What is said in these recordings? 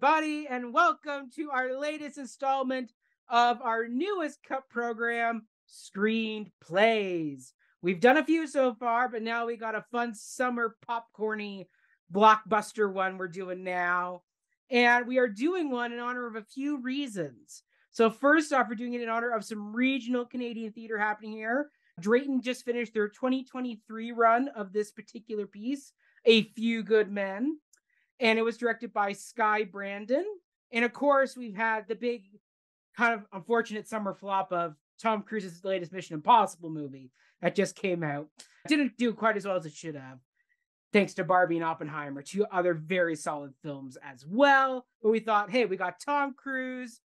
everybody, and welcome to our latest installment of our newest cup program, Screened Plays. We've done a few so far, but now we got a fun summer popcorny blockbuster one we're doing now. And we are doing one in honor of a few reasons. So, first off, we're doing it in honor of some regional Canadian theater happening here. Drayton just finished their 2023 run of this particular piece, A Few Good Men and it was directed by Sky Brandon. And of course, we've had the big kind of unfortunate summer flop of Tom Cruise's latest Mission Impossible movie that just came out. Didn't do quite as well as it should have, thanks to Barbie and Oppenheimer, two other very solid films as well. But we thought, hey, we got Tom Cruise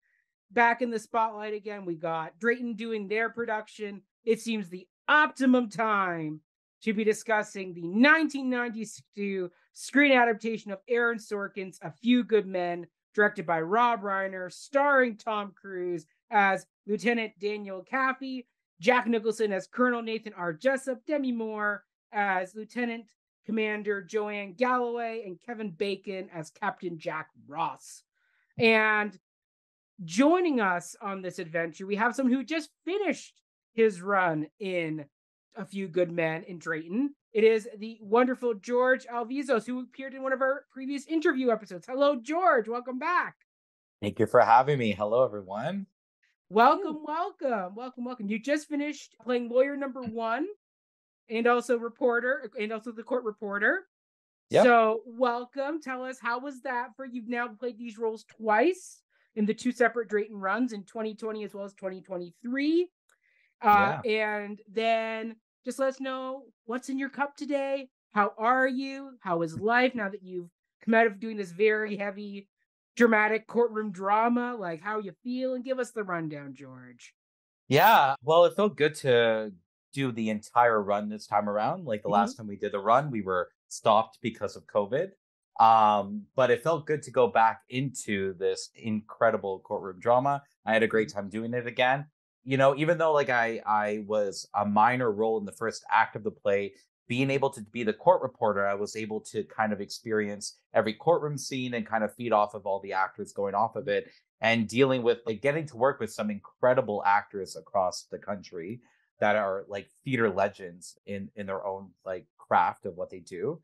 back in the spotlight again. We got Drayton doing their production. It seems the optimum time to be discussing the 1992 screen adaptation of Aaron Sorkin's A Few Good Men, directed by Rob Reiner, starring Tom Cruise as Lieutenant Daniel Kaffee, Jack Nicholson as Colonel Nathan R. Jessup, Demi Moore as Lieutenant Commander Joanne Galloway, and Kevin Bacon as Captain Jack Ross. And joining us on this adventure, we have someone who just finished his run in A Few Good Men in Drayton. It is the wonderful George Alevizos, who appeared in one of our previous interview episodes. Hello, George. Welcome back. Thank you for having me. Hello, everyone. Welcome, welcome, welcome, welcome. You just finished playing lawyer number one and also reporter and also the court reporter. Yep. So, welcome. Tell us how was that for you've now played these roles twice in the two separate Drayton runs in 2020 as well as 2023. Uh, yeah. And then just let us know what's in your cup today. How are you? How is life now that you've come out of doing this very heavy, dramatic courtroom drama? Like, how you feel? And give us the rundown, George. Yeah, well, it felt good to do the entire run this time around. Like the mm-hmm. last time we did the run, we were stopped because of COVID. Um, but it felt good to go back into this incredible courtroom drama. I had a great mm-hmm. time doing it again you know, even though like I I was a minor role in the first act of the play, being able to be the court reporter, I was able to kind of experience every courtroom scene and kind of feed off of all the actors going off of it and dealing with like getting to work with some incredible actors across the country that are like theater legends in in their own like craft of what they do.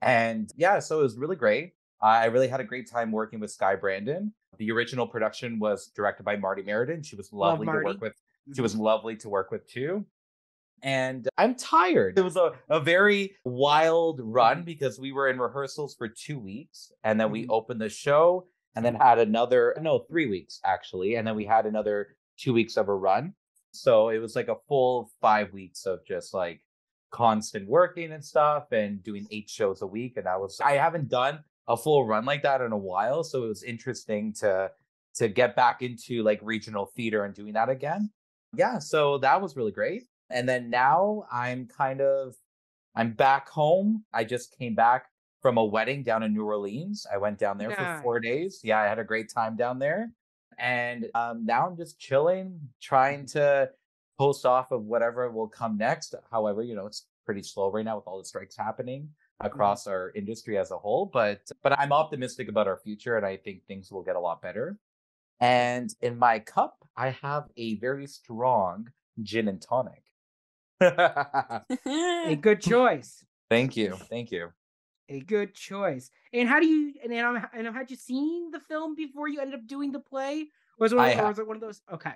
And yeah, so it was really great. I really had a great time working with Sky Brandon. The original production was directed by Marti Maraden. She was lovely to work with. She was mm-hmm. lovely to work with too. And I'm tired. It was a, a very wild run mm-hmm. because we were in rehearsals for two weeks and then we mm-hmm. opened the show and then had another, no, three weeks actually. And then we had another two weeks of a run. So it was like a full five weeks of just like constant working and stuff and doing eight shows a week. And I was, I haven't done a full run like that in a while. So it was interesting to to get back into like regional theater and doing that again. Yeah, so that was really great. And then now I'm kind of I'm back home. I just came back from a wedding down in New Orleans. I went down there for 4 days. Yeah, I had a great time down there. And um, now I'm just chilling, trying to post off of whatever will come next. However, you know, it's pretty slow right now with all the strikes happening. Mm-hmm. across our industry as a whole. But but I'm optimistic about our future, and I think things will get a lot better. And in my cup, I have a very strong gin and tonic. a good choice. Thank you, thank you. A good choice. And how do you? And and, and had you seen the film before you ended up doing the play? Was it, one, or was it one of those? Okay.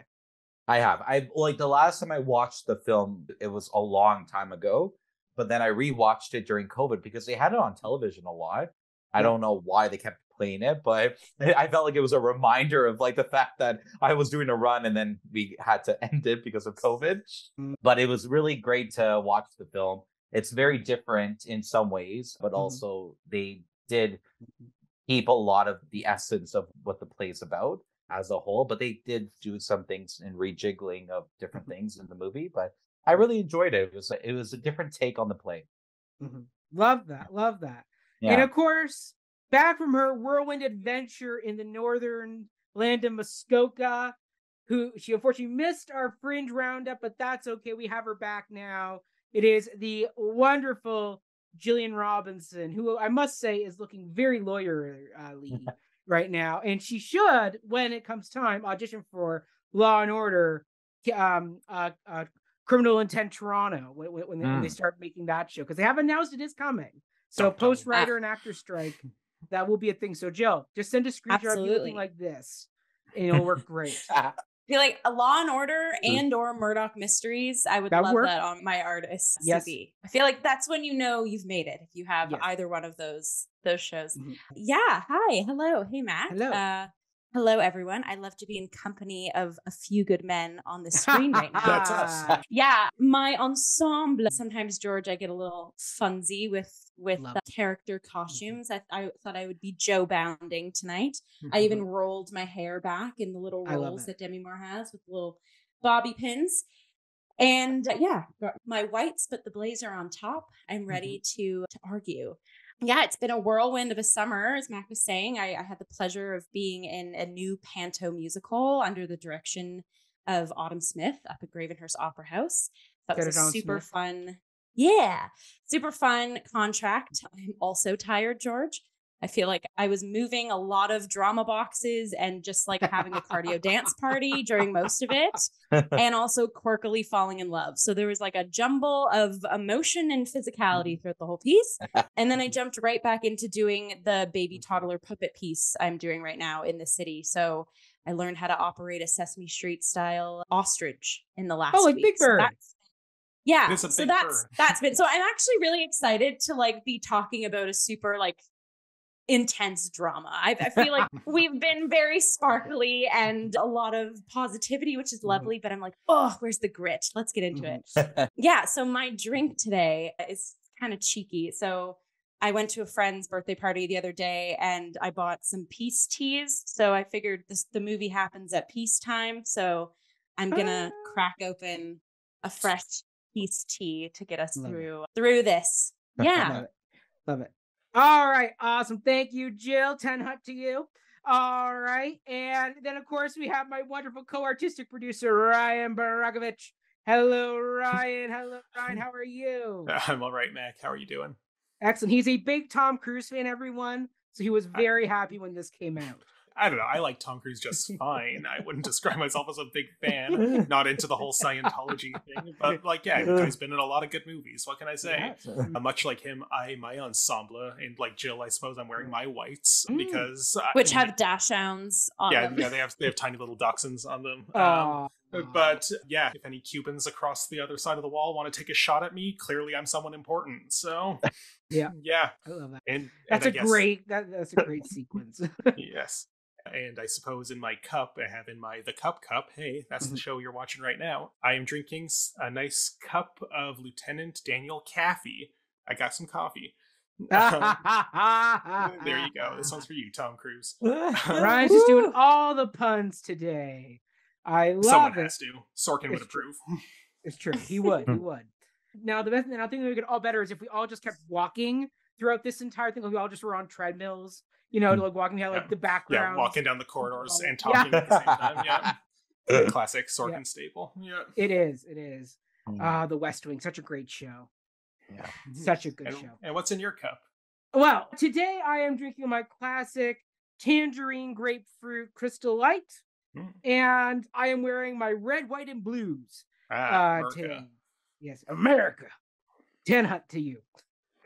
I have. I like the last time I watched the film, it was a long time ago but then I rewatched it during COVID because they had it on television a lot. I don't know why they kept playing it, but I felt like it was a reminder of like the fact that I was doing a run and then we had to end it because of COVID. Mm. But it was really great to watch the film. It's very different in some ways, but mm-hmm. also they did keep a lot of the essence of what the play is about as a whole, but they did do some things in rejiggling of different mm-hmm. things in the movie. But I really enjoyed it. It was it was a different take on the play. Mm-hmm. Love that. Love that. Yeah. And of course, back from her whirlwind adventure in the northern land of Muskoka, who she unfortunately missed our fringe roundup, but that's okay. We have her back now. It is the wonderful Jillian Robinson, who I must say is looking very lawyerly right now, and she should, when it comes time, audition for Law and Order, um, uh, uh Criminal Intent Toronto when, when, mm. they, when, they, start making that show because they have announced it is coming. So post writer and actor strike, that will be a thing. So Jill, just send a screenshot of you looking like this, and it'll work great. feel like a Law and Order and or Murdoch Mysteries. I would that love work. that on my artist yes. CV. I feel like that's when you know you've made it if you have yes. either one of those those shows. Mm-hmm. Yeah. Hi. Hello. Hey Matt. Hello. Uh, Hello, everyone. I love to be in company of a few good men on the screen right now. That's us. Yeah, my ensemble. Sometimes, George, I get a little funsy with with the character mm-hmm. costumes. I, I thought I would be Joe Bounding tonight. Mm-hmm. I even rolled my hair back in the little rolls that Demi Moore has with little bobby pins. And uh, yeah, my whites, but the blazer on top. I'm mm-hmm. ready mm-hmm. to to argue yeah, it's been a whirlwind of a summer, as Mac was saying. I, I, had the pleasure of being in a new panto musical under the direction of Autumn Smith up at Gravenhurst Opera House. That was a super Smith. fun, yeah, super fun contract. I'm also tired, George. I feel like I was moving a lot of drama boxes and just like having a cardio dance party during most of it, and also quirkily falling in love. So there was like a jumble of emotion and physicality throughout the whole piece. And then I jumped right back into doing the baby toddler puppet piece I'm doing right now in the city. So I learned how to operate a Sesame Street style ostrich in the last. Oh, like week. Big Bird. So yeah, so that's bird. that's been so I'm actually really excited to like be talking about a super like intense drama. I, I feel like we've been very sparkly and a lot of positivity, which is mm-hmm. lovely, but I'm like, oh, where's the grit? Let's get into mm-hmm. it. yeah. So my drink today is kind of cheeky. So I went to a friend's birthday party the other day and I bought some peace teas. So I figured this the movie happens at peacetime. So I'm gonna ah. crack open a fresh peace tea to get us through it. through this. Yeah. Love it. Love it. All right, awesome. Thank you, Jill. 10 hut to you. All right. And then, of course, we have my wonderful co artistic producer, Ryan Borochovitz. Hello, Ryan. Hello, Ryan. How are you? I'm all right, Mac. How are you doing? Excellent. He's a big Tom Cruise fan, everyone. So he was very happy when this came out. I don't know. I like Tom Cruise just fine. I wouldn't describe myself as a big fan. Not into the whole Scientology thing, but like, yeah, he's been in a lot of good movies. What can I say? Uh, much like him, I my ensemble and like Jill, I suppose I'm wearing my whites mm. because which I, have dachshunds on yeah, them. Yeah, they have they have tiny little dachshunds on them. Um, but yeah, if any Cubans across the other side of the wall want to take a shot at me, clearly I'm someone important. So yeah, yeah, I love that. And, that's and a guess, great that, that's a great sequence. yes, and I suppose in my cup, I have in my the cup cup. Hey, that's mm-hmm. the show you're watching right now. I am drinking a nice cup of Lieutenant Daniel Kaffee. I got some coffee. Um, there you go. This one's for you, Tom Cruise. Ryan's just doing all the puns today. I love Someone it. has to. Sorkin it's would approve. It's true. He would. he would. Now the best, and I think we could all better is if we all just kept walking throughout this entire thing. Like we all just were on treadmills you know, mm. like walking down like yeah. the background. Yeah, walking down the corridors and talking yeah. at the same time. Yeah. Classic Sorkin yeah. staple. Yeah. It is. It is. Mm. Uh the West Wing, such a great show. Yeah. Such a good and, show. And what's in your cup? Well, today I am drinking my classic tangerine grapefruit crystal light. Mm. And I am wearing my red, white, and blues. Ah, uh, America. Yes, America. Ten hut to you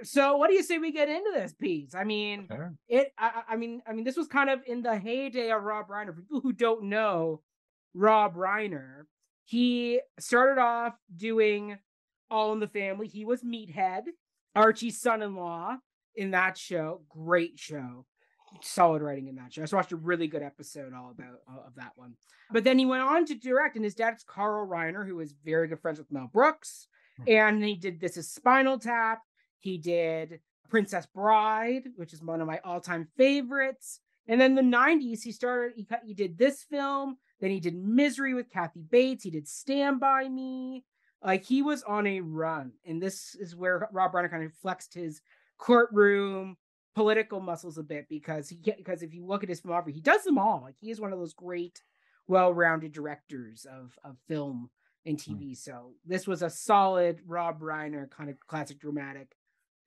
so what do you say we get into this piece? I mean, sure. it. I, I, mean, I mean, this was kind of in the heyday of Rob Reiner. For people who don't know Rob Reiner, he started off doing All in the Family. He was Meathead, Archie's son-in-law in that show. Great show, solid writing in that show. I just watched a really good episode all about uh, of that one. But then he went on to direct, and his dad's Carl Reiner, who was very good friends with Mel Brooks, hmm. and he did this is Spinal Tap he did Princess Bride, which is one of my all-time favorites. And then the 90s, he started, he, he did this film, then he did Misery with Kathy Bates, he did Stand By Me. Like he was on a run. And this is where Rob Reiner kind of flexed his courtroom political muscles a bit because he because if you look at his filmography, he does them all. Like he is one of those great, well-rounded directors of of film and TV. Mm. So this was a solid Rob Reiner kind of classic dramatic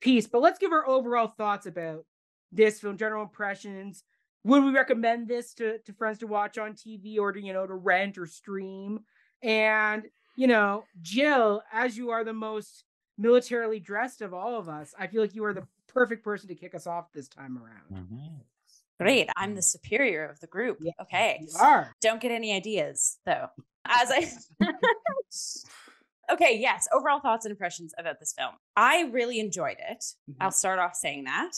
piece. But let's give our overall thoughts about this film, general impressions. would we recommend this to, to friends to watch on TV or to, you know, to rent or stream? And, you know, Jill, as you are the most militarily dressed of all of us, I feel like you are the perfect person to kick us off this time around. Mm-hmm. Great. I'm the superior of the group. Yeah, okay. You are. Don't get any ideas though. As I Okay, yes. Overall thoughts and impressions about this film. I really enjoyed it. Mm-hmm. I'll start off saying that.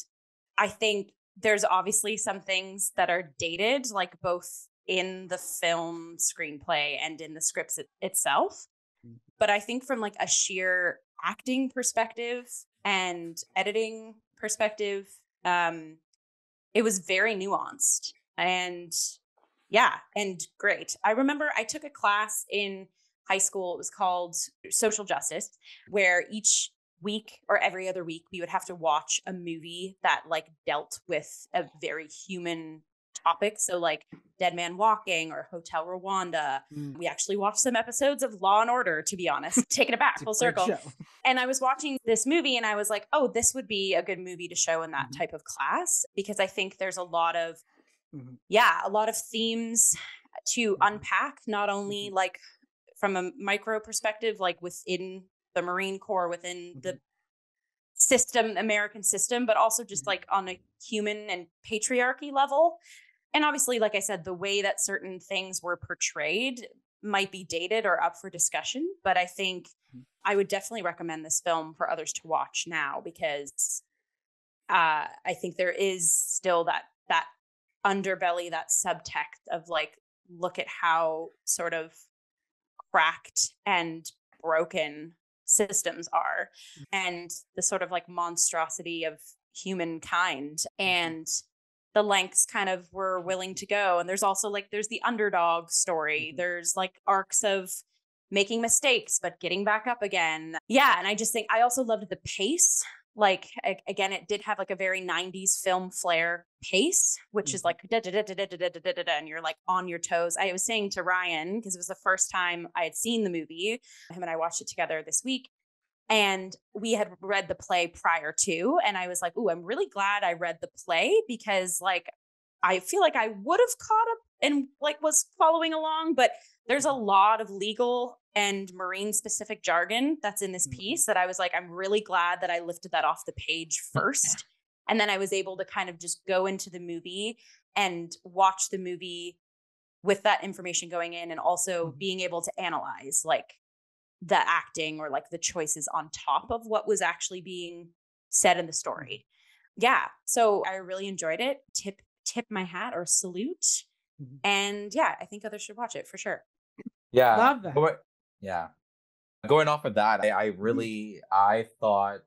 I think there's obviously some things that are dated, like both in the film screenplay and in the scripts it, itself. Mm-hmm. But I think from like a sheer acting perspective and editing perspective, um, it was very nuanced and yeah, and great. I remember I took a class in high school. It was called social justice, where each week or every other week we would have to watch a movie that like dealt with a very human topic. So like Dead Man Walking or Hotel Rwanda. Mm. We actually watched some episodes of Law and Order, to be honest, taking it back full circle. And I was watching this movie and I was like, oh, this would be a good movie to show in that mm-hmm. type of class because I think there's a lot of, mm-hmm. yeah, a lot of themes to mm-hmm. unpack, not only mm-hmm. like from a micro perspective, like within the Marine Corps, within mm-hmm. the system, American system, but also just mm-hmm. like on a human and patriarchy level. And obviously, like I said, the way that certain things were portrayed might be dated or up for discussion, but I think mm-hmm. I would definitely recommend this film for others to watch now because uh, I think there is still that that underbelly, that subtext of like, look at how sort of cracked and broken systems are mm. and the sort of like monstrosity of humankind mm-hmm. and the lengths kind of were willing to go and there's also like there's the underdog story mm-hmm. there's like arcs of making mistakes but getting back up again yeah and i just think i also loved the pace like again it did have like a very 90s film flair pace which is like and you're like on your toes. I was saying to ryan because it was the first time i had seen the movie him and i watched it together this week and we had read the play prior to and i was like oh i'm really glad i read the play because like i feel like i would have caught up and like was following along but there's a lot of legal and marine specific jargon that's in this mm-hmm. piece that I was like, I'm really glad that I lifted that off the page first. And then I was able to kind of just go into the movie and watch the movie with that information going in and also mm-hmm. being able to analyze like the acting or like the choices on top of what was actually being said in the mm-hmm. story. Yeah. So I really enjoyed it. Tip tip my hat or salute. Mm-hmm. And yeah, I think others should watch it for sure. Yeah. Love that. Yeah. Going off of that, I, I mm-hmm. really I thought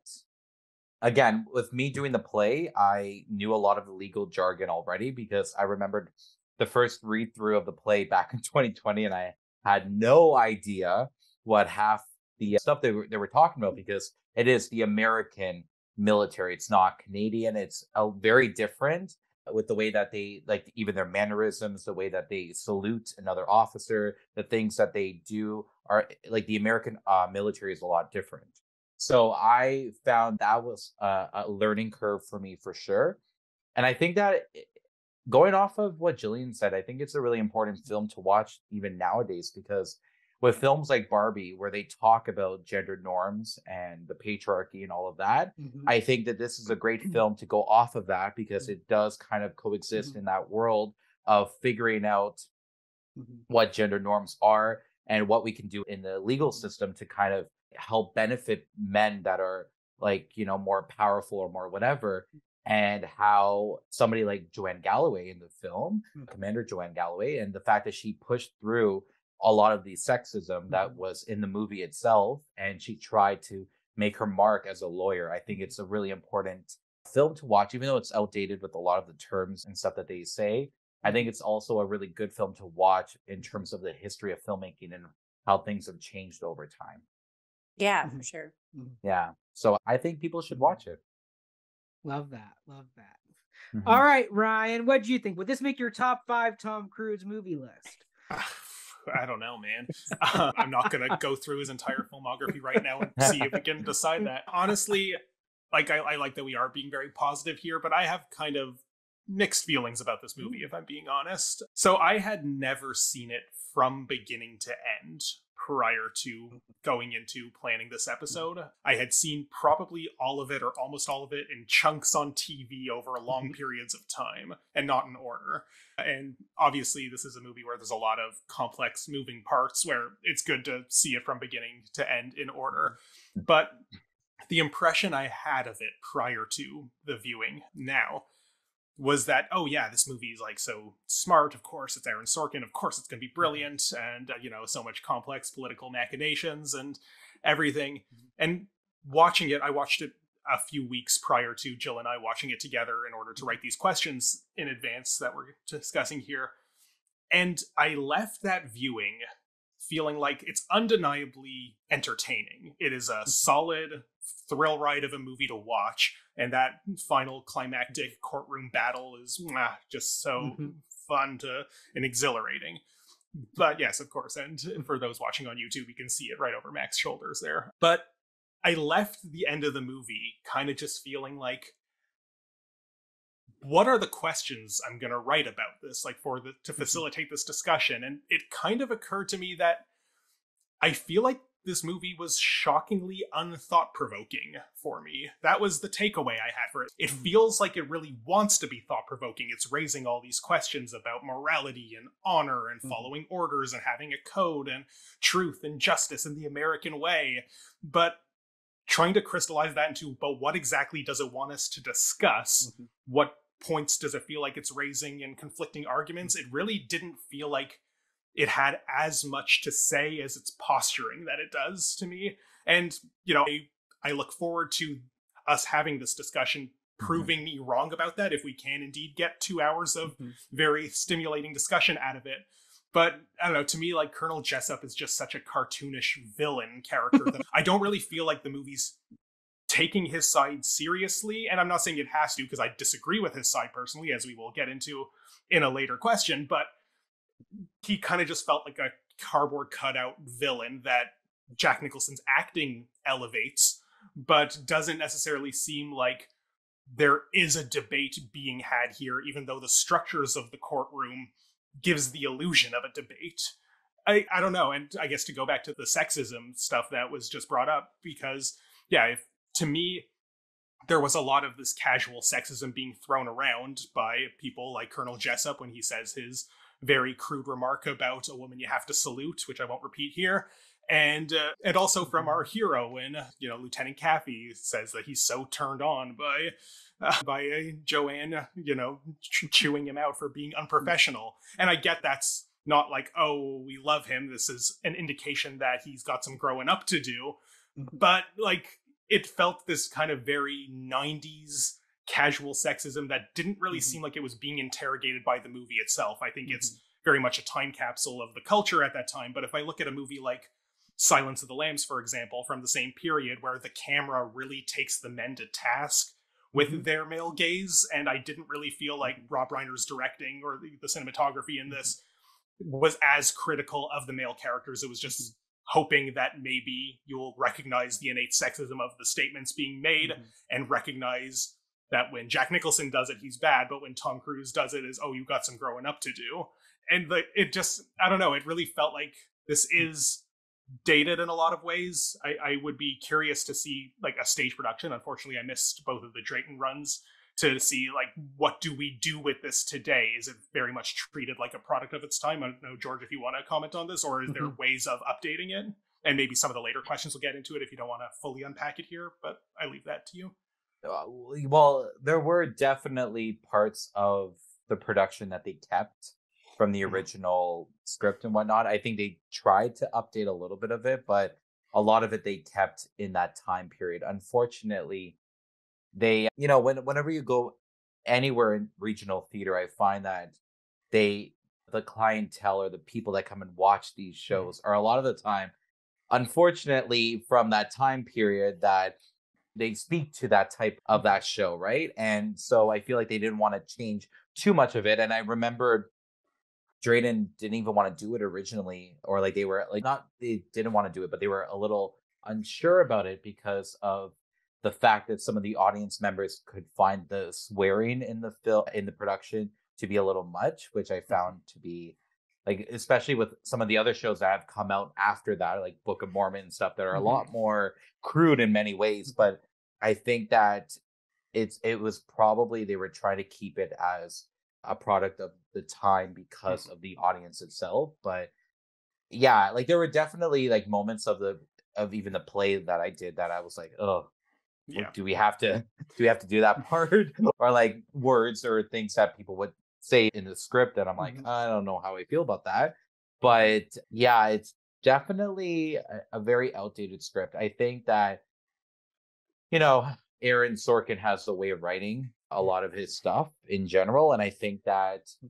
again with me doing the play, I knew a lot of the legal jargon already because I remembered the first read through of the play back in 2020, and I had no idea what half the stuff they were they were talking about because it is the American military. It's not Canadian. It's a very different with the way that they like even their mannerisms, the way that they salute another officer, the things that they do are like the American uh, military is a lot different. So I found that was a, a learning curve for me for sure. And I think that going off of what Jillian said, I think it's a really important film to watch even nowadays because with films like Barbie, where they talk about gender norms and the patriarchy and all of that, mm-hmm. I think that this is a great mm-hmm. film to go off of that because mm-hmm. it does kind of coexist mm-hmm. in that world of figuring out mm-hmm. what gender norms are and what we can do in the legal system to kind of help benefit men that are like, you know, more powerful or more whatever. And how somebody like Joanne Galloway in the film, Commander Joanne Galloway, and the fact that she pushed through a lot of the sexism that mm-hmm. was in the movie itself and she tried to make her mark as a lawyer. I think it's a really important film to watch even though it's outdated with a lot of the terms and stuff that they say. I think mm-hmm. it's also a really good film to watch in terms of the history of filmmaking and how things have changed over time. Yeah for sure. Mm-hmm. yeah so i think people should watch it. Love that love that. Mm-hmm. All right ryan what do you think? Would this make your top five tom cruise movie list I don't know, man. Uh, I'm not gonna go through his entire filmography right now and see if we can decide that. Honestly, like I, I like that we are being very positive here, but I have kind of mixed feelings about this movie, if I'm being honest. So I had never seen it from beginning to end prior to going into planning this episode. I had seen probably all of it or almost all of it in chunks on TV over long mm-hmm. periods of time and not in order. And obviously, this is a movie where there's a lot of complex moving parts where it's good to see it from beginning to end in order. But the impression I had of it prior to the viewing now was that oh yeah this movie is like so smart of course it's aaron sorkin of course it's going to be mm-hmm. brilliant and uh, you know so much complex political machinations and everything mm-hmm. and watching it i watched it a few weeks prior to jill and i watching it together in order to write these questions in advance that we're discussing here and i left that viewing feeling like it's undeniably entertaining it is a mm-hmm. solid thrill ride of a movie to watch and that final climactic courtroom battle is mwah, just so mm-hmm. fun to and exhilarating but yes of course and for those watching on youtube you can see it right over mac's shoulders there but i left the end of the movie kind of just feeling like what are the questions i'm going to write about this like for the to mm-hmm. facilitate this discussion and it kind of occurred to me that i feel like this movie was shockingly unthought provoking for me. That was the takeaway I had for it. It feels like it really wants to be thought provoking. It's raising all these questions about morality and honor and hmm. following mm-hmm. orders and having a code and truth and justice in the American way. But trying to crystallize that into, but what exactly does it want us to discuss? Mm-hmm. What points does it feel like it's raising in conflicting arguments? It really didn't feel like it had as much to say as its posturing that it does to me. And, you know, I, I look forward to us having this discussion mm-hmm. proving mm-hmm. me wrong about that if we can indeed get two hours of mm-hmm. very stimulating discussion out of it. But I don't know, to me, like Colonel Jessup is just such a cartoonish villain character that I don't really feel like the movie's taking his side seriously. And I'm not saying it has to, because I disagree with his side personally, as we will get into in a later question. But he kind of just felt like a cardboard cutout villain that Jack Nicholson's acting elevates, but doesn't necessarily seem like there is a debate being had here, even though the structures of the courtroom gives the illusion of a debate. I, I don't know. And I guess to go back to the sexism stuff that was just brought up, because, yeah, if, to me, there was a lot of this casual sexism being thrown around by people like Colonel Jessup when he says his very crude remark about a woman you have to salute, which I won't repeat here. And uh, and also from our hero when you know Lieutenant Kaffee says that he's so turned on by uh, by uh, Joanne, you know, ch- chewing him out for being unprofessional. And I get that's not like oh we love him. This is an indication that he's got some growing up to do. Mm-hmm. But like it felt this kind of very 90s casual sexism that didn't really mm-hmm. seem like it was being interrogated by the movie itself. I think mm-hmm. it's very much a time capsule of the culture at that time. But if I look at a movie like Silence of the Lambs, for example, from the same period, where the camera really takes the men to task with mm-hmm. their male gaze, and I didn't really feel like Rob Reiner's directing or the, the cinematography in mm-hmm. this was as critical of the male characters. It was just mm-hmm. hoping that maybe you'll recognize the innate sexism of the statements being made mm-hmm. and recognize that when Jack Nicholson does it, he's bad, but when Tom Cruise does it, is oh, you've got some growing up to do. And the, it just, I don't know, it really felt like this is dated in a lot of ways. I, I would be curious to see like a stage production. Unfortunately, I missed both of the Drayton runs to see like what do we do with this today? Is it very much treated like a product of its time? I don't know, George, if you want to comment on this, or is there mm-hmm. ways of updating it? And maybe some of the later questions will get into it if you don't want to fully unpack it here, but I leave that to you. Uh, well, there were definitely parts of the production that they kept from the mm-hmm. original script and whatnot. I think they tried to update a little bit of it, but a lot of it they kept in that time period. Unfortunately, they, you know, when whenever you go anywhere in regional theater, I find that they, the clientele or the people that come and watch these mm-hmm. shows are a lot of the time, unfortunately, from that time period that they speak to that type of that show, right? And so I feel like they didn't want to change too much of it. And I remember Drayton didn't even want to do it originally, or like they were like not they didn't want to do it, but they were a little unsure about it because of the fact that some of the audience members could find the swearing in the film in the production to be a little much, which I found to be like especially with some of the other shows that have come out after that, like Book of Mormon and stuff that are mm-hmm. a lot more crude in many ways. But I think that it's it was probably they were trying to keep it as a product of the time because mm-hmm. of the audience itself. But yeah, like there were definitely like moments of the of even the play that I did that I was like, oh, yeah. do we have to do we have to do that part or like words or things that people would say in the script that I'm like, mm-hmm. I don't know how I feel about that. But yeah, it's definitely a, a very outdated script. I think that you know, Aaron Sorkin has a way of writing a lot of his stuff in general. And I think that mm-hmm.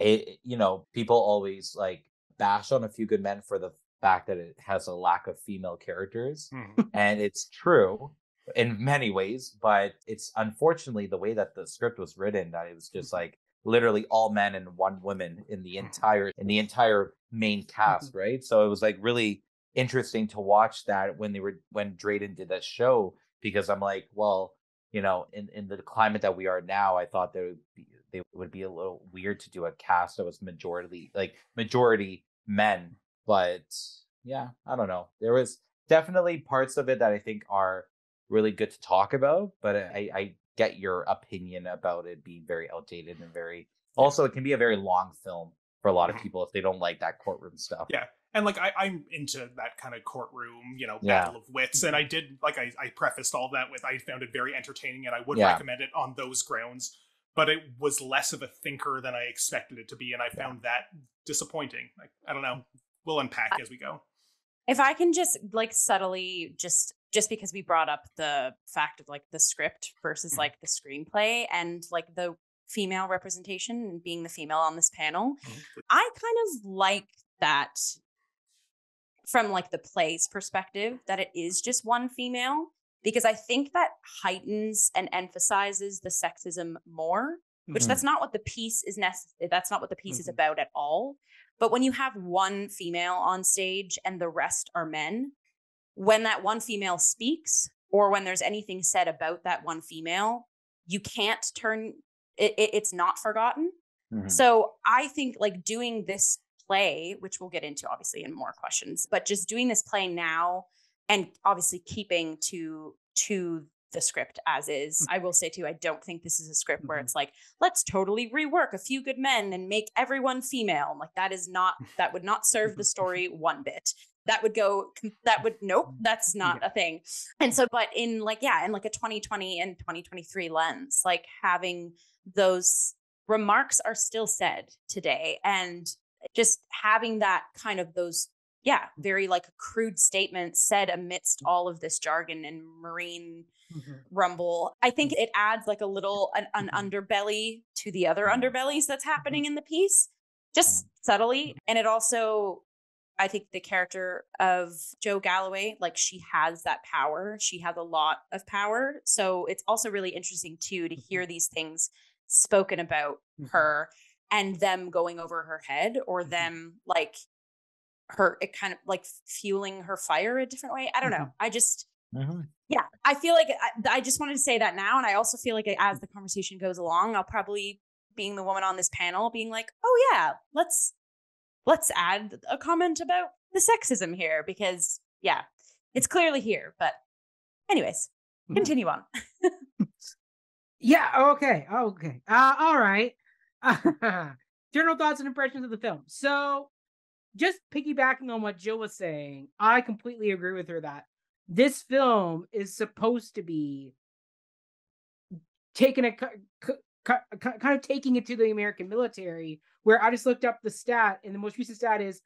it, you know, people always like bash on a few good men for the fact that it has a lack of female characters. Mm. and it's true in many ways, but it's unfortunately the way that the script was written that it was just mm-hmm. like literally all men and one woman in the mm-hmm. entire in the entire main cast, right? So it was like really interesting to watch that when they were when Drayton did that show because I'm like, well, you know, in in the climate that we are now, I thought there would be they would be a little weird to do a cast that was majority like majority men, but yeah, I don't know. There was definitely parts of it that I think are really good to talk about, but I, I get your opinion about it being very outdated and very also it can be a very long film for a lot of mm-hmm. people if they don't like that courtroom stuff. Yeah and like I, am into that kind of courtroom, you know, yeah. battle of wits. And I did like I, I prefaced all that with I found it very entertaining and I would yeah. recommend it on those grounds. But it was less of a thinker than I expected it to be, and I found yeah. that disappointing. Like I don't know. We'll unpack I, as we go. If I can just like subtly just just because we brought up the fact of like the script versus mm-hmm. like the screenplay and like the female representation and being the female on this panel, mm-hmm. I kind of like that from like the play's perspective that it is just one female because I think that heightens and emphasizes the sexism more, which mm-hmm. that's not what the piece is necessary. That's not what the piece mm-hmm. is about at all. But when you have one female on stage and the rest are men, when that one female speaks or when there's anything said about that one female, you can't turn it, it it's not forgotten. Mm-hmm. So I think like doing this play, which we'll get into obviously in more questions, but just doing this play now and obviously keeping to to the script as is. Mm. I will say too, I don't think this is a script where mm-hmm. it's like, let's totally rework a few good men and make everyone female. Like that is not that would not serve the story one bit. That would go that would nope, that's not yeah. a thing. And so but in like yeah, in like a 2020 and 2023 lens, like having those remarks are still said today and just having that kind of those yeah very like crude statements said amidst mm. all of this jargon and marine mm-hmm. rumble i think it adds like a little an, an mm-hmm. underbelly to the other mm-hmm. underbellies that's happening mm-hmm. in the piece just mm-hmm. subtly and it also i think the character of joe galloway like she has that power she has a lot of power so it's also really interesting too to hear these things spoken about her and them going over her head or mm-hmm. them like her it kind of like fueling her fire a different way i don't know mm-hmm. i just mm-hmm. yeah i feel like I, I, just wanted to say that now and i also feel like as the conversation goes along i'll probably being the woman on this panel being like oh yeah let's let's add a comment about the sexism here because yeah it's clearly here but anyways mm-hmm. continue on yeah okay okay uh, all right General thoughts and impressions of the film. So, just piggybacking on what Jill was saying, I completely agree with her that this film is supposed to be taking a kind of taking it to the American military. Where I just looked up the stat, and the most recent stat is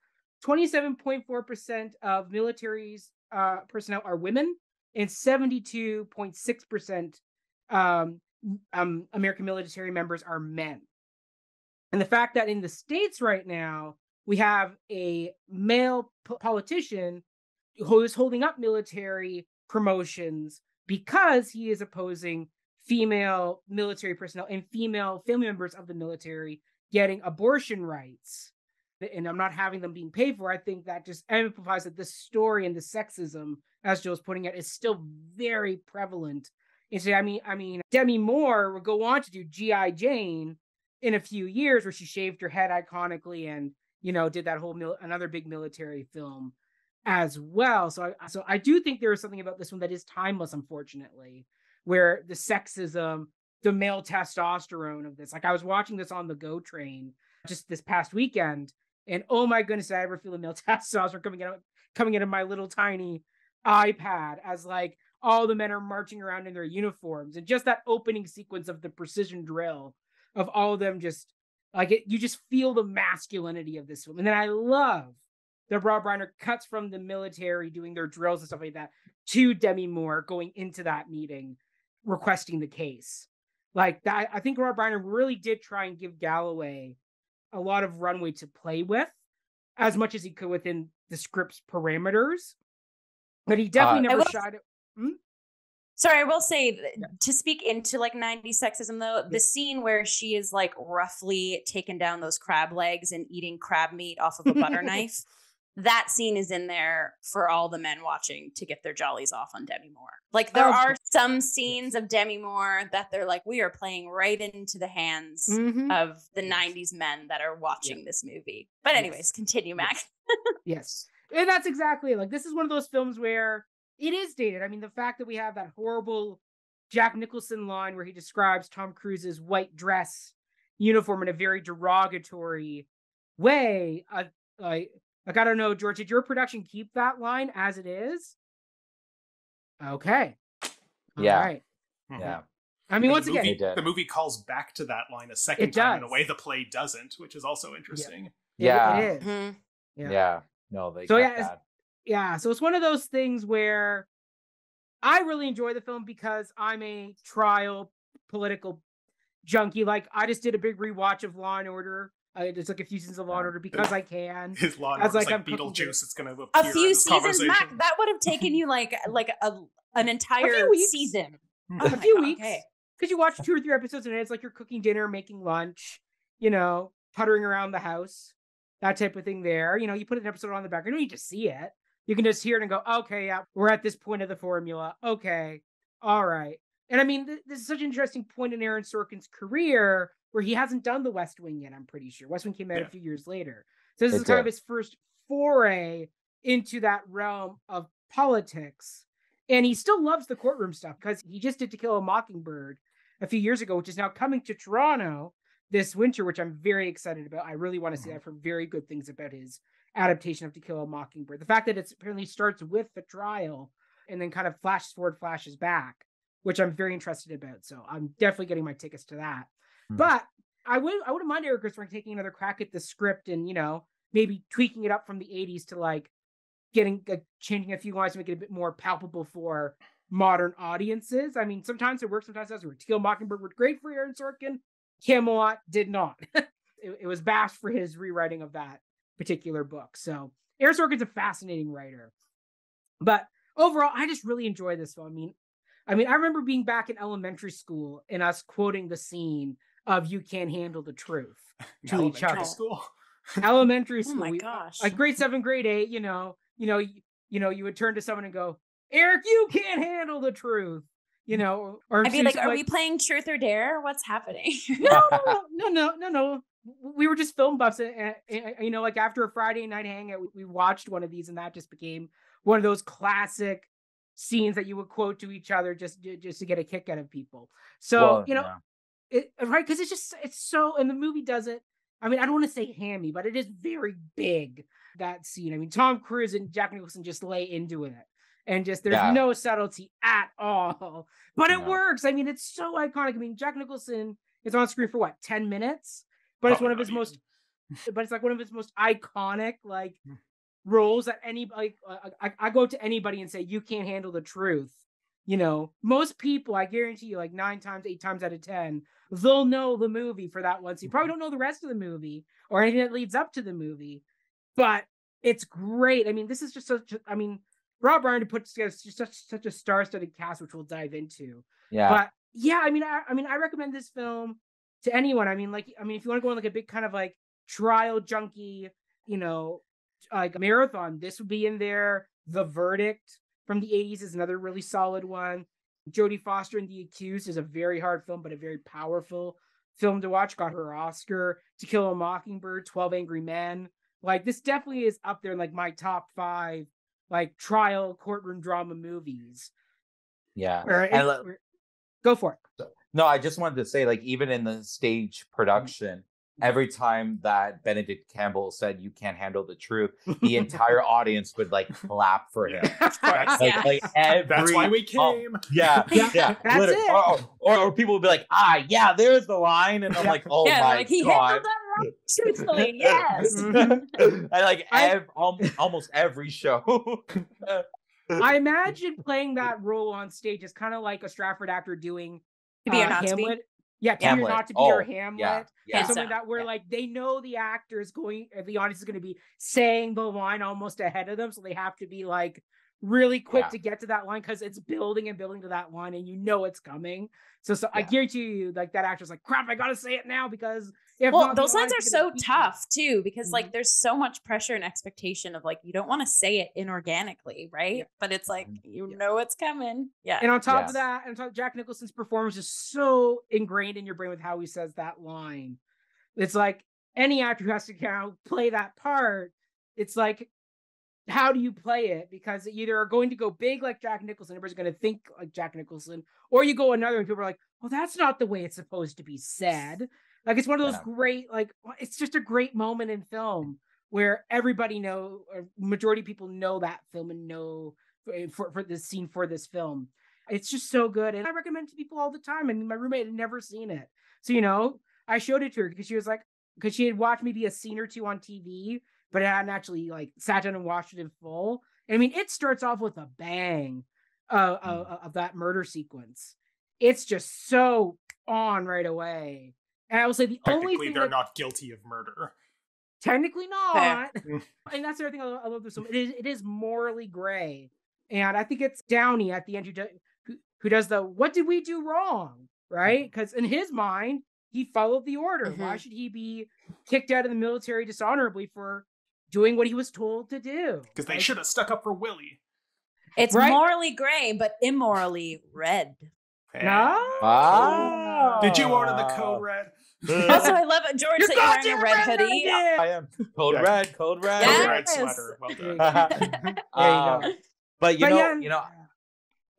27.4% of military's uh, personnel are women, and 72.6% um, um, American military members are men. And the fact that in the States right now, we have a male p- politician who is holding up military promotions because he is opposing female military personnel and female family members of the military getting abortion rights. and I'm not having them being paid for, I think that just amplifies that the story and the sexism, as Joe's putting it, is still very prevalent. And so, I mean, I mean, Demi Moore will go on to do G.I. Jane in a few years, where she shaved her head iconically and you know did that whole mil- another big military film as well. So, I, so I do think there is something about this one that is timeless, unfortunately, where the sexism, the male testosterone of this. Like I was watching this on the Go train just this past weekend, and oh my goodness, did I ever feel a male testosterone coming out coming into my little tiny iPad as like all the men are marching around in their uniforms and just that opening sequence of the precision drill of all of them just like it you just feel the masculinity of this film and then i love that rob reiner cuts from the military doing their drills and stuff like that to demi moore going into that meeting requesting the case like that i think rob reiner really did try and give galloway a lot of runway to play with as much as he could within the script's parameters but he definitely uh, never shot it hmm? Sorry, I will say yeah. to speak into like 90s sexism though, the scene where she is like roughly taking down those crab legs and eating crab meat off of a butter knife, that scene is in there for all the men watching to get their jollies off on Demi Moore. Like there oh, are some scenes of Demi Moore that they're like, we are playing right into the hands mm-hmm. of the yes. 90s men that are watching yeah. this movie. But anyways, yes. continue, Mac. yes. And that's exactly like this is one of those films where it is dated. I mean, the fact that we have that horrible Jack Nicholson line where he describes Tom Cruise's white dress uniform in a very derogatory way. Uh, like, like I don't know, George, did your production keep that line as it is? Okay. Yeah. All right. Mm-hmm. Yeah. I mean, once the movie, again, the movie calls back to that line a second time in a way the play doesn't, which is also interesting. Yeah. yeah. It, it mm-hmm. yeah. yeah. No, they so yeah, yeah, so it's one of those things where I really enjoy the film because I'm a trial political junkie. Like I just did a big rewatch of Law and Order. I just like a few seasons of Law and Order because I can. His Law and Order like, like Beetlejuice. It's gonna appear a few seasons. Mac, that would have taken you like like a an entire a season. Hmm. Oh a few God, weeks. Because okay. you watch two or three episodes and it's like you're cooking dinner, making lunch, you know, puttering around the house, that type of thing. There, you know, you put an episode on the back. You don't need to see it you can just hear it and go, okay, yeah, we're at this point of the formula. Okay, all right. And I mean, th- this is such an interesting point in Aaron Sorkin's career where he hasn't done The West Wing yet. I'm pretty sure West Wing came out yeah. a few years later, so this it is kind of his first foray into that realm of politics. And he still loves the courtroom stuff because he just did To Kill a Mockingbird a few years ago, which is now coming to Toronto this winter, which I'm very excited about. I really want to see. Mm-hmm. I've heard very good things about his adaptation of To Kill a Mockingbird. The fact that it apparently starts with the trial and then kind of flashes forward, flashes back, which I'm very interested about. So I'm definitely getting my tickets to that. Mm-hmm. But I would I wouldn't mind Eric Gerstmann taking another crack at the script and you know maybe tweaking it up from the 80s to like getting uh, changing a few lines to make it a bit more palpable for modern audiences. I mean, sometimes it works, sometimes it doesn't. To Kill Mockingbird worked great for Aaron Sorkin. Camelot did not. it, it was bashed for his rewriting of that particular book. So Aaron Sorkin's a fascinating writer. But overall, I just really enjoy this film. I mean, I mean, I remember being back in elementary school and us quoting the scene of "You Can't Handle the Truth" to each other. School. elementary school. Oh my gosh! Like grade seven, grade eight. You know, you know, you, you know, you would turn to someone and go, "Eric, you can't handle the truth." You mm. know, or I'd be like, "Are like, we playing Truth or Dare? What's happening?" no, no, no, no, no no. we were just film buffs and, and, you know like after a friday night hangout we, we watched one of these and that just became one of those classic scenes that you would quote to each other just just to get a kick out of people so well, you know yeah. It, right because it's just it's so and the movie does it i mean i don't want to say hammy but it is very big that scene i mean tom cruise and jack nicholson just lay into it and just there's yeah. no subtlety at all but it no. works i mean it's so iconic i mean jack nicholson is on screen for what 10 minutes but it's one of his most but it's like one of his most iconic like hmm. roles that any like uh, I, I go to anybody and say you can't handle the truth you know most people i guarantee you like nine times eight times out of ten they'll know the movie for that one. So you probably mm-hmm. don't know the rest of the movie or anything that leads up to the movie but it's great i mean this is just such a, i mean rob reiner put together such such a star-studded cast which we'll dive into yeah but yeah i mean I, I mean i recommend this film to anyone. I mean, like, I mean, if you want to go on like a big kind of like trial junkie you know, like marathon, this would be in there. The Verdict from the 80s is another really solid one. Jodie Foster and The Accused is a very hard film, but a very powerful film to watch. Got her Oscar. To Kill a Mockingbird, 12 Angry Men. Like this definitely is up there in like my top five like trial courtroom drama movies. Yeah. Or, uh, go for it. No, I just wanted to say, like, even in the stage production, every time that Benedict Campbell said you can't handle the truth, the entire audience would like clap for him. That's, like, like every, that's why we oh, came. Oh, yeah, yeah. that's it. Or, or, or, people would be like, ah, yeah, there's the line. And I'm like, oh yeah, my like, he God. Truthfully, yes. and like ev- almost every show. I imagine playing that role on stage is kind of like a Stratford actor doing to be uh, Hamlet. Yeah, to Hamlet. not to be oh, your Hamlet. Yeah, yeah. Something that where yeah. like they know the actor is going, uh, the audience is going to be saying the line almost ahead of them, so they have to be like really quick yeah. to get to that line because it's building and building to that line, and you know it's coming. So, so I guarantee you, like that actor's like, crap, I gotta say it now because well, those lines are so tough too because mm-hmm. like there's so much pressure and expectation of like you don't want to say it inorganically, right? Yeah. But it's like mm-hmm. you yeah. know it's coming. Yeah. And on top yes. of that, and top, Jack Nicholson's performance is so ingrained in your brain with how he says that line. It's like any actor who has to kind of play that part. It's like how do you play it? Because you either are going to go big like Jack Nicholson, everybody's going to think like Jack Nicholson, or you go another and people are like, well, that's not the way it's supposed to be said. Like it's one of those yeah. great, like it's just a great moment in film where everybody know, or majority of people know that film and know eh, for, for this scene for this film. It's just so good, and I recommend to people all the time. And my roommate had never seen it, so you know, I showed it to her because she was like, because she had watched maybe a scene or two on TV, but I hadn't actually like sat down and watched it in full. I mean, it starts off with a bang uh, mm. uh, of that murder sequence. It's just so on right away. And I will say the only thing they're that, not guilty of murder. Technically not. and that's the other thing I love this film. It is, it is morally gray. And I think it's Downey at the end who, do, who, who does the what did we do wrong? Right? Because mm-hmm. in his mind, he followed the order. Mm-hmm. Why should he be kicked out of the military dishonorably for doing what he was told to do? Because they should have stuck up for Willie. It's right? morally gray, but immorally red. No. Ah. Did you order the code red? also, I love it, George, you're that you're wearing a red, red hoodie. I am. cold yeah. red, cold red. Yes. Red sweater. Well done. there you go. Um, but you but know, yeah. you know,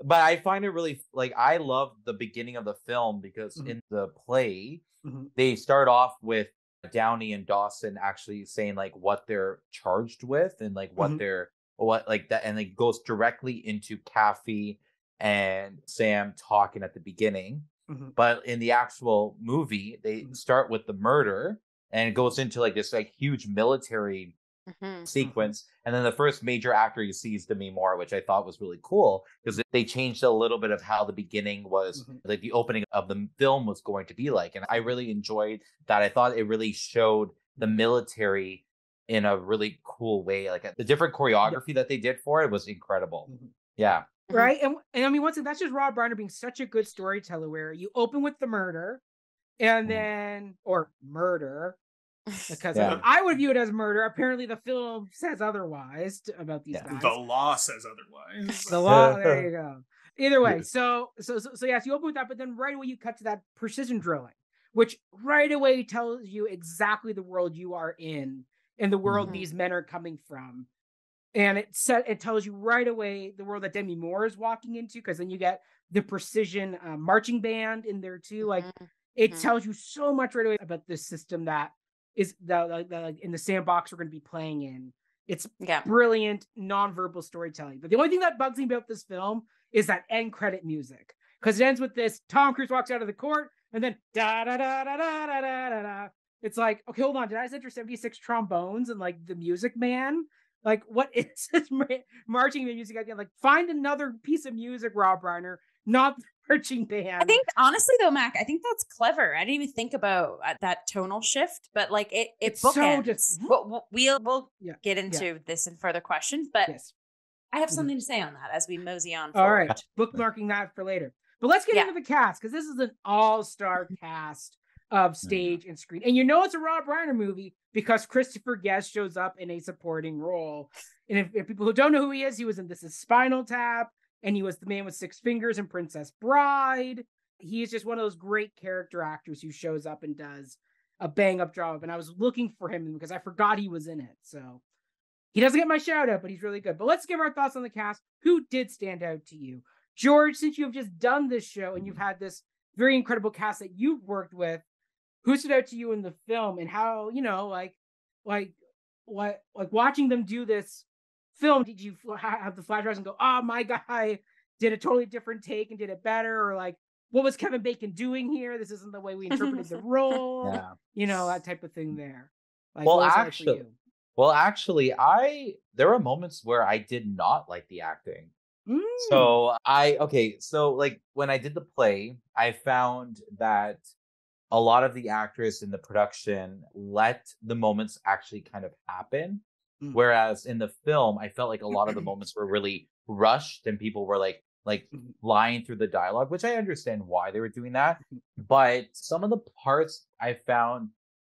but I find it really like I love the beginning of the film because mm-hmm. in the play mm-hmm. they start off with Downey and Dawson actually saying like what they're charged with and like what mm-hmm. they're what like that and it goes directly into Kaffee and Sam talking at the beginning Mm-hmm. But in the actual movie, they mm-hmm. start with the murder and it goes into like this like huge military mm-hmm. mm-hmm. sequence. And then the first major actor you see is Demi Moore, which I thought was really cool because they changed a little bit of how the beginning was, mm-hmm. like the opening of the film was going to be like. And I really enjoyed that. I thought it really showed the military in a really cool way. Like the different choreography yeah. that they did for it was incredible. Yeah. Mm-hmm. right? And and I mean, once again, that's just Rob Reiner being such a good storyteller. Where you open with the murder, and mm. then or murder, because yeah. I, mean, I, would view it as murder. Apparently, the film says otherwise about these yeah. guys. The law says otherwise. The law. there you go. Either way, so, so so so yes, you open with that, but then right away you cut to that precision drilling, which right away tells you exactly the world you are in and the world mm-hmm. these men are coming from and it set it tells you right away the world that Demi Moore is walking into because then you get the precision uh, marching band in there too. Like mm-hmm. it mm-hmm. tells you so much right away about this system that is that like in the sandbox we're going to be playing in. It's yeah. brilliant nonverbal storytelling. But the only thing that bugs me about this film is that end credit music because it ends with this Tom Cruise walks out of the court and then da da da da da da da da. It's like okay, hold on, did I enter seventy six trombones and like the Music Man? Like, what is this marching band music again? Like, find another piece of music, Rob Reiner, not the marching band. I think, honestly, though, Mac, I think that's clever. I didn't even think about uh, that tonal shift, but like, it it it's bookends. So just, we'll we'll, we'll yeah, get into yeah. this in further questions, but yes. I have mm-hmm. something to say on that as we mosey on. Forward. All right, bookmarking that for later. But let's get yeah. into the cast because this is an all-star cast of mm-hmm. stage mm-hmm. and screen. And you know it's a Rob Reiner movie because Christopher Guest shows up in a supporting role. And if, if, people who don't know who he is, he was in This Is Spinal Tap, and he was the man with six fingers in Princess Bride. He is just one of those great character actors who shows up and does a bang up job. And I was looking for him because I forgot he was in it. So he doesn't get my shout out, but he's really good. But let's give our thoughts on the cast. Who did stand out to you? George, since you have just done this show and you've had this very incredible cast that you've worked with, who stood out to you in the film and how, you know, like, like, what, like watching them do this film, did you have the flashbacks and go, oh, my guy did a totally different take and did it better? Or like, what was Kevin Bacon doing here? This isn't the way we interpreted the role. Yeah. You know, that type of thing there. Like, well, actually, well, actually, I there were moments where I did not like the acting. Mm. So I okay, so like when I did the play, I found that a lot of the actors in the production let the moments actually kind of happen. Mm. Whereas in the film, I felt like a lot of the moments were really rushed and people were like like mm-hmm. lying through the dialogue, which I understand why they were doing that. Mm-hmm. But some of the parts I found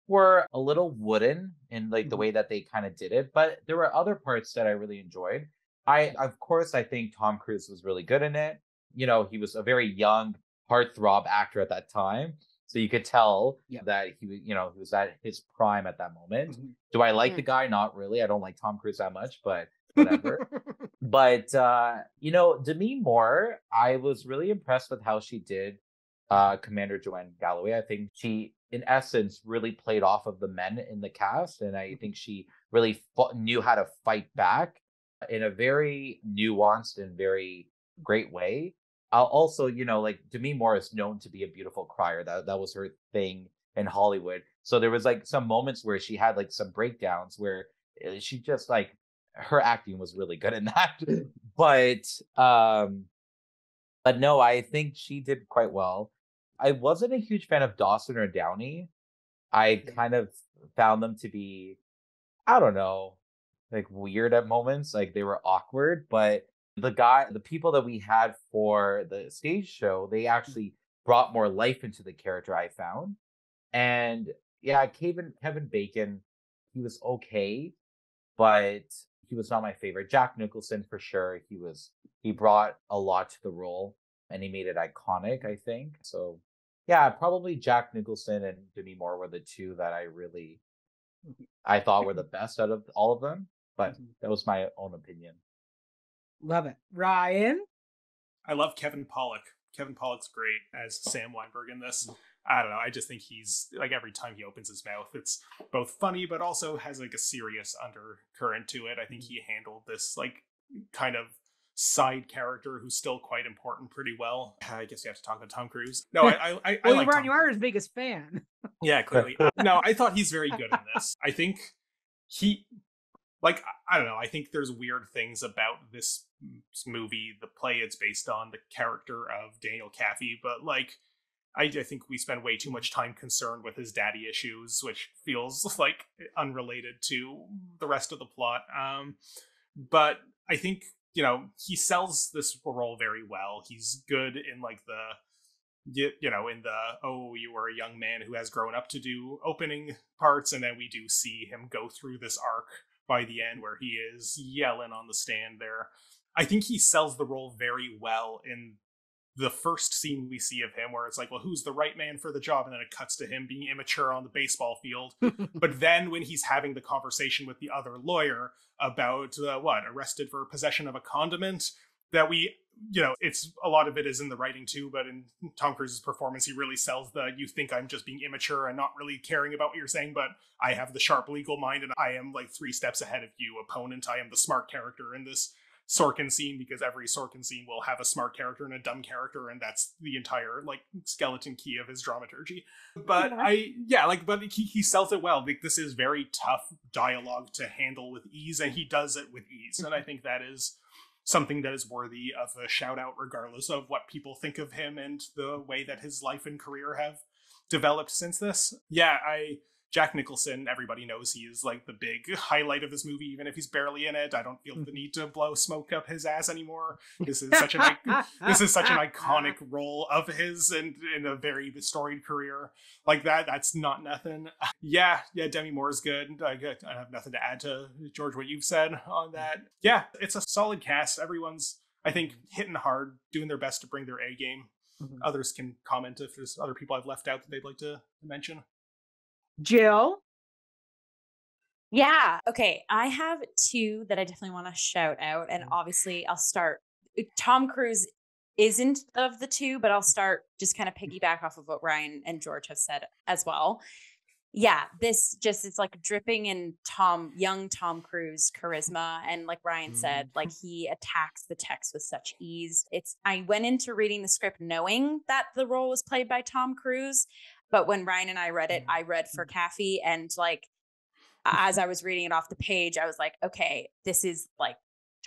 were a little wooden in like the mm-hmm. way that they kind of did it, but there were other parts that I really enjoyed. I of course I think Tom Cruise was really good in it. You know, he was a very young heartthrob actor at that time. So you could tell that he was, you know, he was at his prime at that moment. Mm-hmm. Do I like mm-hmm. the guy? Not really. I don't like Tom Cruise that much, but whatever. but uh, you know, Demi Moore, I was really impressed with how she did uh Commander Joanne Galloway. I think she in essence really played off of the men in the cast and I mm-hmm. think she really fought, knew how to fight back in a very nuanced and very great way. I'll also, you know, like Demi Moore is known to be a beautiful crier. That that was her thing in Hollywood. So there was like some moments where she had like some breakdowns where eh, she just like her acting was really good in that. but um but no, I think she did quite well. I wasn't a huge fan of Dawson or Downey. I kind of found them to be I don't know, like weird at moments, like they were awkward, but the guy the people that we had for the stage show, they mm. actually brought more life into the character I found. And yeah, Kevin Kevin Bacon, he was okay, but he was not my favorite. Jack Nicholson for sure, he was he brought a lot to the role and he made it iconic, I think. So yeah, probably Jack Nicholson and Demi Moore were the two that I really. I thought were the best out of all of them but mm-hmm. that was my own opinion. Love it. Ryan? I love Kevin Pollak. Kevin Pollak's great as Sam Weinberg in this. Mm. I don't know. I just think he's like every time he opens his mouth, it's both funny but also has like a serious undercurrent to it. I think mm. he handled this like kind of side character who's still quite important pretty well. I guess you have to talk about Tom Cruise. No, I, I, I, well, I like you, are, you are his biggest fan. yeah, clearly. no, I thought he's very good in this. I think he like I don't know. I think there's weird things about this movie, the play it's based on, the character of Daniel Kaffee, but like I, I think we spend way too much time concerned with his daddy issues, which feels like unrelated to the rest of the plot. Um, but I think you know he sells this role very well. He's good in like the you, you know in the oh you were a young man who has grown up to do opening parts and then we do see him go through this arc by the end where he is yelling on the stand there. I think he sells the role very well in the first scene we see of him where it's like, well, who's the right man for the job? And then it cuts to him being immature on the baseball field. but then when he's having the conversation with the other lawyer about uh, what, arrested for possession of a condiment, that we you know, it's a lot of it is in the writing too, but in Tom Cruise's performance, he really sells the you think I'm just being immature and not really caring about what you're saying, but I have the sharp legal mind and I am like three steps ahead of you, opponent. I am the smart character in this Sorkin scene because every Sorkin scene will have a smart character and a dumb character, and that's the entire like skeleton key of his dramaturgy. But yeah. I, yeah, like, but he, he sells it well. Like, this is very tough dialogue to handle with ease, and he does it with ease, and I think that is something that is worthy of a shout out, regardless of what people think of him and the way that his life and career have developed since this. Yeah, I Jack Nicholson, everybody knows he is like the big highlight of this movie, even if he's barely in it. I don't feel the need to blow smoke up his ass anymore. This is such an this is such an iconic role of his and in a very storied career like that. That's not nothing. Yeah, yeah, Demi Moore is good. I, I have nothing to add to George what you've said on that. Yeah, it's a solid cast. Everyone's I think hitting hard, doing their best to bring their A game. Mm-hmm. Others can comment if there's other people I've left out that they'd like to mention. Jill? Yeah. Okay. I have two that I definitely want to shout out. And mm-hmm. obviously, I'll start. Uh, Tom Cruise isn't of the two, but I'll start just kind of mm. piggyback off of what Ryan and George have said as well. Yeah, this just it's like dripping in Tom, young Tom Cruise charisma. And like Ryan said, mm-hmm. like he attacks the text with such ease. It's I went into reading the script knowing that the role was played by Tom Cruise. But when Ryan and I read it, mm. I read for Kaffee and like as I was reading it off the page, I was like, okay, this is like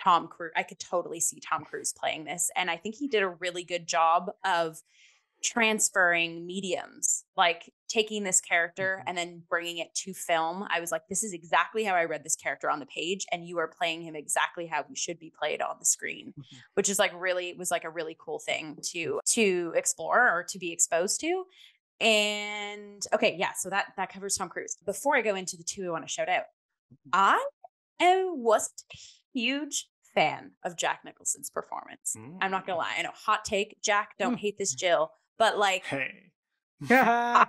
Tom Cruise. I could totally see Tom Cruise playing this. And I think he did a really good job of transferring mediums, like taking this character mm-hmm. and then bringing it to film. I was like, this is exactly how I read this character on the page. And you are playing him exactly how he should be played on the screen, mm-hmm. which is like really, was like a really cool thing to, to explore or to be exposed to. And okay, yeah, so that that covers Tom Cruise. Before I go into the two I want to shout out, mm-hmm. I am, was a huge fan of Jack Nicholson's performance. Mm. I'm not gonna mm. lie. I know hot take, Jack, don't mm. hate this Jill, but like hey. I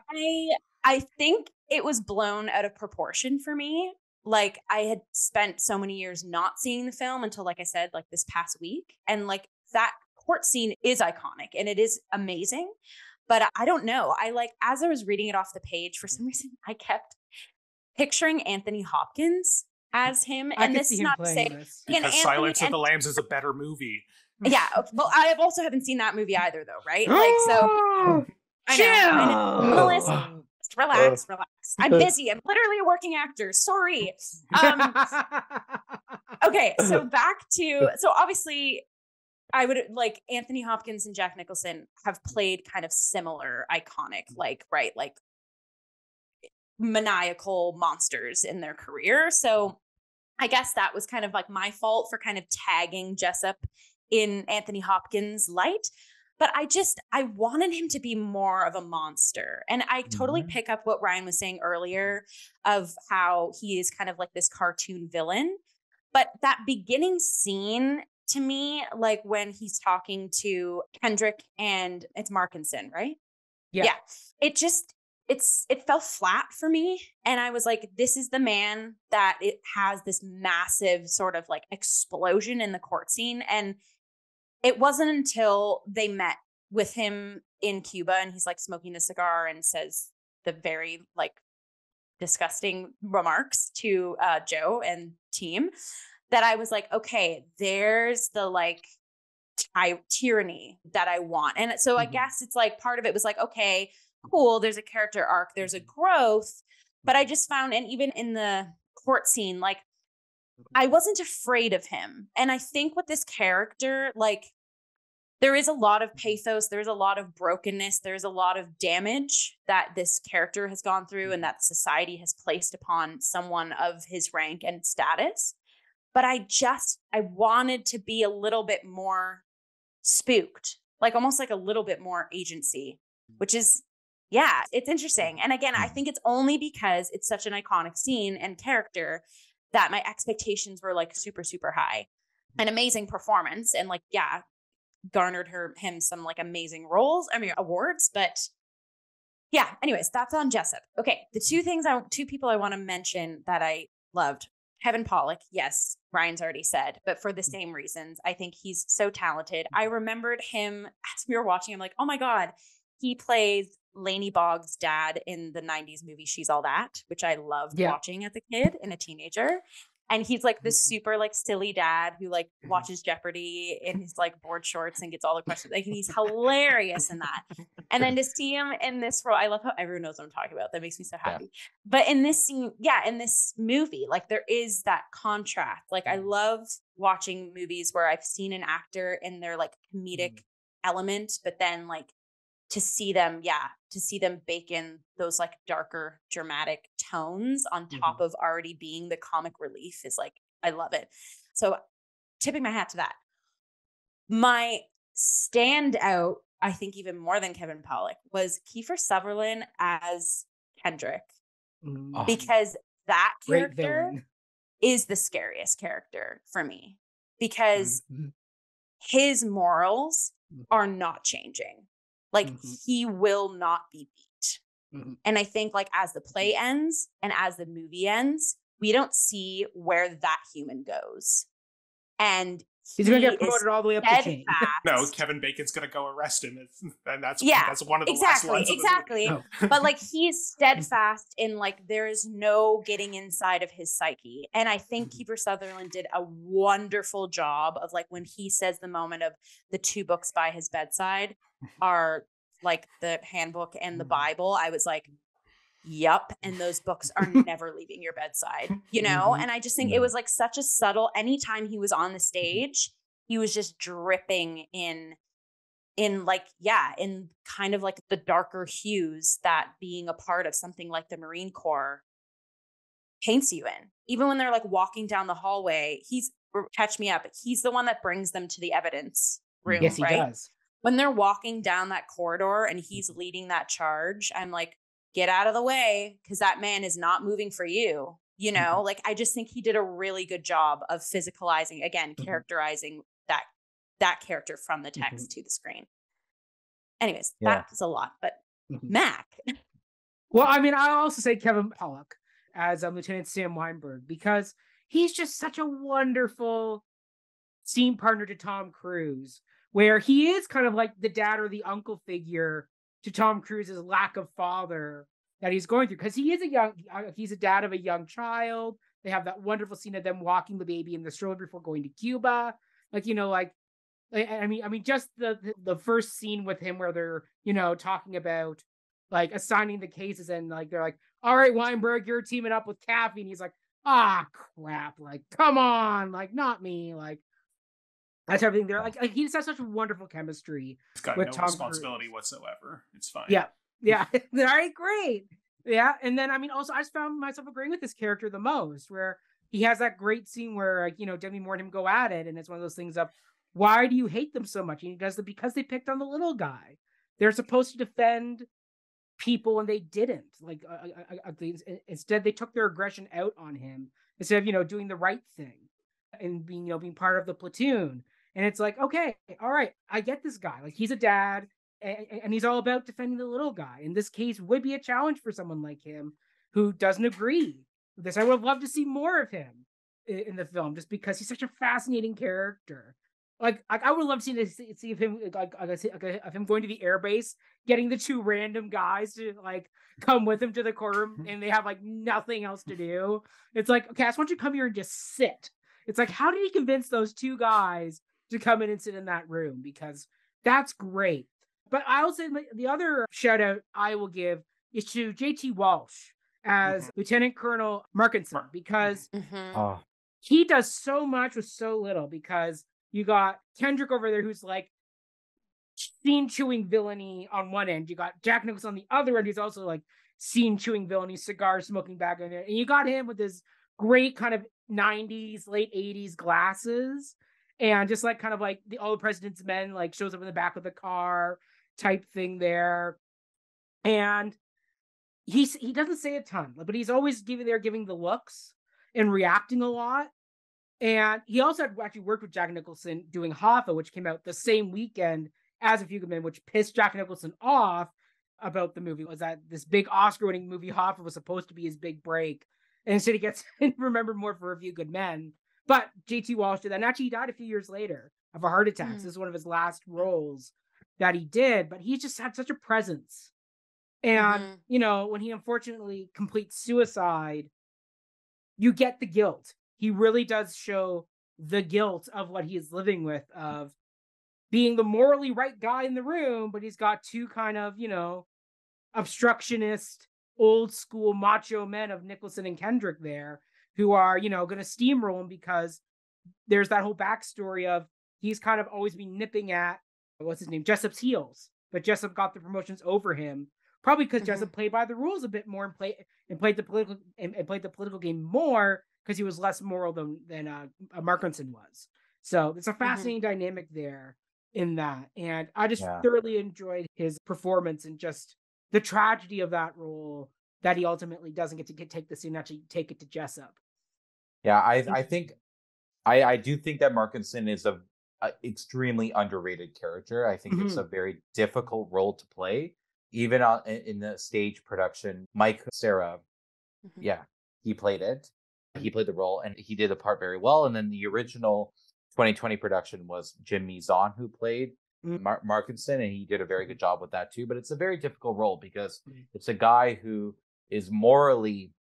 I think it was blown out of proportion for me. Like I had spent so many years not seeing the film until like I said, like this past week. And like that court scene is iconic and it is amazing. But I don't know. I like, as I was reading it off the page, for some reason, I kept picturing Anthony Hopkins as him. I and this is not to say this. because Anthony, Silence of the Lambs is a better movie. Yeah, well, I have also haven't seen that movie either, though, right? Like, so I know, I know. Melissa, just relax, relax. I'm busy. I'm literally a working actor. Sorry. Um, okay, so back to so obviously I would like Anthony Hopkins and Jack Nicholson have played kind of similar iconic, like, right, like maniacal monsters in their career. So I guess that was kind of like my fault for kind of tagging Jessep in Anthony Hopkins' light. But I just, I wanted him to be more of a monster. And I totally mm-hmm. pick up what Ryan was saying earlier of how he is kind of like this cartoon villain. But that beginning scene to me, like when he's talking to Kendrick and it's Markinson, right? Yeah. Yeah. It just it's it fell flat for me and I was like this is the man that it has this massive sort of like explosion in the court scene and it wasn't until they met with him in Cuba and he's like smoking a cigar and says the very like disgusting remarks to uh, Joe and team that I was like, okay, there's the like ty- tyranny that I want. And so I mm-hmm. guess it's like part of it was like, okay, cool, there's a character arc, there's a growth. But I just found, and even in the court scene, like I wasn't afraid of him. And I think with this character, like there is a lot of pathos, there's a lot of brokenness, there's a lot of damage that this character has gone through and that society has placed upon someone of his rank and status but I just I wanted to be a little bit more spooked, like almost like a little bit more agency, mm. which is yeah, it's interesting. And again, I mm. think it's only because it's such an iconic scene and character that my expectations were like super super high. An amazing performance and like yeah, garnered her him some like amazing roles, I mean awards, but yeah, anyways, that's on Jessep. Okay, the two things I two people I want to mention that I loved Kevin Pollak, yes, Ryan's already said, but for the mm. same reasons. I think he's so talented. I remembered him as we were watching. I'm like, oh my God, he plays Laney Boggs' dad in the 90s movie She's All That, which I loved yeah. watching as a kid and a teenager and he's like this mm-hmm. super like silly dad who like mm-hmm. watches Jeopardy in his like board shorts and gets all the questions. Like he's hilarious in that. And then to see him in this role, I love how everyone knows what I'm talking about. That makes me so happy. Yeah. But in this scene, yeah, in this movie, like there is that contrast. Like I mm-hmm. love watching movies where I've seen an actor in their like comedic mm-hmm. element, but then like to see them, yeah, to see them bake in those like darker dramatic tones on top mm-hmm. of already being the comic relief is like, I love it. So tipping my hat to that. My standout, I think even more than Kevin Pollak, was Kiefer Sutherland as Kendrick. Mm. Because that character is the scariest character for me because mm-hmm. his morals mm-hmm. are not changing. Like mm-hmm. he will not be beat. Mm-hmm. And I think like as the play mm-hmm. ends and as the movie ends, we don't see where that human goes. And He's gonna get promoted all the way up to king. no, Kevin Bacon's gonna go arrest him, and that's yeah, that's one of the exactly, last lines. Exactly, exactly. but like he's steadfast in like there is no getting inside of his psyche, and I think mm-hmm. Kiefer Sutherland did a wonderful job of like when he says the moment of the two books by his bedside are like the handbook and the mm-hmm. Bible. I was like, Yup. And those books are never leaving your bedside, you know? Mm-hmm. And I just think it was like such a subtle, anytime he was on the mm-hmm. stage, he was just dripping in in like yeah in kind of like the darker hues that being a part of something like the marine corps paints you in even when they're like walking down the hallway he's catch me up he's the one that brings them to the evidence room yes he right? does when they're walking down that corridor and he's leading that charge i'm like get out of the way because that man is not moving for you. You know, mm-hmm. like I just think he did a really good job of physicalizing, again, mm-hmm. characterizing that that character from the text mm-hmm. to the screen. Anyways, yeah. that's a lot, but mm-hmm. Mac. well, I mean, I'll also say Kevin Pollak as um, Lieutenant Sam Weinberg because he's just such a wonderful scene partner to Tom Cruise, where he is kind of like the dad or the uncle figure to Tom Cruise's lack of father that he's going through because he is a young uh, he's a dad of a young child. They have that wonderful scene of them walking the baby in the stroller before going to Cuba. Like you know, like I mean, I mean, just the the first scene with him where they're you know talking about like assigning the cases and like they're like, all right, Weinberg, you're teaming up with Kaffee, and he's like, ah, crap, like come on, like not me, like that's everything. They're like, like he just has such a wonderful chemistry. He's got with no Tom responsibility Cruise. whatsoever. It's fine. Yeah, yeah. All right, great. Yeah, and then I mean, also I just found myself agreeing with this character the most, where he has that great scene where like you know Demi Moore and him go at it, and it's one of those things of why do you hate them so much? And he does it because they picked on the little guy. They're supposed to defend people, and they didn't. Like uh, uh, uh, uh instead, they took their aggression out on him instead of you know doing the right thing and being you know being part of the platoon and it's like, okay, all right, I get this guy. Like he's a dad and, and he's all about defending the little guy. In this case, would be a challenge for someone like him who doesn't agree with this. I would love to see more of him in the film just because he's such a fascinating character. Like, like I would love to see, see if him like, like, like uh, of him going to the airbase, getting the two random guys to like come with him to the courtroom, and they have like nothing else to do. It's like, okay, I just want you to come here and just sit. It's like, how did he convince those two guys to come in and sit in that room because that's great. But I will say the other shout out I will give is to JT Walsh as mm-hmm. Lieutenant Colonel Markinson because mm-hmm. oh. he does so much with so little because you got Kendrick over there who's like scene chewing villainy on one end. You got Jack Nicholson on the other end who's also like scene chewing villainy, cigar smoking back in there. And you got him with his great kind of 90s, late 80s glasses and just like kind of like the all the president's men like shows up in the back of the car type thing there. And he's he doesn't say a ton but he's always giving there giving the looks and reacting a lot. And he also had actually worked with jack nicholson doing hoffa which came out the same weekend as a few good men which pissed jack nicholson off about the movie was that this big oscar winning movie hoffa was supposed to be his big break. And instead he gets remembered more for a few good men but JT Walsh did that. And actually, he died a few years later of a heart attack. Mm. This is one of his last roles that he did, but he just had such a presence. And, mm-hmm. you know, when he unfortunately completes suicide, you get the guilt. He really does show the guilt of what he is living with, of being the morally right guy in the room, but he's got two kind of, you know, obstructionist, old school macho men of Nicholson and Kendrick there who are, you know, going to steamroll him because there's that whole backstory of he's kind of always been nipping at what's his name, Jessep's heels but Jessep got the promotions over him. Probably because mm-hmm. Jessep played by the rules a bit more and played and played the political and, and played the political game more because he was less moral than than uh, Markinson was. So it's a mm-hmm. fascinating mm-hmm. dynamic there in that, and I just yeah. thoroughly enjoyed his performance and just the tragedy of that role that he ultimately doesn't get to get, take the scene actually take it to Jessep. Yeah, I I think I I do think that Markinson is a, a extremely underrated character. I think mm-hmm. it's a very difficult role to play, even on in the stage production. Mike Sarah, mm-hmm. yeah, he played it. He played the role and he did the part very well. And then the original 2020 production was Jim Mizon who played mm. Mar- Markinson, and he did a very good job with that too. But it's a very difficult role because mm. it's a guy who is morally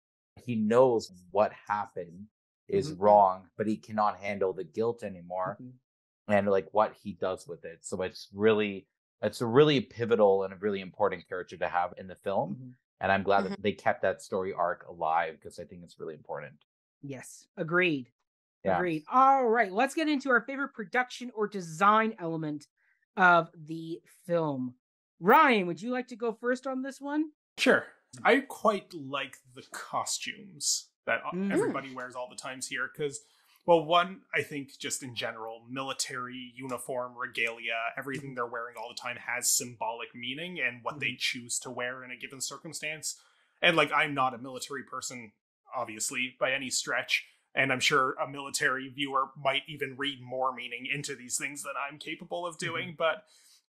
he knows what happened is mm-hmm. wrong, but he cannot handle the guilt anymore mm-hmm. and like what he does with it. So it's really it's a really pivotal and a really important character to have in the film. Mm-hmm. And I'm glad that mm-hmm. they kept that story arc alive because I think it's really important. Yes, agreed. Yeah. Agreed. All right, let's get into our favorite production or design element of the film. Ryan, would you like to go first on this one? Sure. I quite like the costumes that mm-hmm. everybody wears all the times here because well one i think just in general military uniform regalia everything mm-hmm. they're wearing all the time has symbolic meaning and what mm-hmm. they choose to wear in a given circumstance and like i'm not a military person obviously by any stretch and i'm sure a military viewer might even read more meaning into these things than i'm capable of doing mm-hmm. but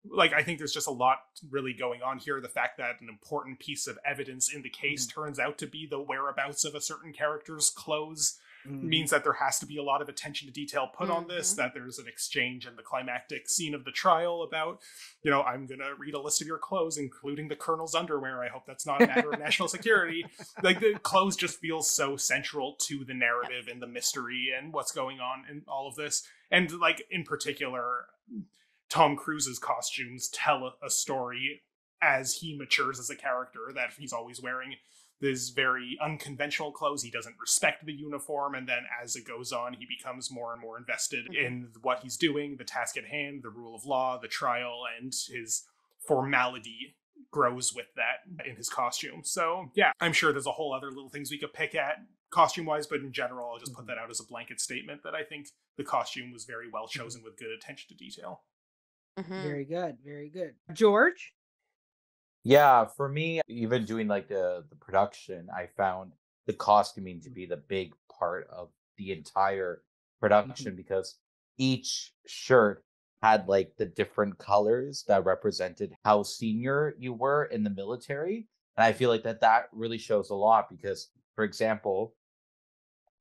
like I think there's just a lot really going on here. The fact that an important piece of evidence in the case mm-hmm. turns out to be the whereabouts of a certain character's clothes mm-hmm. means that there has to be a lot of attention to detail put mm-hmm. on this. Mm-hmm. That there's an exchange in the climactic scene of the trial about, you know, I'm gonna read a list of your clothes, including the colonel's underwear. I hope that's not a matter of national security. Like the clothes just feels so central to the narrative and the mystery and what's going on in all of this. And like in particular Tom Cruise's costumes tell a story as he matures as a character that he's always wearing this very unconventional clothes. He doesn't respect the uniform, and then as it goes on, he becomes more and more invested mm-hmm. in what he's doing, the task at hand, the rule of law, the trial, and his formality grows with that in his costume. So yeah, I'm sure there's a whole other little things we could pick at costume wise, but in general, I'll just put mm-hmm. that out as a blanket statement that I think the costume was very well mm-hmm. chosen with good attention to detail. Mm-hmm. Very good. Very good. George? Yeah, for me, even doing like the, the production, I found the costuming to mm. be the big part of the entire production mm-hmm. because each shirt had like the different colors that represented how senior you were in the military. And I feel like that that really shows a lot because, for example,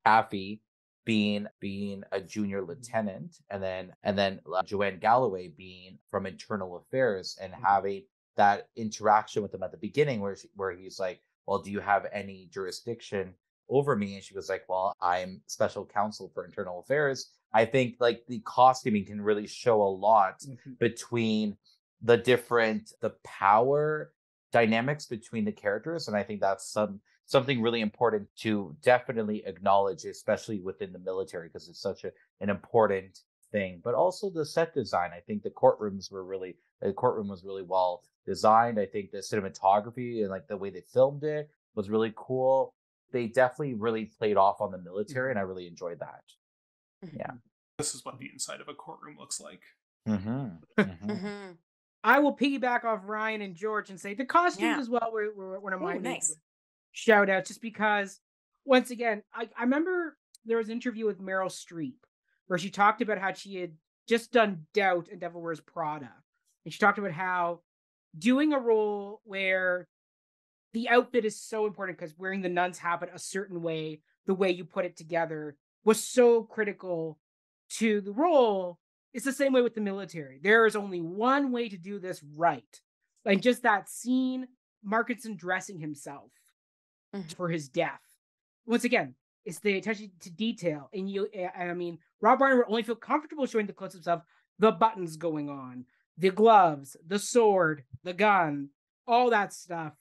Kaffee being being a junior lieutenant and then and then uh, Joanne Galloway being from internal affairs and mm-hmm. having that interaction with him at the beginning where she, where he's like well do you have any jurisdiction over me and she was like well I'm special counsel for internal affairs I think like the costuming can really show a lot mm-hmm. between the different the power dynamics between the characters and I think that's some something really important to definitely acknowledge, especially within the military, because it's such a, an important thing. But also the set design. I think the courtrooms were really the courtroom was really well designed. I think the cinematography and like the way they filmed it was really cool. They definitely really played off on the military, and I really enjoyed that. Mm-hmm. Yeah. This is what the inside of a courtroom looks like. Mm-hmm. Mm-hmm. mm-hmm. I will piggyback off Ryan and George and say the costumes yeah. as well were, were one of my nice shout out just because once again, I, I remember there was an interview with Meryl Streep where she talked about how she had just done Doubt and Devil Wears Prada. And she talked about how doing a role where the outfit is so important because wearing the nun's habit a certain way, the way you put it together, was so critical to the role. It's the same way with the military. There is only one way to do this right. And just that scene, Markinson dressing himself mm-hmm. for his death. Once again, it's the attention to detail. And you, eh, I mean, Rob Reiner would only feel comfortable showing the close ups of the buttons going on, the gloves, the sword, the gun, all that stuff.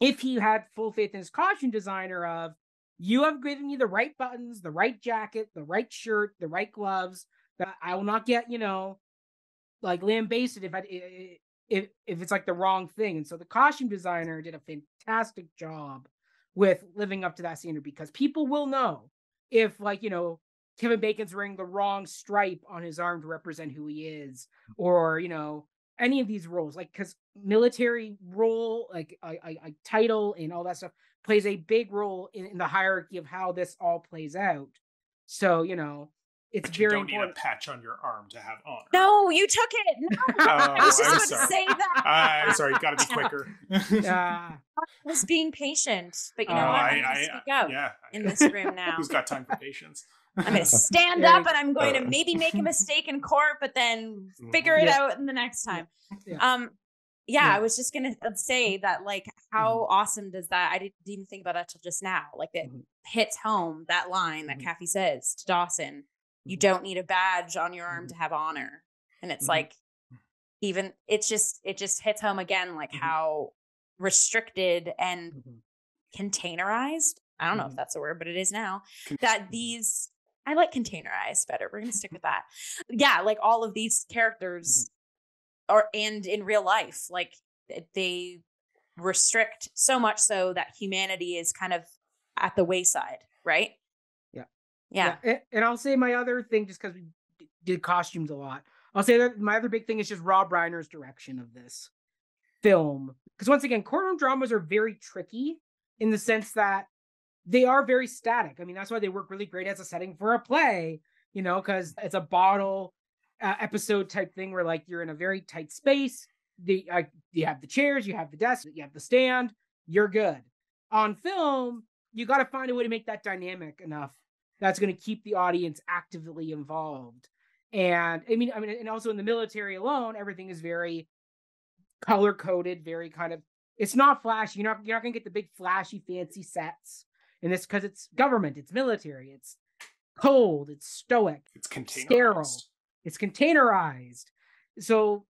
If he had full faith in his costume designer of, you have given me the right buttons, the right jacket, the right shirt, the right gloves, that I will not get, you know, like lambasted if I eh, eh, if if it's like the wrong thing. And so the costume designer did a fantastic job with living up to that standard because people will know if like, you know, Kevin Bacon's wearing the wrong stripe on his arm to represent who he is, or you know, any of these roles, like because military role, like a, a, title and all that stuff, plays a big role in, in, the hierarchy of how this all plays out. So you know, it's but very you don't important. need a patch on your arm to have honor. No, you took it. No, oh, I was just going to say that. I'm sorry, got to be quicker. I was being patient, but you know uh, what? I'm I, speak out yeah, in this room now. Who's got time for patience? I'm going to stand up and I'm going to maybe make a mistake in court, but then figure it yeah. out in the next time. Yeah. Um, yeah, yeah, I was just gonna say that, like, how mm-hmm. awesome does that? I didn't even think about that till just now. Like, it mm-hmm. hits home that line that mm-hmm. Kaffee says to Dawson: "You mm-hmm. don't need a badge on your arm mm-hmm. to have honor." And it's mm-hmm. like, even it's just it just hits home again, like how restricted and containerized. I don't know if that's a word, but it is now. That these I like containerized better. We're gonna stick with that. Yeah, like all of these characters mm-hmm. are and in real life, like they restrict so much so that humanity is kind of at the wayside, right? Yeah. And I'll say my other thing, just because we did costumes a lot, I'll say that my other big thing is just Rob Reiner's direction of this film. Because once again, courtroom dramas are very tricky in the sense that they are very static. I mean, that's why they work really great as a setting for a play, you know, because it's a bottle uh, episode type thing where like you're in a very tight space. The uh, you have the chairs, you have the desk, you have the stand, you're good. On film, you got to find a way to make that dynamic enough that's going to keep the audience actively involved. And I mean, I mean, and also in the military alone, everything is very color coded, very kind of. It's not flashy. You're not you're not gonna get the big flashy fancy sets and it's because it's government, it's military, it's cold, it's stoic, it's sterile, it's containerized. So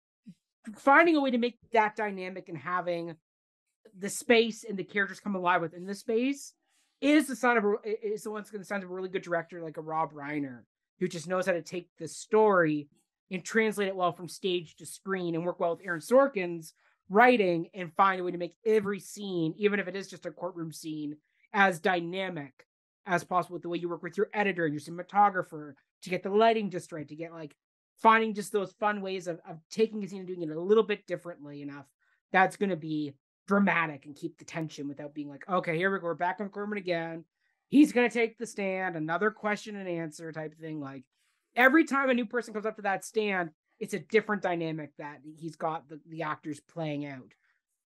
finding a way to make that dynamic and having the space and the characters come alive within the space is the sign of a, is the one's going to sign of a really good director like a Rob Reiner who just knows how to take the story and translate it well from stage to screen and work well with Aaron Sorkin's writing and find a way to make every scene, even if it is just a courtroom scene, as dynamic as possible with the way you work with your editor and your cinematographer to get the lighting just right, to get like finding just those fun ways of, of taking a scene and doing it a little bit differently enough. That's going to be dramatic and keep the tension without being like, okay, here we go, we're back on Corman again. He's going to take the stand, another question and answer type thing. Like every time a new person comes up to that stand, it's a different dynamic that he's got the, the actors playing out.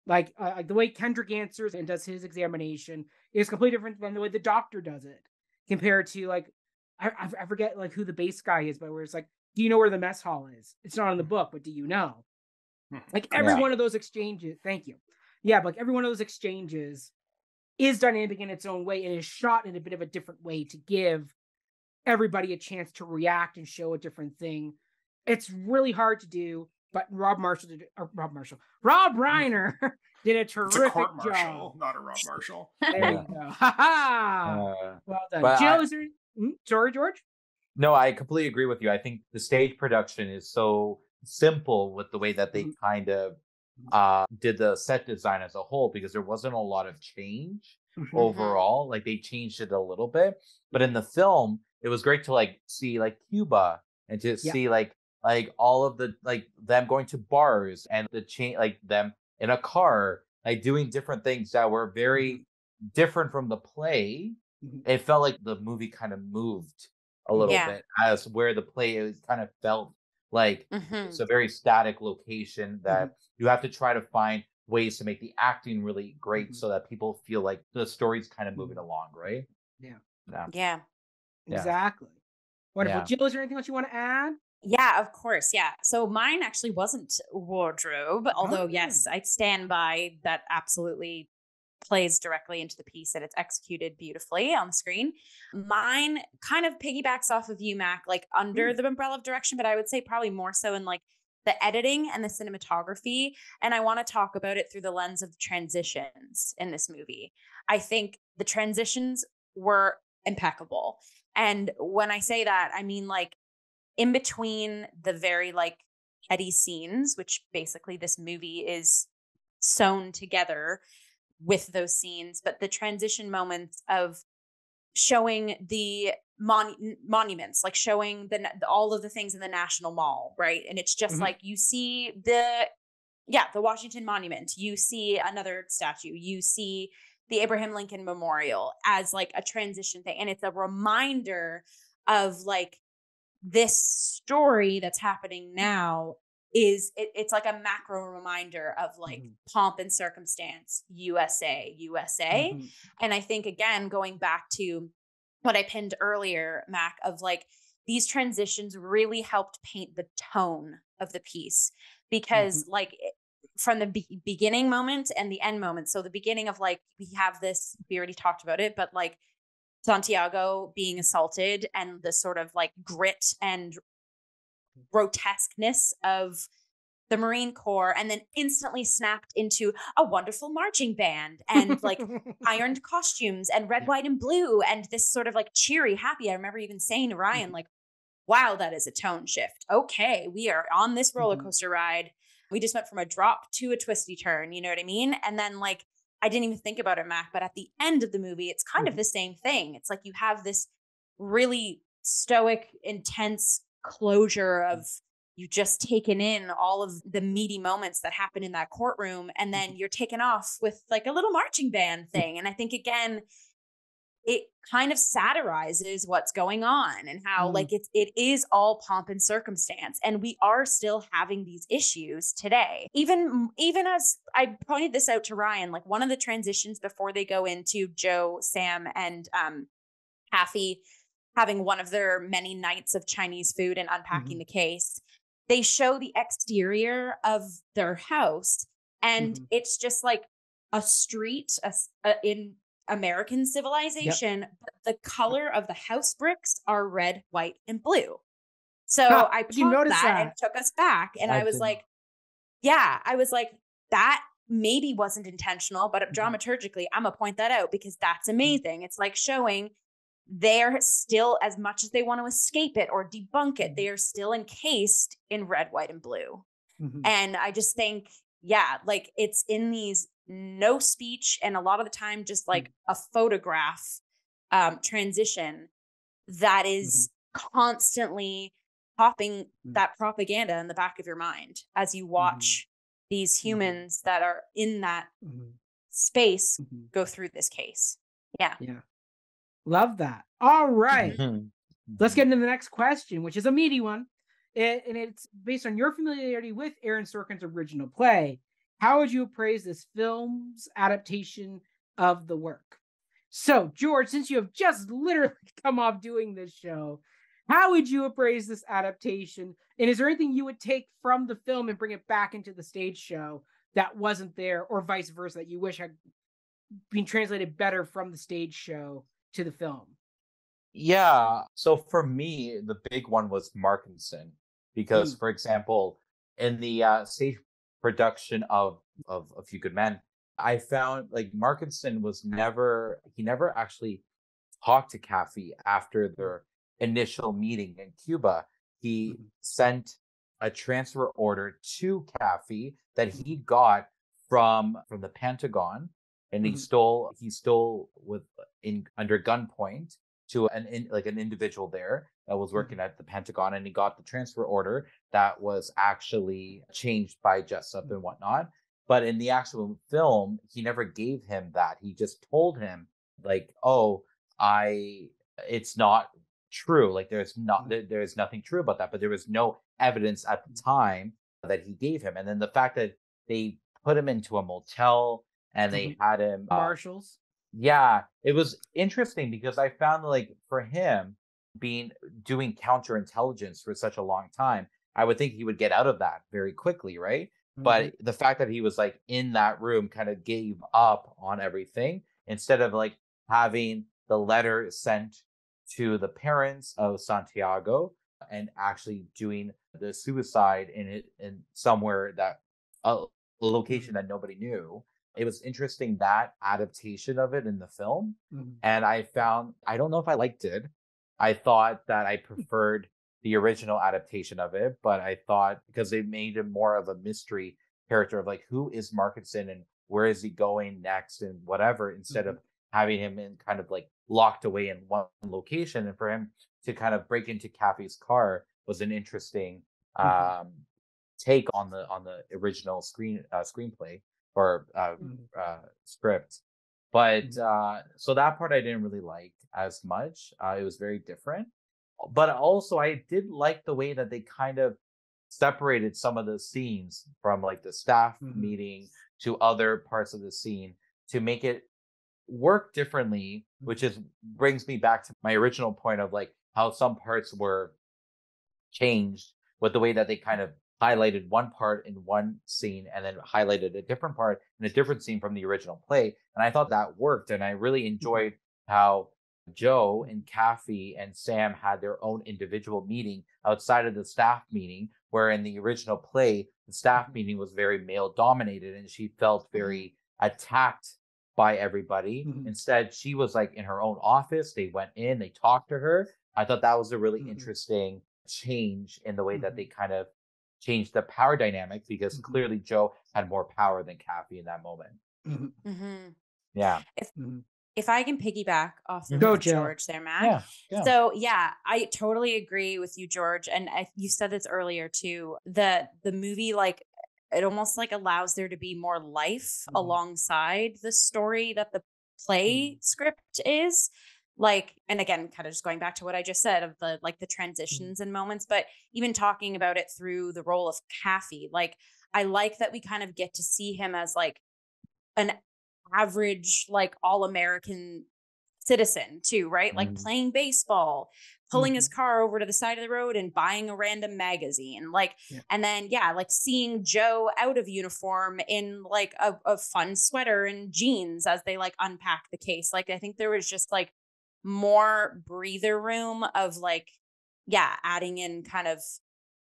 Like, uh, like the way Kendrick answers and does his examination is completely different than the way the doctor does it compared to like I, I forget like who the base guy is, but where it's like, do you know where the mess hall is? It's not in the book, but do you know? Hmm. Like every yeah. one of those exchanges, thank you. Yeah, but like every one of those exchanges is dynamic in its own way and is shot in a bit of a different way to give everybody a chance to react and show a different thing. It's really hard to do, but Rob Marshall did uh, Rob Marshall. Rob. Reiner did a terrific it's a court job. Marshall, not a Rob Marshall. there you go. Ha ha. Uh, well done. Joe, I, is there, hmm? sorry, George? No, I completely agree with you. I think the stage production is so simple with the way that they mm-hmm. kind of uh did the set design as a whole because there wasn't a lot of change mm-hmm. overall. Like they changed it a little bit. But in the film, it was great to like see like Cuba and to yeah. see like like all of the like them going to bars and the chain like them in a car like doing different things that were very mm-hmm. different from the play mm-hmm. it felt like the movie kind of moved a little yeah. bit as where the play is kind of felt like mm-hmm. it's a very static location mm-hmm. that mm-hmm. you have to try to find ways to make the acting really great mm-hmm. so that people feel like the story's kind of moving along right yeah yeah, yeah. exactly wonderful yeah. jill is there anything else you want to add yeah, of course. Yeah. So mine actually wasn't wardrobe, although, oh. yes, I stand by that absolutely plays directly into the piece and it's executed beautifully on the screen. Mine kind of piggybacks off of you, Mac, like under mm. the umbrella of direction, but I would say probably more so in like the editing and the cinematography. And I want to talk about it through the lens of the transitions in this movie. I think the transitions were impeccable. And when I say that, I mean like in between the very like Eddie scenes, which basically this movie is sewn together with those scenes, but the transition moments of showing the mon- monuments, like showing the all of the things in the National Mall, right? And it's just mm-hmm. like you see the yeah, the Washington Monument, you see another statue, you see the Abraham Lincoln Memorial as like a transition thing and it's a reminder of like this story that's happening now is it, it's like a macro reminder of like mm-hmm. pomp and circumstance usa usa mm-hmm. and i think again going back to what i pinned earlier mac of like these transitions really helped paint the tone of the piece because mm-hmm. like from the be- beginning moment and the end moment so the beginning of like we have this we already talked about it but like santiago being assaulted and the sort of like grit and grotesqueness of the Marine Corps and then instantly snapped into a wonderful marching band and like ironed costumes and red, white, and blue and this sort of like cheery, happy. I remember even saying to Ryan, mm-hmm. like, wow, that is a tone shift. Okay, we are on this roller mm-hmm. coaster ride. We just went from a drop to a twisty turn, you know what I mean? And then like I didn't even think about it, Mac, but at the end of the movie, it's kind mm-hmm. of the same thing. It's like you have this really stoic, intense closure of you just taken in all of the meaty moments that happen in that courtroom and then mm-hmm. you're taken off with like a little marching band mm. thing and i think again it kind of satirizes what's going on and how mm. like it's it is all pomp and circumstance and we are still having these issues today even even as i pointed this out to ryan like one of the transitions before they go into joe sam and um Kaffee having one of their many nights of Chinese food and unpacking mm-hmm. the case, they show the exterior of their house. And mm-hmm. it's just like a street a, a, in American civilization, yep. but the color of the house bricks are red, white, and blue. So huh, I you noticed that, that, and took us back. And I, I was like, yeah, I was like, that maybe wasn't intentional, but mm-hmm. dramaturgically, I'm gonna point that out because that's mm-hmm. amazing. It's like showing they're still, as much as they want to escape it or debunk it, mm-hmm. they are still encased in red, white, and blue. Mm-hmm. And I just think, yeah, like it's in these no speech and a lot of the time just like mm-hmm. a photograph um, transition that is mm-hmm. constantly popping mm-hmm. that propaganda in the back of your mind as you mm-hmm. watch these humans that are in that space go through this case. Yeah. Yeah. Love that. All right. Mm-hmm. Let's get into the next question, which is a meaty one. It, and it's based on your familiarity with Aaron Sorkin's original play. How would you appraise this film's adaptation of the work? So, George, since you have just literally come off doing this show, how would you appraise this adaptation? And is there anything you would take from the film and bring it back into the stage show that wasn't there, or vice versa, that you wish had been translated better from the stage show to the film? Yeah. So for me, the big one was Markinson because, mm. for example, in the uh, stage production of of A Few Good Men, I found like Markinson was never he never actually talked to Kaffee after their initial meeting in Cuba. He mm-hmm. sent a transfer order to Kaffee that he got from from the Pentagon and he mm-hmm. stole he stole with in under gunpoint to an in, like an individual there that was mm-hmm. working at the Pentagon, and he got the transfer order that was actually changed by Jessup mm-hmm. and whatnot. But in the actual film, he never gave him that. He just told him like, "Oh, I, it's not true. Like there's not mm-hmm. there, there's nothing true about that." But there was no evidence at the mm-hmm. time that he gave him. And then the fact that they put him into a motel and they mm-hmm. had him uh, Marshalls. Yeah, it was interesting because I found like for him being doing counterintelligence for such a long time, I would think he would get out of that very quickly, right? Mm-hmm. But the fact that he was like in that room kind of gave up on everything instead of like having the letter sent to the parents of Santiago and actually doing the suicide in it in somewhere that a location mm-hmm. that nobody knew it was interesting that adaptation of it in the film. Mm-hmm. And I found, I don't know if I liked it. I thought that I preferred the original adaptation of it, but I thought because they made him more of a mystery character of like who is Markinson and where is he going next and whatever, instead mm-hmm. of having him in kind of like locked away in one location and for him to kind of break into Kaffee's car was an interesting mm-hmm. um, take on the on the original screen uh, screenplay or uh, mm-hmm. uh, script. But mm-hmm. uh, so that part I didn't really like as much. Uh, it was very different. But also, I did like the way that they kind of separated some of the scenes from like the staff mm-hmm. meeting to other parts of the scene to make it work differently, which is brings me back to my original point of like how some parts were changed with the way that they kind of highlighted one part in one scene and then highlighted a different part in a different scene from the original play. And I thought that worked. And I really mm-hmm. enjoyed how Joe and Kaffee and Sam had their own individual meeting outside of the staff meeting, where in the original play, the staff mm-hmm. meeting was very male dominated and she felt mm-hmm. very attacked by everybody. Mm-hmm. Instead, she was like in her own office. They went in, they talked to her. I thought that was a really mm-hmm. interesting change in the way that they kind of changed the power dynamic because mm-hmm. clearly Joe had more power than Kaffee in that moment. Mm-hmm. mm-hmm. Yeah. If, mm-hmm. if I can piggyback off of Go, George there, Matt. Yeah, yeah, So yeah, I totally agree with you, George. And I, you said this earlier too. The the movie like it almost like allows there to be more life mm-hmm. alongside the story that the play script is like and again kind of just going back to what i just said of the like the mm-hmm. transitions and moments but even talking about it through the role of Kaffee like i like that we kind of get to see him as like an average like all american citizen too right like mm. playing baseball pulling mm-hmm. his car over to the side of the road and buying a random magazine like yeah. and then yeah like seeing joe out of uniform in like a, a fun sweater and jeans as they like unpack the case like i think there was just like more breather room of like, yeah, adding in kind of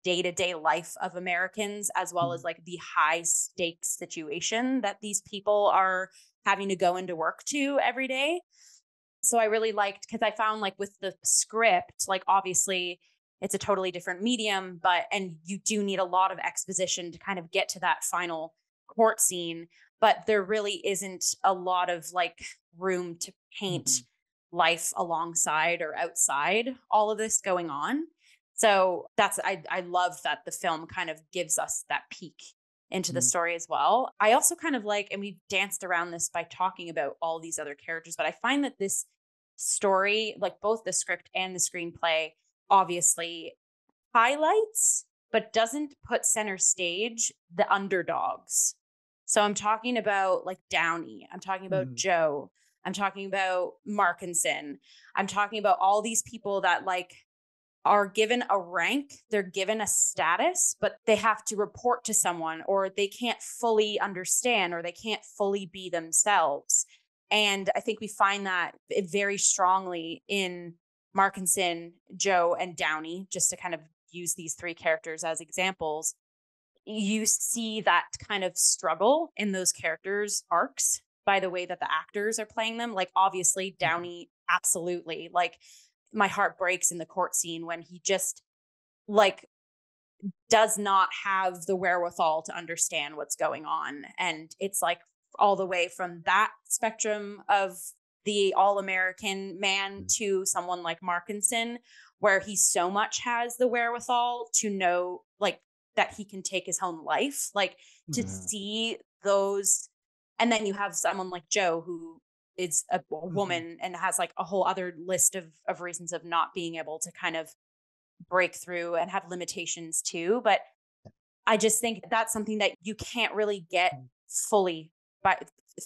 day to day life of Americans, as well mm-hmm. as like the high stakes situation that these people are having to go into work to every day. So I really liked because I found like with the script, like obviously it's a totally different medium, but and you do need a lot of exposition to kind of get to that final court scene, but there really isn't a lot of like room to paint mm-hmm life alongside or outside all of this going on. So that's I I love that the film kind of gives us that peek into the mm. story as well. I also kind of like, and we danced around this by talking about all these other characters, but I find that this story, like both the script and the screenplay, obviously highlights but doesn't put center stage the underdogs. So I'm talking about like Downey, I'm talking about mm. Joe, I'm talking about Markinson. I'm talking about all these people that like are given a rank, they're given a status, but they have to report to someone or they can't fully understand or they can't fully be themselves. And I think we find that very strongly in Markinson, Joe, and Downey, just to kind of use these three characters as examples. You see that kind of struggle in those characters' arcs by the way that the actors are playing them. Like, obviously, mm-hmm. Downey, absolutely. Like, my heart breaks in the court scene when he just, like, does not have the wherewithal to understand what's going on. And it's like all the way from that spectrum of the all American man mm. to someone like Markinson, where he so much has the wherewithal to know, like, that he can take his own life. Like, to yeah. see those and then you have someone like Joe who is a, mm-hmm. woman mm-hmm. and has like a whole other list of of reasons of not being able to kind of break through and have limitations too. But I just think that's something that you can't really get mm. fully by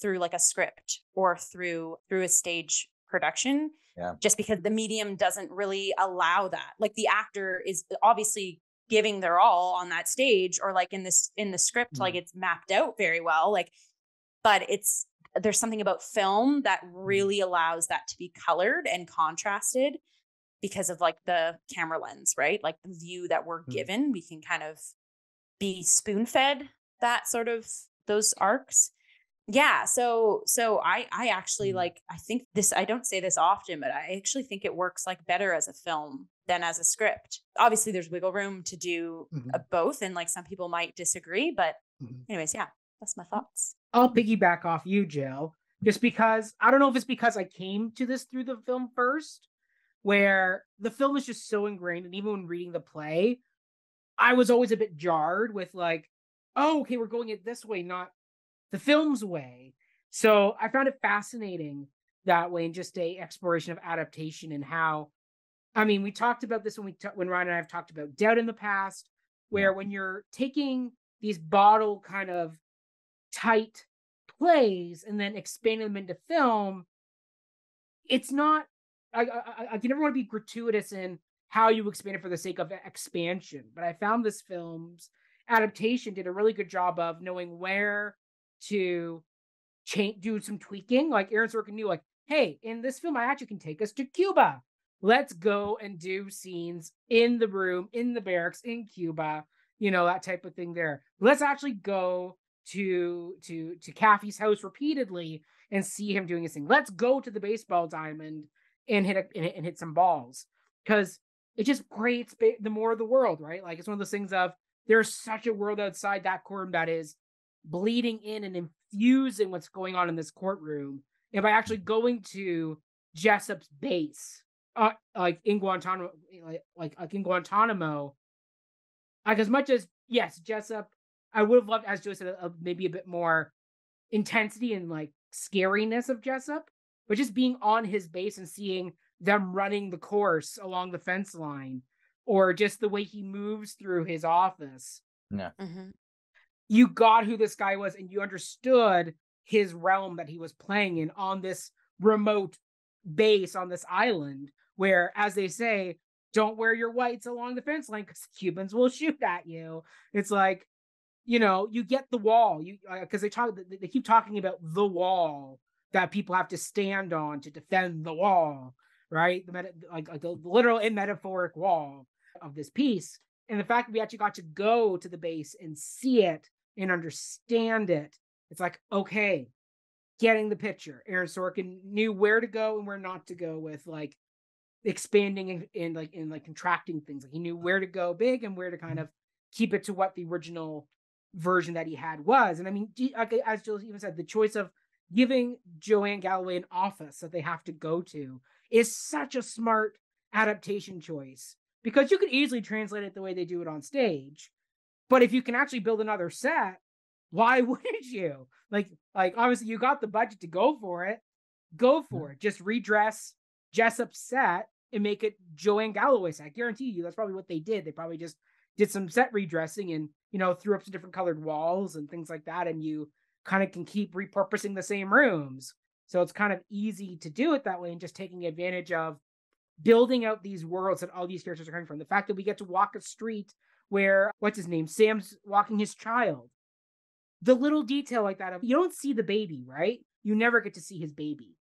through like a script or through through a stage production. Yeah. Just because the medium doesn't really allow that. Like the actor is obviously giving their all on that stage or like in this in the script mm-hmm. like it's mapped out very well like but it's there's something about film that mm-hmm. really allows that to be colored and contrasted because of like the camera lens, right? Like the view that we're mm-hmm. given, we can kind of be spoon fed that sort of those arcs. Yeah, so so I I actually Mm. like I think this I don't say this often, but I actually think it works like better as a film than as a script. Obviously there's wiggle room to do Mhm. uh, both and like some people might disagree, but Mhm. anyways, yeah, that's my thoughts. I'll piggyback off you, Jill, just because I don't know if it's because I came to this through the film first, where the film is just so ingrained, and even when reading the play, I was always a bit jarred with like, oh, okay, we're going it this way, not the film's way. So I found it fascinating that way, and just a exploration of adaptation and how. I mean, we talked about this when we ta- when Ryan and I have talked about doubt in the past, where when you're taking these bottle kind of tight plays and then expanding them into film, it's not. I, I, I can never want to be gratuitous in how you expand it for the sake of expansion, but I found this film's adaptation did a really good job of knowing where to change, do some tweaking. Like Aaron Sorkin knew, like, hey, in this film, I actually can take us to Cuba. Let's go and do scenes in the room, in the barracks, in Cuba, you know, that type of thing there. Let's actually go to to to Kaffee's house repeatedly and see him doing his thing. Let's go to the baseball diamond and hit a, and, hit- and hit some balls because it just creates ba- the more of the world, right? Like it's one of those things of there's such a world outside that courtroom that is bleeding in and infusing what's going on in this courtroom. And by actually going to Jessup's base, uh, like in Guantanamo, like, like like in Guantanamo, like as much as yes, Jessup, I would have loved, as Joe said, a, maybe a bit more intensity and like scariness of Jessup, but just being on his base and seeing them running the course along the fence line, or just the way he moves through his office, Mhm. you got who this guy was and you understood his realm that he was playing in on this remote base on this island where as they say don't wear your whites along the fence line because cubans will shoot at you. It's like you know you get the wall you uh, because they talk they they keep talking about the wall that people have to stand on to defend the wall right the meta, like, like the literal and metaphoric wall of this piece and the fact that we actually got to go to the base and see it and understand it, it's like, okay, getting the picture. Aaron Sorkin knew where to go and where not to go with like expanding and, and like and like contracting things. Like he knew where to go big and where to kind mm-hmm. of keep it to what the original version that he had was. And I mean, as Jill even said, the choice of giving Joanne Galloway an office that they have to go to is such a smart adaptation choice because you could easily translate it the way they do it on stage. But if you can actually build another set, why wouldn't you? Like, like obviously you got the budget to go for it. Go for it. Just redress Jessup's set and make it Joanne Galloway set. I guarantee you that's probably what they did. They probably just did some set redressing and you know threw up some different colored walls and things like that, and you kind of can keep repurposing the same rooms. So it's kind of easy to do it that way and just taking advantage of building out these worlds that all these characters are coming from. The fact that we get to walk a street where what's his name? Sam's walking his child. The little detail like that of you don't see the baby, right? You never get to see his baby.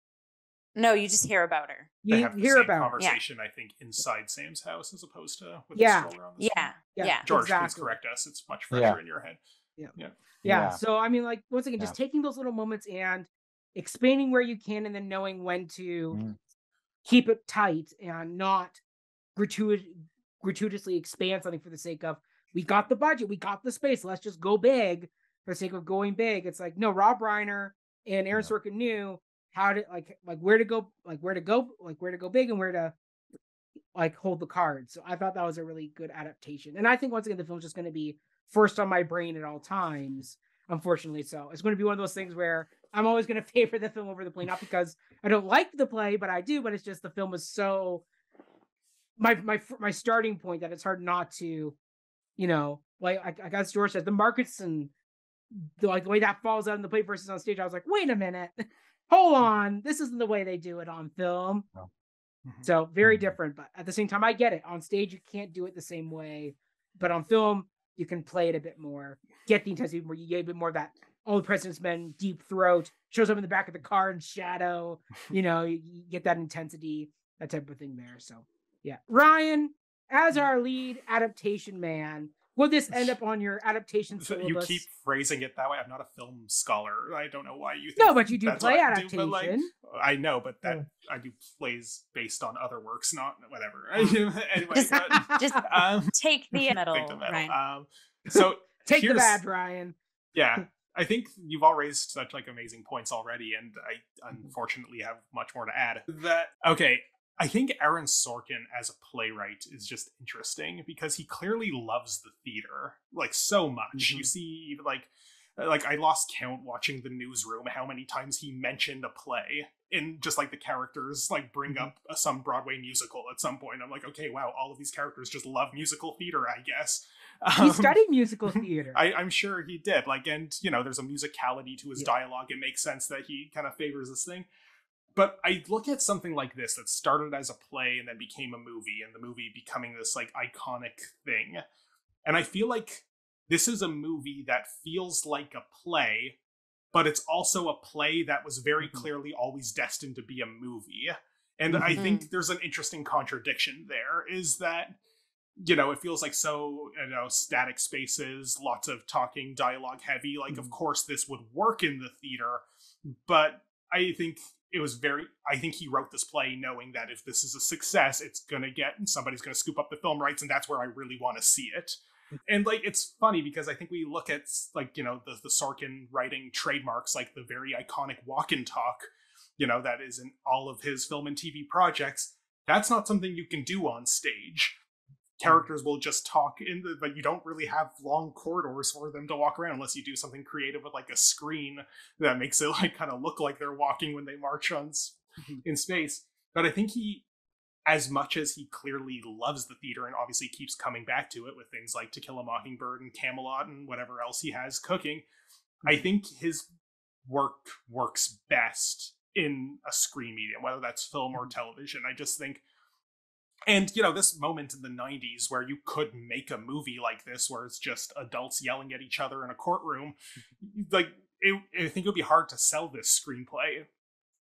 No, you just hear about her. They You have the hear same about her. conversation, I think, inside Sam's house as opposed to with Yeah. the stroller on the Yeah. side. Yeah. Yeah. George, please correct us. It's much fresher Yeah. in your head. yeah. Yeah. yeah. So I mean, like once again, just taking those little moments and expanding where you can, and then knowing when to Mm. keep it tight and not gratuit- gratuitously expand something for the sake of we got the budget, we got the space, let's just go big for the sake of going big. It's like no, Rob Reiner and Aaron Yeah. Sorkin knew how to like like where to go, like where to go, like where to go big and where to like hold the cards. So I thought that was a really good adaptation. And I think once again the film's just going to be first on my brain at all times. Unfortunately, so it's going to be one of those things where I'm always going to favor the film over the play, not because I don't like the play, but I do. But it's just the film is so my my my starting point that it's hard not to, you know, like I, I guess George said, the Markinson the, like the way that falls out in the play versus on stage. I was like, wait a minute, hold on, this isn't the way they do it on film. Mhm. So very Mhm. different, but at the same time, I get it. On stage, you can't do it the same way, but on film, you can play it a bit more, get the intensity more, you get a bit more of that. All the President's Men deep throat shows up in the back of the car in shadow. You know, you, you get that intensity, that type of thing there. So yeah, Ryan, as our lead adaptation man, Will this end up on your adaptation syllabus? You keep phrasing it that way. I'm not a film scholar. I don't know why you. Think No, but you do play adaptation. Do, like, I know, but that oh. I do plays based on other works, not whatever. anyway, just, but, just um, take the medal, Right. Um, so take the bad, Ryan. Yeah, I think you've all raised such like amazing points already, and I mm-hmm. unfortunately have much more to add. That okay, I think Aaron Sorkin as a playwright is just interesting because he clearly loves the theater like so much. Mm-hmm. You see, like, like I lost count watching the newsroom how many times he mentioned a play and just like the characters like bring mm-hmm. up a, some Broadway musical at some point. I'm like, okay, wow, all of these characters just love musical theater, I guess. Um, he studied musical theater. I, am sure he did. Like, and you know, there's a musicality to his yeah. dialogue. It makes sense that he kind of favors this thing. But I look at something like this that started as a play and then became a movie, and the movie becoming this like iconic thing. And I feel like this is a movie that feels like a play, but it's also a play that was very mm-hmm. clearly always destined to be a movie. And mm-hmm. I think there's an interesting contradiction there is that you know, it feels like so, you know, static spaces, lots of talking, dialogue heavy. Like, mm-hmm. of course, this would work in the theater, but I think it was very i think he wrote this play knowing that if this is a success it's going to get and somebody's going to scoop up the film rights and that's where i really want to see it. And like it's funny because i think we look at like you know the, the sorkin writing trademarks like the very iconic walk and talk you know that is in all of his film and tv projects. That's not something you can do on stage characters will just talk in the but you don't really have long corridors for them to walk around unless you do something creative with like a screen that makes it like kind of look like they're walking when they march on mm-hmm. in space but i think he as much as he clearly loves the theater and obviously keeps coming back to it with things like to kill a mockingbird and camelot and whatever else he has cooking i mm-hmm. think his work works best in a screen medium whether that's film or mm-hmm. television i just think and you know this moment in the 90s where you could make a movie like this where it's just adults yelling at each other in a courtroom like it, i think it would be hard to sell this screenplay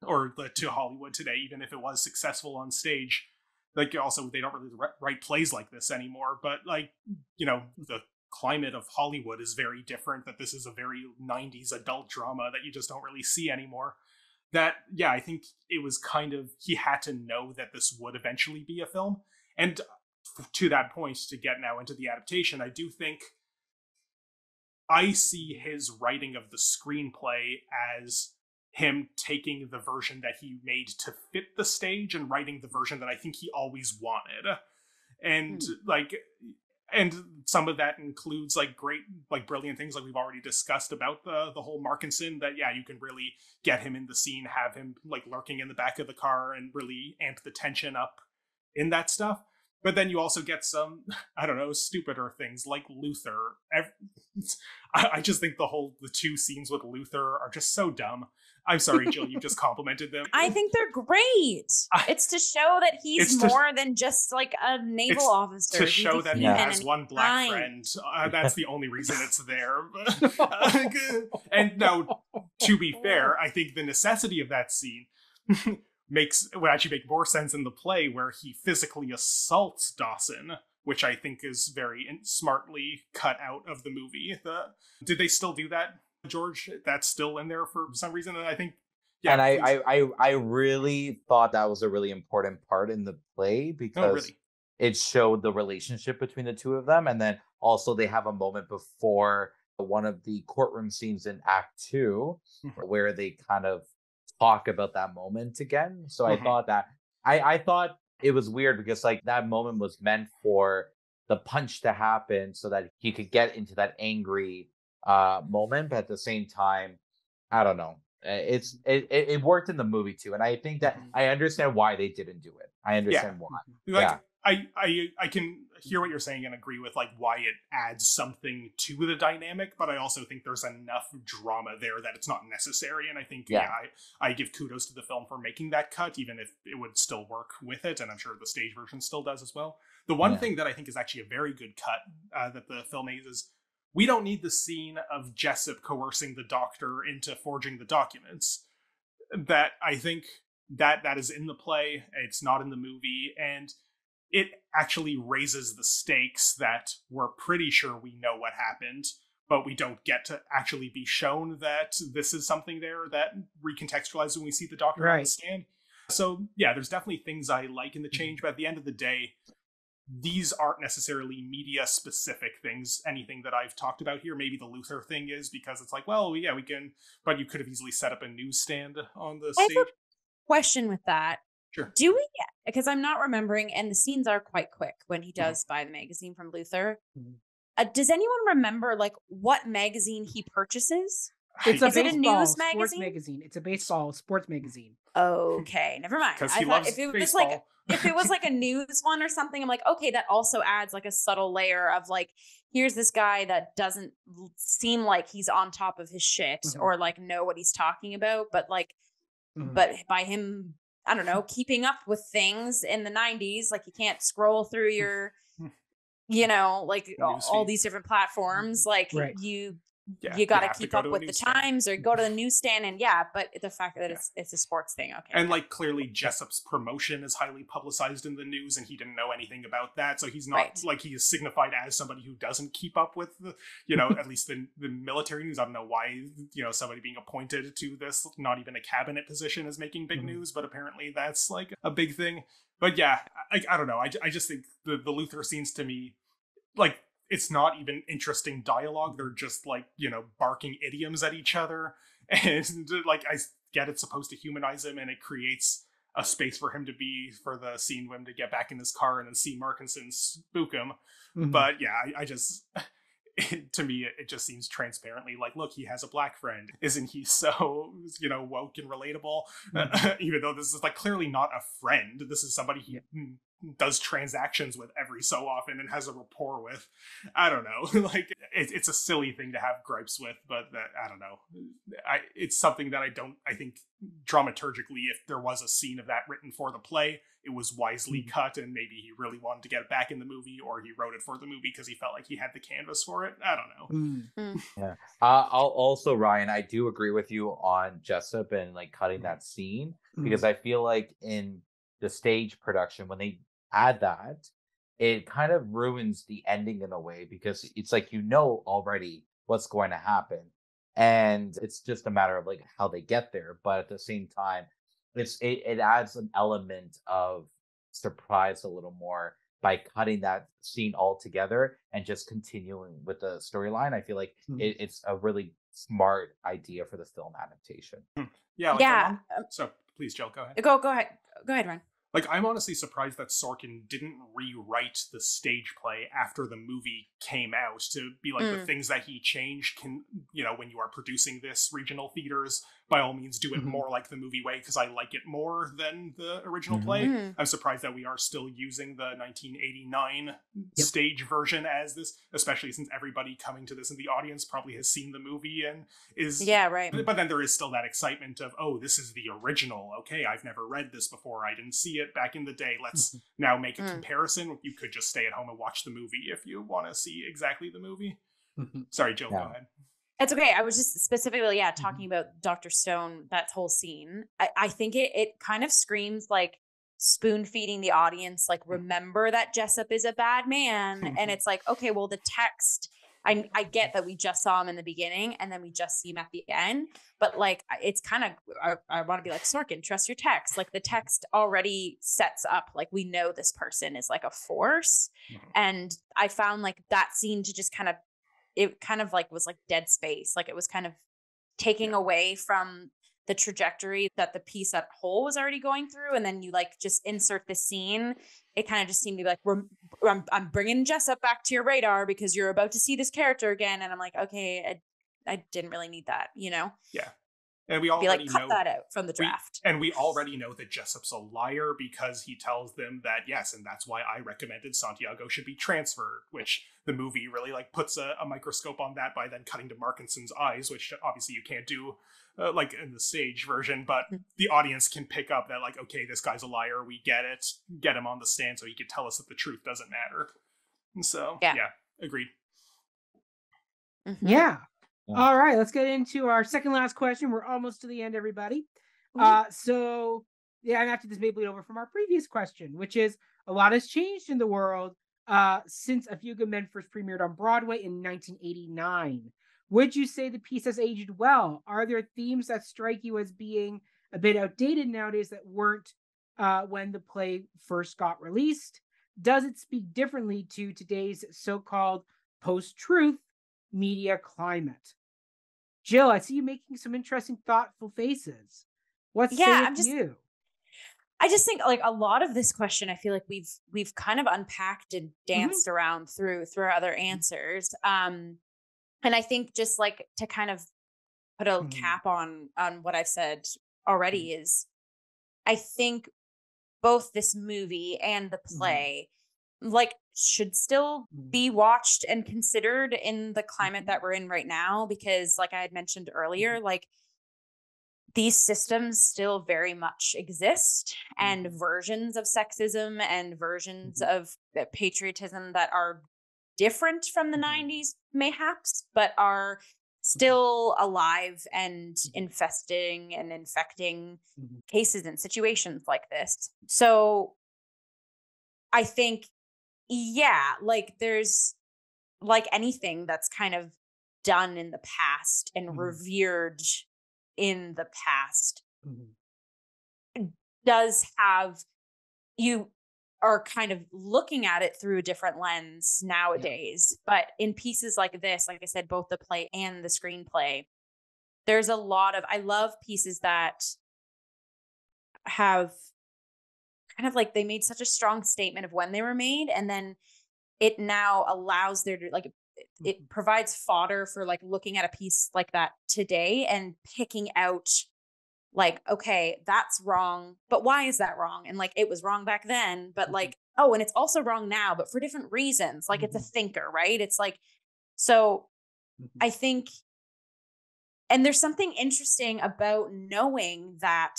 or to hollywood today even if it was successful on stage. Like also they don't really write plays like this anymore but like you know the climate of hollywood is very different that this is a very 90s adult drama that you just don't really see anymore that yeah i think it was kind of he had to know that this would eventually be a film and to that point to get now into the adaptation i do think i see his writing of the screenplay as him taking the version that he made to fit the stage and writing the version that i think he always wanted and hmm. like and some of that includes like great like brilliant things like we've already discussed about the the whole markinson that yeah you can really get him in the scene have him like lurking in the back of the car and really amp the tension up in that stuff. But then you also get some i don't know stupider things like luther. I just think the whole the two scenes with luther are just so dumb I'm sorry, Jill, you just complimented them. I think they're great. it's to show that he's to, more than just like a naval officer. To show that he has one black friend. Uh, that's the only reason it's there. and now, to be fair, I think the necessity of that scene makes would actually make more sense in the play where he physically assaults Dawson which I think is very smartly cut out of the movie. The, did they still do that George, that's still in there for some reason. And I think yeah, and I, I, I I really thought that was a really important part in the play because oh, really? it showed the relationship between the two of them, and then also they have a moment before one of the courtroom scenes in Act 2 mm-hmm. where they kind of talk about that moment again. So mm-hmm. I thought that I I thought it was weird because like that moment was meant for the punch to happen so that he could get into that angry uh, moment, but at the same time, I don't know. Eh, it's it, it worked in the movie too, and I think that mm-hmm. I understand why they didn't do it. I understand yeah. why. Like, yeah. I, I I can hear what you're saying and agree with like why it adds something to the dynamic, but I also think there's enough drama there that it's not necessary. And I think yeah, yeah I, I give kudos to the film for making that cut, even if it would still work with it, and I'm sure the stage version still does as well. The one yeah. thing that I think is actually a very good cut uh, that the film made is we don't need the scene of Jessup coercing the doctor into forging the documents. That I think that that is in the play. It's not in the movie, and it actually raises the stakes that we're pretty sure we know what happened but we don't get to actually be shown that this is something there that recontextualizes when we see the doctor right. on the stand. So yeah, there's definitely things I like in the mm-hmm. change, but at the end of the day, these aren't necessarily media specific things anything that i've talked about here maybe the luther thing is because it's like well yeah we can but you could have easily set up a newsstand on the I stage question with that sure do we because i'm not remembering and the scenes are quite quick when he mm-hmm. does mm-hmm. buy the magazine from luther mm-hmm. Uh, does anyone remember like what magazine he purchases? It's a Is baseball it a news magazine? magazine? It's a baseball sports magazine. Okay, never mind. I thought if it was like if it was like a news one or something, I'm like, okay, that also adds like a subtle layer of like, here's this guy that doesn't seem like he's on top of his shit mm-hmm. or like know what he's talking about, but like, mm-hmm. but by him, I don't know, keeping up with things in the 90s, like you can't scroll through your you know, like all, all, these different platforms. Like right. you yeah, you got to keep up with the times or go to the newsstand and yeah but the fact that yeah. it's it's a sports thing okay and like clearly jessup's promotion is highly publicized in the news and he didn't know anything about that so he's not right. like he is signified as somebody who doesn't keep up with the you know at least the, the military news i don't know why you know somebody being appointed to this not even a cabinet position is making big mm-hmm. news but apparently that's like a big thing but yeah i, I don't know I, I just think the, the luther scenes to me like it's not even interesting dialogue. They're just like, you know, barking idioms at each other. And like I get it's supposed to humanize him and it creates a space for him to be for the scene when to get back in his car and then see Markinson spook him. Mm-hmm. But yeah, I, I just to me it just seems transparently like look he has a black friend isn't he so you know woke and relatable mm-hmm. even though this is like clearly not a friend this is somebody he yeah does transactions with every so often and has a rapport with. I don't know. like it, it's a silly thing to have gripes with, but that, I don't know. I, it's something that I don't. I think dramaturgically, if there was a scene of that written for the play, it was wisely mm. cut, and maybe he really wanted to get it back in the movie, or he wrote it for the movie because he felt like he had the canvas for it. I don't know. Mm. Yeah. Uh, I'll also Ryan. I do agree with you on Jessup and like cutting that scene because I feel like in the stage production when they add that, it kind of ruins the ending in a way because it's like you know already what's going to happen. And it's just a matter of like how they get there. But at the same time, it's it, it adds an element of surprise a little more by cutting that scene all together and just continuing with the storyline. I feel like mm-hmm. it, it's a really smart idea for the film adaptation. Hmm. Yeah, like yeah. Um so please, Jill, go ahead. Go go ahead. Go ahead, Ryan. Like, I'm honestly surprised that Sorkin didn't rewrite the stage play after the movie came out to be like mm. the things that he changed can, you know, when you are producing this regional theaters, by all means do it mm-hmm. more like the movie way because I like it more than the original mm-hmm. play. Mm-hmm. I'm surprised that we are still using the 1989 yep. stage version as this, especially since everybody coming to this in the audience probably has seen the movie and is yeah right. But then there is still that excitement of oh this is the original. Okay, I've never read this before. I didn't see it back in the day. Let's mm-hmm. now make a mm. comparison. You could just stay at home and watch the movie if you want to see exactly the movie. Mm-hmm. Sorry, Joe. Yeah. Go ahead. It's okay. I was just specifically, yeah, mm-hmm. talking mm-hmm. about Dr. Stone, that whole scene. I, I think it it kind of screams like spoon feeding the audience, like, mm. remember that Jessup is a bad man. and it's like, okay, well, the text, I I get that we just saw him in the beginning and then we just see him at the end. But like it's kind of I, I want to be like, Sorkin, trust your text. Like the text already sets up like we know this person is like a force. Mm-hmm. And I found like that scene to just kind of it kind of like was like dead space. Like it was kind of taking yeah. away from the trajectory that the piece at whole was already going through. And then you like just insert the scene. It kind of just seemed to be like, I'm, I'm bringing Jessup back to your radar because you're about to see this character again. And I'm like, okay, I, I didn't really need that, you know? Yeah. And we already like, cut know that out from the draft. We, and we already know that Jessup's a liar because he tells them that yes, and that's why I recommended Santiago should be transferred, which the movie really like puts a, a microscope on that by then cutting to Markinson's eyes, which obviously you can't do uh, like in the stage version, but hmm. the audience can pick up that like, okay, this guy's a liar. We get it. Get him on the stand so he can tell us that the truth doesn't matter. And so yeah, yeah agreed. Mm-hmm. Yeah. All right, let's get into our second last question. We're almost to the end, everybody. Mm-hmm. Uh, so yeah, and after this may bleed over from our previous question, which is a lot has changed in the world uh, since A Few Good Men first premiered on Broadway in 1989. Would you say the piece has aged well? Are there themes that strike you as being a bit outdated nowadays that weren't uh, when the play first got released? Does it speak differently to today's so called post truth media climate? Jill, I see you making some interesting, thoughtful faces. What's yeah, I'm just, you? I just think like a lot of this question, I feel like we've we've kind of unpacked and mm-hmm. danced mm-hmm. around through through our other answers. Um, and I think just like to kind of put a mm-hmm. cap on on what I've said already mm-hmm. is, I think both this movie and the mm-hmm. play like should still mm. be watched and considered in the climate mm-hmm. that we're in right now because like i had mentioned earlier mm-hmm. like these systems still very much exist and mm-hmm. versions of sexism and versions of patriotism that are different from the 90s mayhaps but are still alive and infesting and infecting cases and situations like this so i think yeah, like there's like anything that's kind of done in the past and mm-hmm. revered in the past mm-hmm. does have you are kind of looking at it through a different lens nowadays. Yeah. But in pieces like this, like I said, both the play and the screenplay, there's a lot of, I love pieces that have kind of like they made such a strong statement of when they were made and then it now allows there to like it mm-hmm. provides fodder for like looking at a piece like that today and picking out like okay that's wrong but why is that wrong and like it was wrong back then but mm-hmm. like oh and it's also wrong now but for different reasons like it's a mm-hmm. thinker right it's like so i think and there's something interesting about knowing that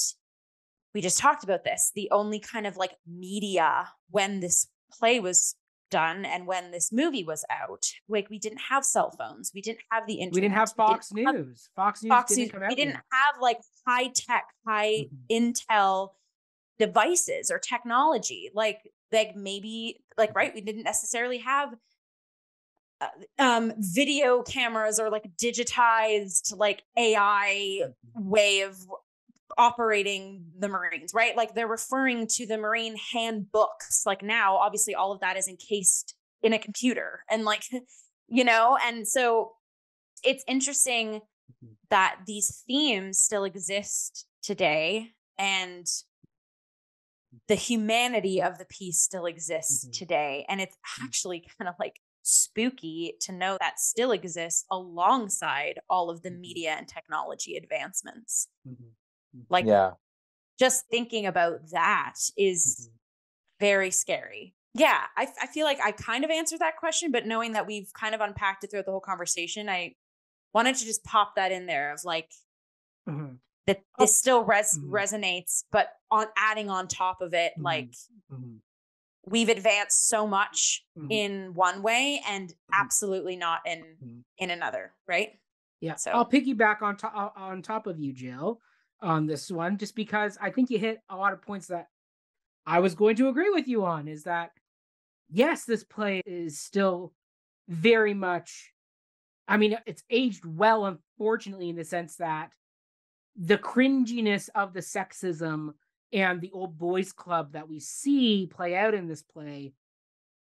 we just talked about this the only kind of like media when this play was done and when this movie was out like we didn't have cell phones we didn't have the internet we didn't have fox didn't news have, fox news fox didn't news, come out we didn't yet. have like high tech high mm-hmm. intel devices or technology like like maybe like right we didn't necessarily have uh, um video cameras or like digitized like ai way of operating the Marines, right? Like they're referring to the Marine handbooks. Like now, obviously, all of that is encased in a computer and like, you know, and so it's interesting mm-hmm. that these themes still exist today and the humanity of the piece still exists mm-hmm. today. And it's mm. actually kind of like spooky to know that still exists alongside all of the mm-hmm. media and technology advancements. Mm-hmm. Like, yeah, just thinking about that is mm-hmm. very scary. Yeah, I, I feel like I kind of answered that question, but knowing that we've kind of unpacked it throughout the whole conversation, I wanted to just pop that in there of like mm-hmm. that oh, this oh. still res- mm-hmm. resonates, but on adding on top of it, mm-hmm. like mm-hmm. we've advanced so much mm-hmm. in one way and absolutely not in in another, right? Yeah. So I'll piggyback on top on top of you, Jill on this one just because I think you hit a lot of points that I was going to agree with you on is that yes, this play is still very much I mean it's aged well unfortunately in the sense that the cringiness of the sexism and the old boys club that we see play out in this play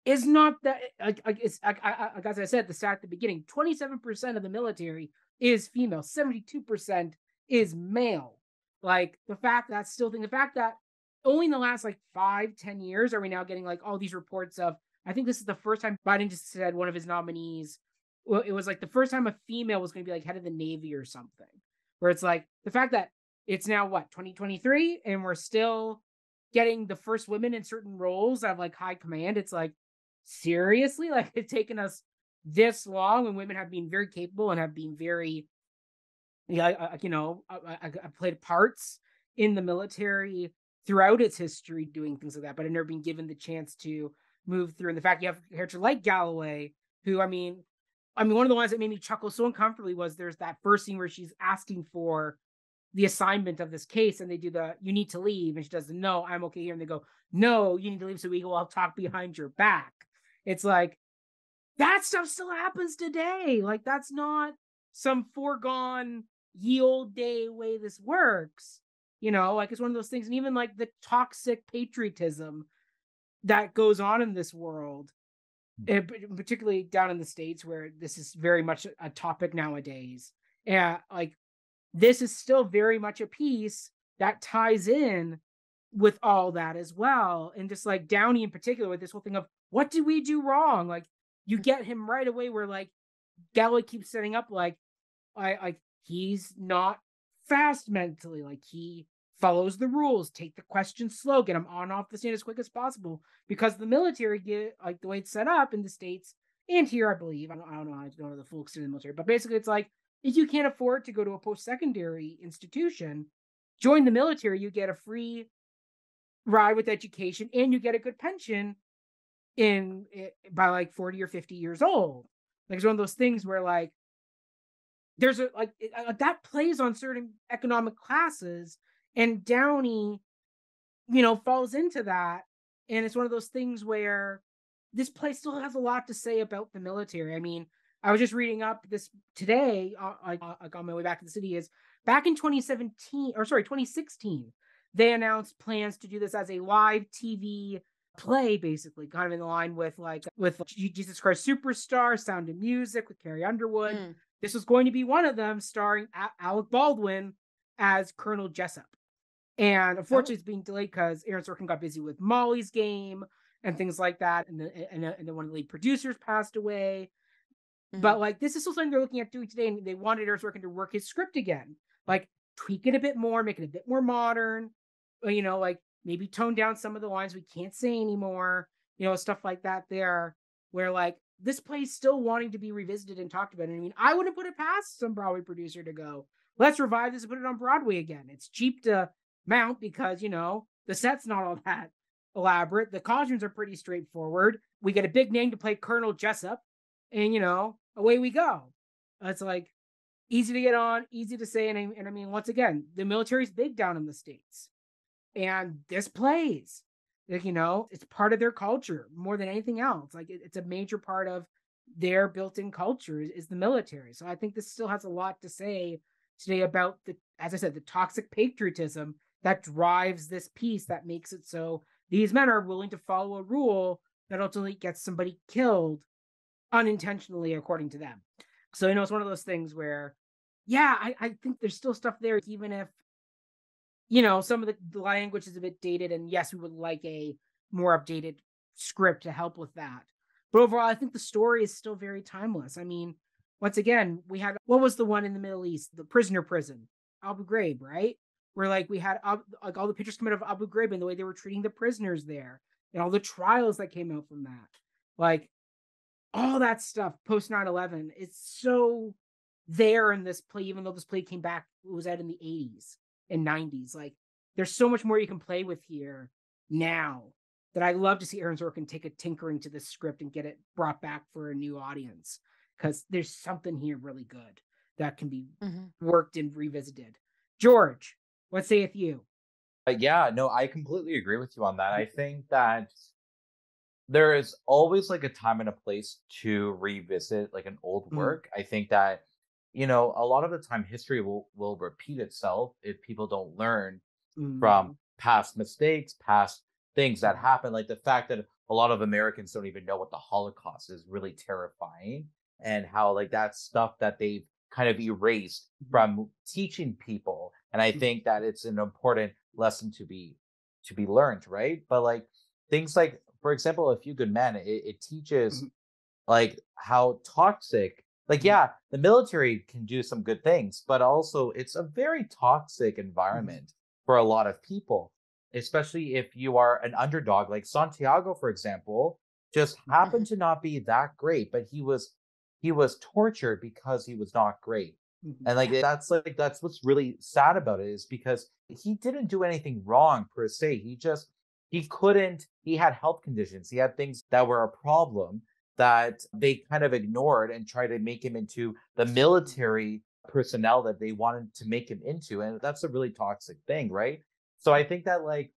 is not that like, it's like, as I said the start at the beginning, 27% of the military is female, 72% is male. Like the fact that still think the fact that only in the last like five, ten years are we now getting like all these reports of I think this is the first time Biden just said one of his nominees. Well, it was like the first time a female was going to be like head of the Navy or something. Where it's like the fact that it's now what 2023 and we're still getting the first women in certain roles of like high command. It's like seriously, like it's taken us this long, and women have been very capable and have been very yeah, I, I, you know, I, I, played parts in the military throughout its history doing things like that, but I've never been given the chance to move through. And the fact you have a character like Galloway, who I mean, I mean, one of the ones that made me chuckle so uncomfortably was there's that first scene where she's asking for the assignment of this case and they do the you need to leave and she does the no i'm okay here and they go no you need to leave so we go, "I'll all talk behind your back it's like that stuff still happens today like that's not some foregone ye old day way this works you know like it's one of those things and even like the toxic patriotism that goes on in this world it, eh, particularly down in the states where this is very much a topic nowadays and like this is still very much a piece that ties in with all that as well. And just like Downey in particular, with this whole thing of what did we do wrong? Like you mm. get him right away where like Galley keeps setting up like I like he's not fast mentally, like he follows the rules, take the question slow, get him on off the stand as quick as possible. Because the military get like the way it's set up in the States and here, I believe. I don't, I don't know to go to the full extent of the military, but basically it's like if you can't afford to go to a post secondary institution, join the military. You get a free ride with education and you get a good pension in, eh, by like 40 or 50 years old. Like it's one of those things where like there's a like uh, that plays on certain economic classes and Downey, you know, falls into that. And it's one of those things where this place still has a lot to say about the military. I mean, I was just reading up this today, uh, uh, like on my way back to the city, is back in 2017 or sorry, 2016, they announced plans to do this as a live TV play, basically, kind of in line with like with Jesus Christ Superstar, Sound of Music with Carrie Underwood. Mm. This was going to be one of them, starring Alec Baldwin as Colonel Jessep. And oh. unfortunately, oh. it's being delayed because Aaron Sorkin got busy with Molly's Game and things like that, and the, and, and then one of the lead producers passed away. Mm-hmm. But like this is still something they're looking at doing today, and they wanted Aaron Sorkin to work his script again, like tweak it a bit more, make it a bit more modern. Uh, you know, like maybe tone down some of the lines we can't say anymore. You know, stuff like that. There, where like this play's still wanting to be revisited and talked about. And I mean, I wouldn't put it past some Broadway producer to go, let's revive this and put it on Broadway again. It's cheap to mount because you know the set's not all that elaborate. The costumes are pretty straightforward. We get a big name to play Colonel Jessep, and you know away we go. It's like easy to get on, easy to say. And I, and I mean, once again, the military's big down in the States. And this plays. Like, you know, it's part of their culture more than anything else. Like it, it's a major part of their built-in culture is, is the military. So I think this still has a lot to say today about the, as I said, the toxic patriotism that drives this piece that makes it so these men are willing to follow a rule that ultimately gets somebody killed unintentionally according to them. So you know it's one of those things where, yeah, I, I think there's still stuff there, even if you know some of the, language is a bit dated, and yes, we would like a more updated script to help with that. But overall, I think the story is still very timeless. I mean, once again, we had what was the one in the Middle East, the prisoner prison, Abu Ghraib, right? Where like we had like all the pictures coming out of Abu Ghraib and the way they were treating the prisoners there, and all the trials that came out from that. Like all that stuff post 9-11 it's so there in this play even though this play came back it was out in the 80s and 90s like there's so much more you can play with here now that i love to see aaron sorkin take a tinkering to this script and get it brought back for a new audience because there's something here really good that can be mm-hmm. worked and revisited george what sayeth you uh, yeah no i completely agree with you on that i think that there is always like a time and a place to revisit like an old mm. work. Mm. I think that you know a lot of the time history will will repeat itself if people don't learn mm. from past mistakes, past things that happen. Like the fact that a lot of Americans don't even know what the Holocaust is really terrifying, and how like that's stuff that they've kind of erased mm-hmm. from teaching people. And I think that it's an important lesson to be to be learned, right? But like things like for example, a few good men, it, it teaches mm-hmm. like how toxic. Like, mm-hmm. yeah, the military can do some good things, but also it's a very toxic mm-hmm. environment mm-hmm. for a lot of people, especially if you are an underdog. Like Santiago, for example, just happened to not be that great, but he was he was tortured because he was not great. And like that's like that's what's really sad about it is because he didn't do anything wrong per se. He just he couldn't, he had health conditions. He had things that were a problem that they kind of ignored and tried to make him into the military personnel that they wanted to make him into. And that's a really toxic thing, right? So I think that like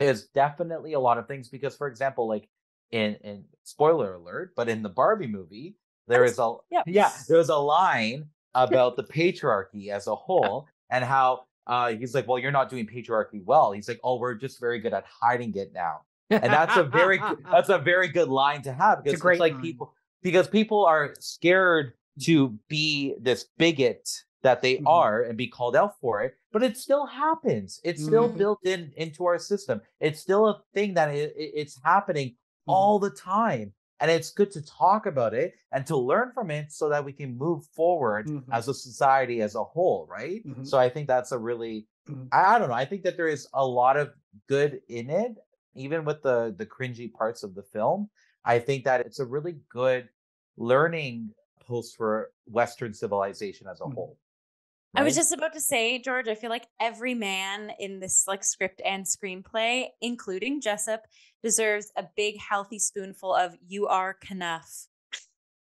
there's definitely a lot of things because, for example, like in in spoiler alert, but in the Barbie movie, there is a yeah, yeah there's a line about the patriarchy as a whole and how uh, he's like, well, you're not doing patriarchy well. He's like, oh, we're just very good at hiding it now, and that's a very that's a very good line to have because it's, it's like line. people because people are scared to be this bigot that they mm-hmm. are and be called out for it but it still happens it's still mm-hmm. built in into our system it's still a thing that it, it's happening mm-hmm. all the time and it's good to talk about it and to learn from it so that we can move forward mm-hmm. as a society as a whole right mm-hmm. so i think that's a really mm-hmm. I, I don't know i think that there is a lot of good in it even with the the cringy parts of the film i think that it's a really good learning post for western civilization as a whole Right? I was just about to say, George, I feel like every man in this like script and screenplay, including Jessep, deserves a big healthy spoonful of you are Kenough.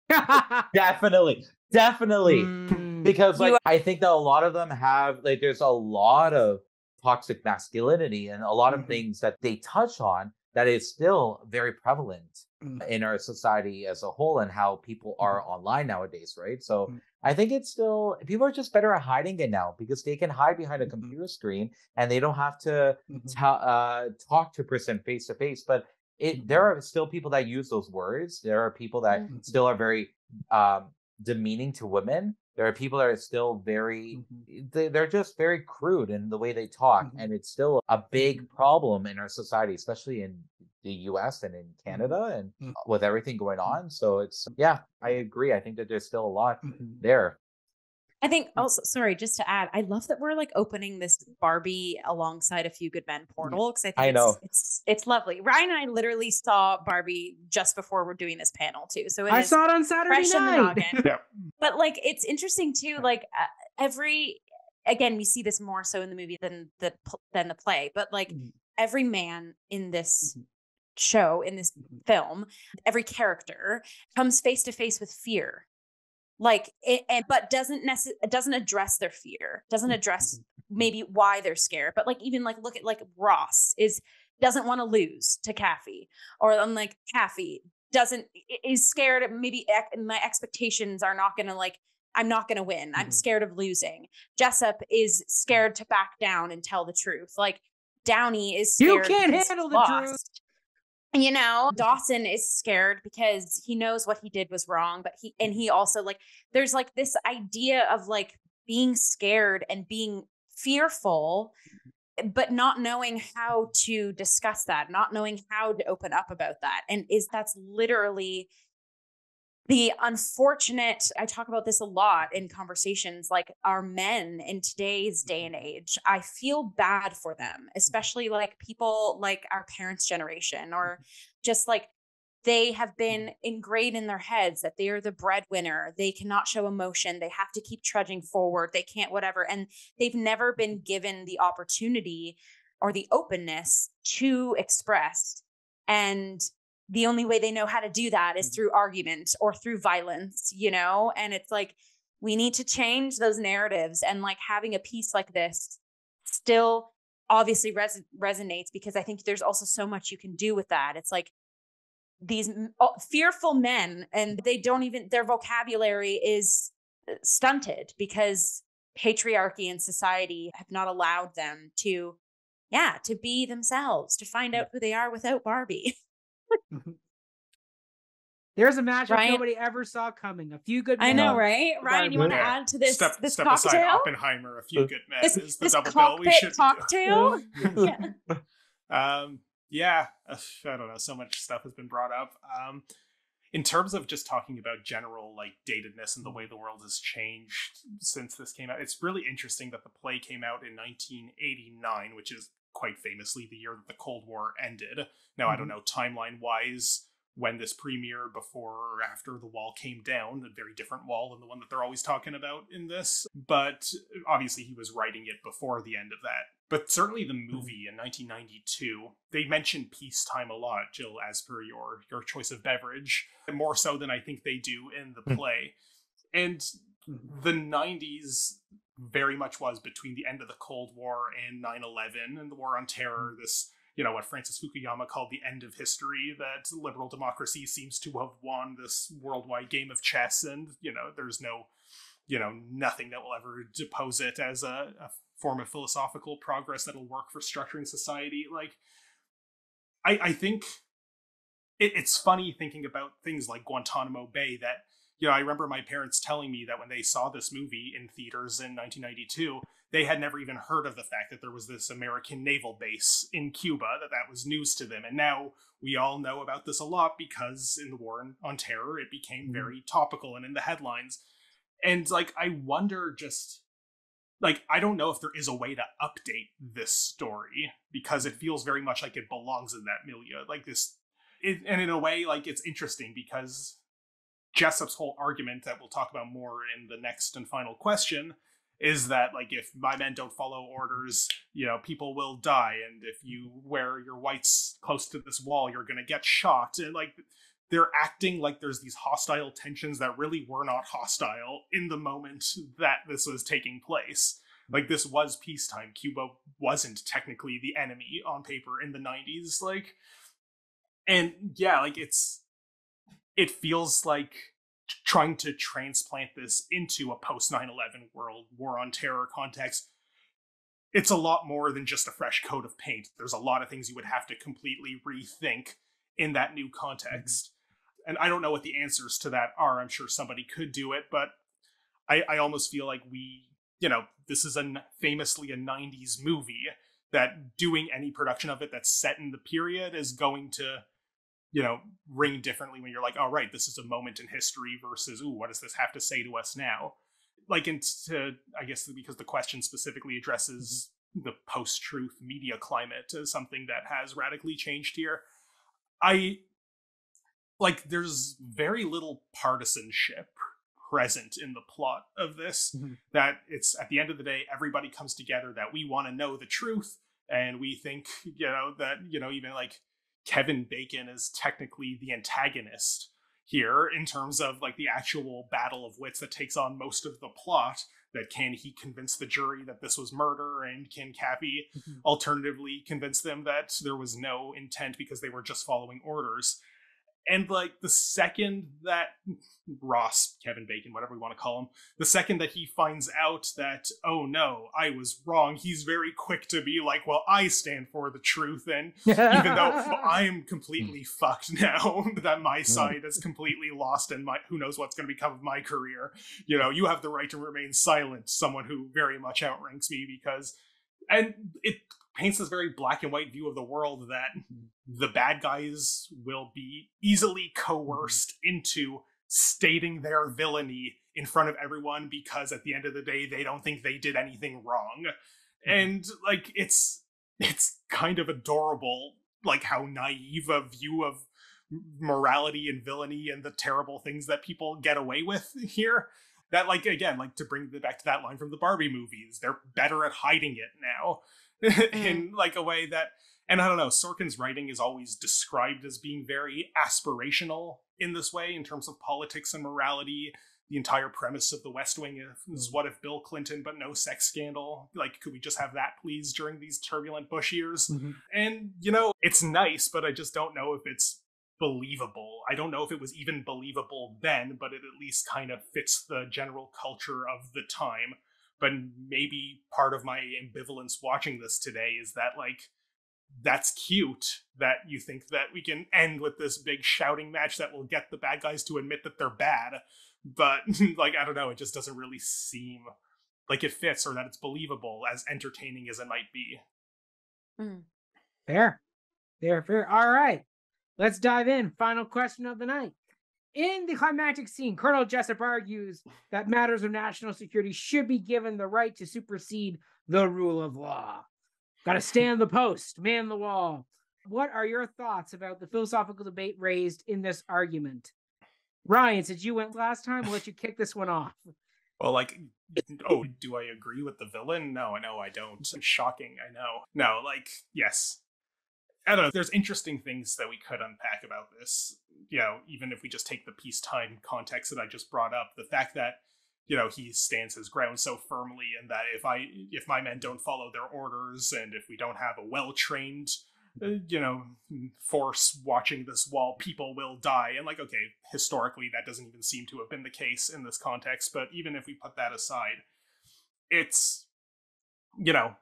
definitely. Definitely. Mm. Because like are- I think that a lot of them have like there's a lot of toxic masculinity and a lot of mm-hmm. things that they touch on that is still very prevalent mm. in our society as a whole and how people are mm. online nowadays, right? So mm. I think it's still people are just better at hiding it now because they can hide behind a mm-hmm. computer screen and they don't have to mm-hmm. ta- uh, talk to a person face to face. But it mm-hmm. there are still people that use those words. There are people that mm-hmm. still are very um, demeaning to women. There are people that are still very mm-hmm. they, they're just very crude in the way they talk, mm-hmm. and it's still a big problem in our society, especially in the US and in mm-hmm. Canada and mm-hmm. with everything going mm-hmm. on. So it's, yeah, I agree. I think that there's still a lot mm-hmm. there. I think also, sorry, just to add, I love that we're like opening this Barbie alongside a few good men portal because I think I it's, know. it's it's lovely. Ryan and I literally saw Barbie just before we're doing this panel too, so I saw it on Saturday night. yeah. But like, it's interesting too. Like uh, every again, we see this more so in the movie than the than the play, but like mm-hmm. every man in this mm-hmm show in this mm-hmm. film every character comes face to face with fear like it, and, but doesn't necessarily doesn't address their fear doesn't address mm-hmm. maybe why they're scared but like even like look at like ross is doesn't want to lose to Kaffee or I'm like Kaffee doesn't is scared maybe my expectations are not going to like I'm not going to win. I'm mm-hmm. scared of losing. Jessep is scared to back down and tell the truth. Like Downey is You can't handle the lost. truth you know dawson is scared because he knows what he did was wrong but he and he also like there's like this idea of like being scared and being fearful eh, but not knowing how to discuss that not knowing how to open up about that and is that's literally the unfortunate i talk about this a lot in conversations like our men in today's day mm-hmm. and age i feel bad for them especially like people like our parents generation or mm-hmm. just like they have been mm-hmm. ingrained in their heads that they are the breadwinner they cannot show emotion they have to keep trudging forward they can't whatever and they've never been given the opportunity or the openness to express and the only way they know how to do that is mm-hmm. through argument or through violence, you know? And it's like, we need to change those narratives. And like having a piece like this still obviously res- resonates because I think there's also so much you can do with that. It's like these oh, fearful men, and they don't even, their vocabulary is uh, stunted because patriarchy and society have not allowed them to, yeah, to be themselves, to find out who they are without Barbie. Mm-hmm. There's a match Ryan, nobody ever saw coming. A few good. Men. I know, right? Ryan, you want to add to this? Step, this step cocktail? aside Oppenheimer. A few good men this, is the this double bill we should cocktail. yeah. Um. Yeah. I don't know. So much stuff has been brought up. Um. In terms of just talking about general like datedness and the way the world has changed since this came out, it's really interesting that the play came out in 1989, which is quite famously the year that the Cold War ended. Now, mm-hmm. I don't mm-hmm. know timeline wise when this premiered before or after the wall came down, a very different wall than the one that they're always talking about in this. But obviously, he was writing it before the end of that. But certainly, the mm-hmm. movie in 1992, they mention peacetime a lot, Jill, as per your your choice of beverage, more so than I think they do in the mm. play. And mm-hmm. the 90s very much was between the end of the Cold War and 9/11 and the War on Terror. Mm-hmm. This, you know, what Francis Fukuyama called the end of history. That liberal democracy seems to have won this worldwide game of chess, and you know, there's no, you know, nothing that will ever depose it as a, a form of philosophical progress that'll work for structuring society. Like, I, I think it, it's funny thinking about things like Guantanamo Bay that you know, I remember my parents telling me that when they saw this movie in theaters in 1992, they had never even heard of the fact that there was this American naval base in Cuba, that that was news to them. And now we all know about this a lot because in the war on terror, it became mm-hmm. very topical and in the headlines. And like, I wonder just like I don't know if there is a way to update this story because it feels very much like it belongs in that milieu. Like this, it, and in a way, like it's interesting because Jessep's whole argument that we'll talk about more in the next and final question is that like if my men don't follow orders, you know, people will die, and if you wear your whites close to this wall, you're gonna get shot. And like they're acting like there's these hostile tensions that really were not hostile in the moment that this was taking place. Like this was peacetime. Cuba wasn't technically the enemy on paper in the 90s. Like and yeah, like it's it feels like trying to transplant this into a post 9-11 world war on terror context it's a lot more than just a fresh coat of paint. There's a lot of things you would have to completely rethink in that new context. Mm-hmm. and i don't know what the answers to that are. I'm sure somebody could do it but i, I almost feel like we you know this is a famously a 90s movie that doing any production of it that's set in the period is going to you know ring differently when you're like oh right this is a moment in history versus ooh what does this have to say to us now? Like into i guess because the question specifically addresses the post-truth media climate as something that has radically changed here. I like there's very little partisanship present in the plot of this mm-hmm. that it's at the end of the day everybody comes together that we want to know the truth and we think you know that you know even like Kevin Bacon is technically the antagonist here in terms of like the actual battle of wits that takes on most of the plot that can he convince the jury that this was murder and can Kaffee mm-hmm. alternatively convince them that there was no intent because they were just following orders and like the second that Ross, Kevin Bacon, whatever we want to call him, the second that he finds out that, oh no, I was wrong, he's very quick to be like, well, I stand for the truth. And even though I'm completely fucked now, that my hmm. side is completely lost and my who knows what's going to become of my career, you know, you have the right to remain silent, someone who very much outranks me because and it paints this very black and white view of the world that the bad guys will be easily coerced into stating their villainy in front of everyone because at the end of the day they don't think they did anything wrong. Mm-hmm. and like it's it's kind of adorable like how naive a view of morality and villainy and the terrible things that people get away with here that like again like to bring back to that line from the barbie movies they're better at hiding it now in mm. like a way that and I don't know, Sorkin's writing is always described as being very aspirational in this way in terms of politics and morality. The entire premise of The West Wing is what if Bill Clinton, but no sex scandal? Like, could we just have that, please, during these turbulent Bush years? Mm-hmm. And, you know, it's nice, but I just don't know if it's believable. I don't know if it was even believable then, but it at least kind of fits the general culture of the time but maybe part of my ambivalence watching this today is that like that's cute that you think that we can end with this big shouting match that will get the bad guys to admit that they're bad but like i don't know it just doesn't really seem like it fits or that it's believable as entertaining as it might be. Mm. fair. Fair fair. All right. Let's dive in. Final question of the night in the climactic scene, Colonel Jessep argues that matters of national security should be given the right to supersede the rule of law. Got to stand the post, man the wall. What are your thoughts about the philosophical debate raised in this argument? Ryan, since you went last time, we'll let you kick this one off. Well, like, oh, do I agree with the villain? No, no, I don't. Shocking, I know. No, like, yes. I don't know. There's interesting things that we could unpack about this you know, even if we just take the peacetime context that I just brought up, the fact that you know he stands his ground so firmly and that if i if my men don't follow their orders and if we don't have a well trained uh, you know force watching this wall people will die and like okay historically that doesn't even seem to have been the case in this context but even if we put that aside it's you know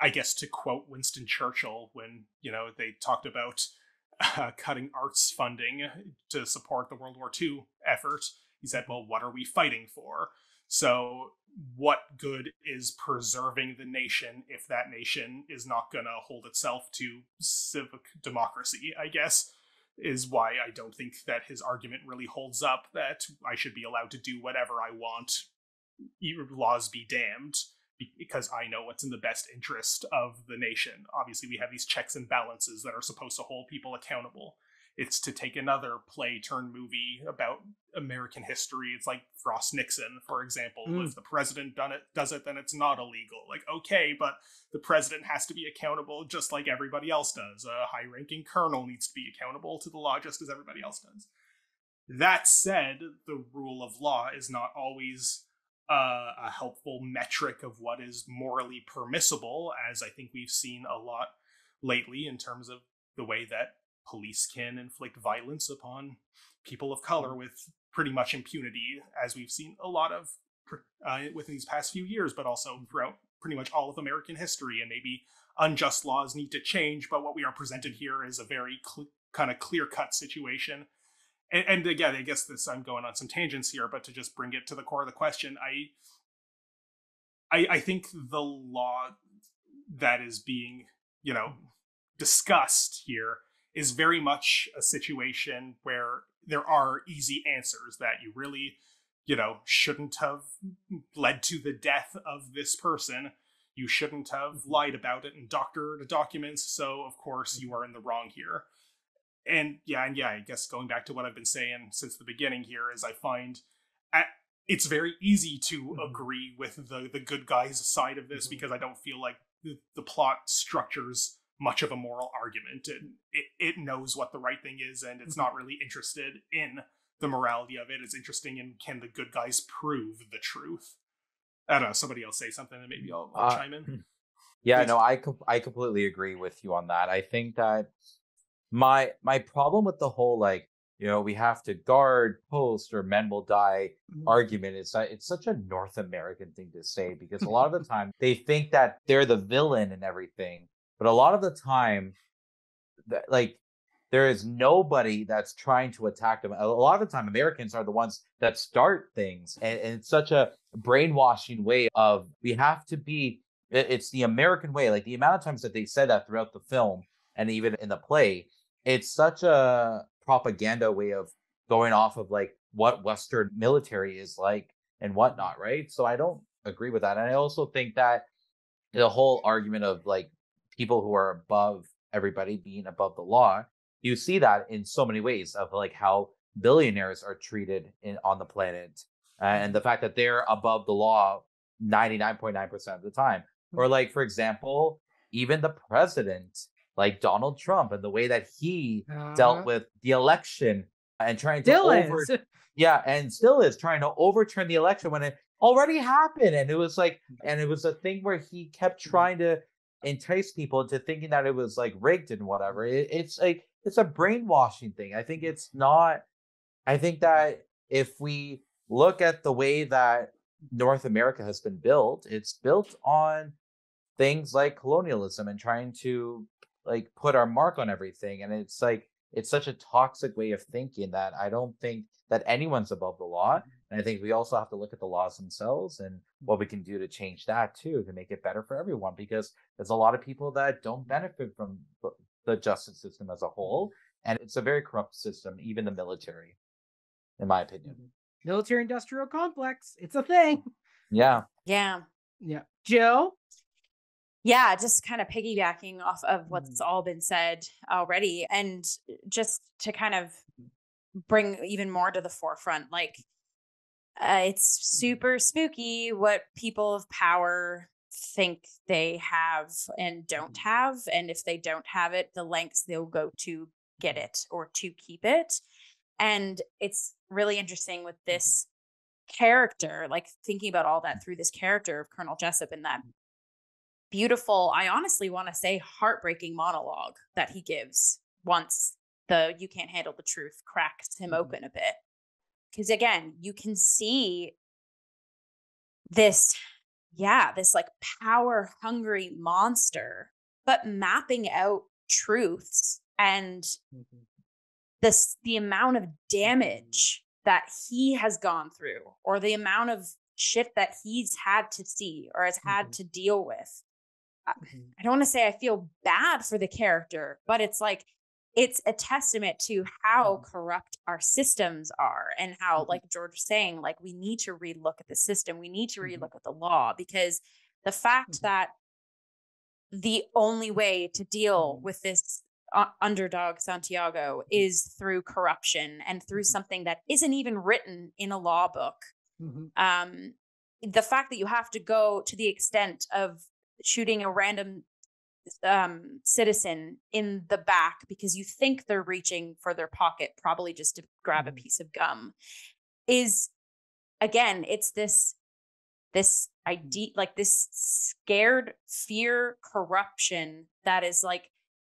i guess to quote winston churchill when you know they talked about uh, cutting arts funding to support the world war ii effort. He said well what are we fighting for? So what good is preserving the nation if that nation is not going to hold itself to civic democracy, I guess, is why I don't think that his argument really holds up that I should be allowed to do whatever I want, laws be damned, because I know what's in the best interest of the nation. Obviously, we have these checks and balances that are supposed to hold people accountable it's to take another play turn movie about American history. It's like Frost Nixon, for example. Mm. If the president done it does it, then it's not illegal. Like, okay, but the president has to be accountable just like everybody else does. A high ranking colonel needs to be accountable to the law just as everybody else does. That said, the rule of law is not always uh, a helpful metric of what is morally permissible, as I think we've seen a lot lately in terms of the way that police can inflict violence upon people of color mm. with pretty much impunity, as we've seen a lot of uh, within these past few years, but also throughout pretty much all of American history. And maybe unjust laws need to change, but what we are presented here is a very cl- kind of clear cut situation. And, and again, I guess this I'm going on some tangents here, but to just bring it to the core of the question, I I, I think the law that is being you know discussed here is very much a situation where there are easy answers that you really, you know, shouldn't have led to the death of this person. You shouldn't have mm-hmm. lied about it and doctored documents. So, of course, you are in the wrong here. And yeah, and yeah, I guess going back to what I've been saying since the beginning here is I find at, it's very easy to mm-hmm. agree with the the good guys side of this mm-hmm. because I don't feel like the, the plot structures much of a moral argument and it, it knows what the right thing is and it's not really interested in the morality of it it's interesting in can the good guys prove the truth i don't know somebody else say something and maybe i'll, I'll uh, chime in hmm. yeah Please. no i com- i completely agree with you on that i think that my my problem with the whole like you know we have to guard post or men will die mm-hmm. argument is that it's such a north american thing to say because a lot of the time they think that they're the villain and everything but a lot of the time, that, like there is nobody that's trying to attack them. A lot of the time, Americans are the ones that start things, and, and it's such a brainwashing way of we have to be. It's the American way. Like the amount of times that they said that throughout the film and even in the play, it's such a propaganda way of going off of like what Western military is like and whatnot, right? So I don't agree with that. And I also think that the whole argument of like people who are above everybody being above the law you see that in so many ways of like how billionaires are treated in on the planet and the fact that they're above the law 99.9% of the time or hmm. like for example even the president like donald trump and the way that he uh, dealt with the election and trying to over yeah and still is trying to overturn the election when it already happened and it was like and it was a thing where he kept hmm. trying to entice people into thinking that it was like rigged and whatever. It, it's like it's a brainwashing thing. I think it's not. I think that if we look at the way that North America has been built, it's built on things like colonialism and trying to like put our mark on everything. And it's like it's such a toxic way of thinking that I don't think that anyone's above the law. Mm-hmm. And I think we also have to look at the laws themselves and mm-hmm. what we can do to change that too, to make it better for everyone, because there's a lot of people that don't benefit from the justice system as a whole. Mm-hmm. And it's a very corrupt system, even the military, in my opinion. Mm-hmm. Military industrial complex. It's a thing. Yeah. Yeah. Yeah. Joe? Yeah, just kind of piggybacking off of what's mm-hmm. all been said already. And just to kind of bring even more to the forefront, like uh, it's super spooky what people of power think they have and don't mm-hmm. have. And if they don't have it, the lengths they'll go to get it or to keep it. And it's really interesting with mm-hmm. this character, like thinking about all that through this character of Colonel Jessep and that beautiful, I honestly want to say heartbreaking monologue that he gives once the you can't handle the truth cracks him mm-hmm. open a bit. Because again, you can see this, yeah, this like power hungry monster, but mapping out truths and mm-hmm. this the amount of damage that he has gone through or the amount of shit that he's had to see or has had mm-hmm. to deal with. Mm-hmm. I don't want to say I feel bad for the character, but it's like it's a testament to how mm-hmm. corrupt our systems are and how mm-hmm. like george was saying like we need to relook at the system we need to relook at the law because the fact that the only way to deal with this uh, underdog santiago is through corruption and through something that isn't even written in a law book mm-hmm. um, the fact that you have to go to the extent of shooting a random um, citizen in the back because you think they're reaching for their pocket, probably just to grab a mm-hmm. piece of gum, is again, it's this this idea like this scared fear corruption that is like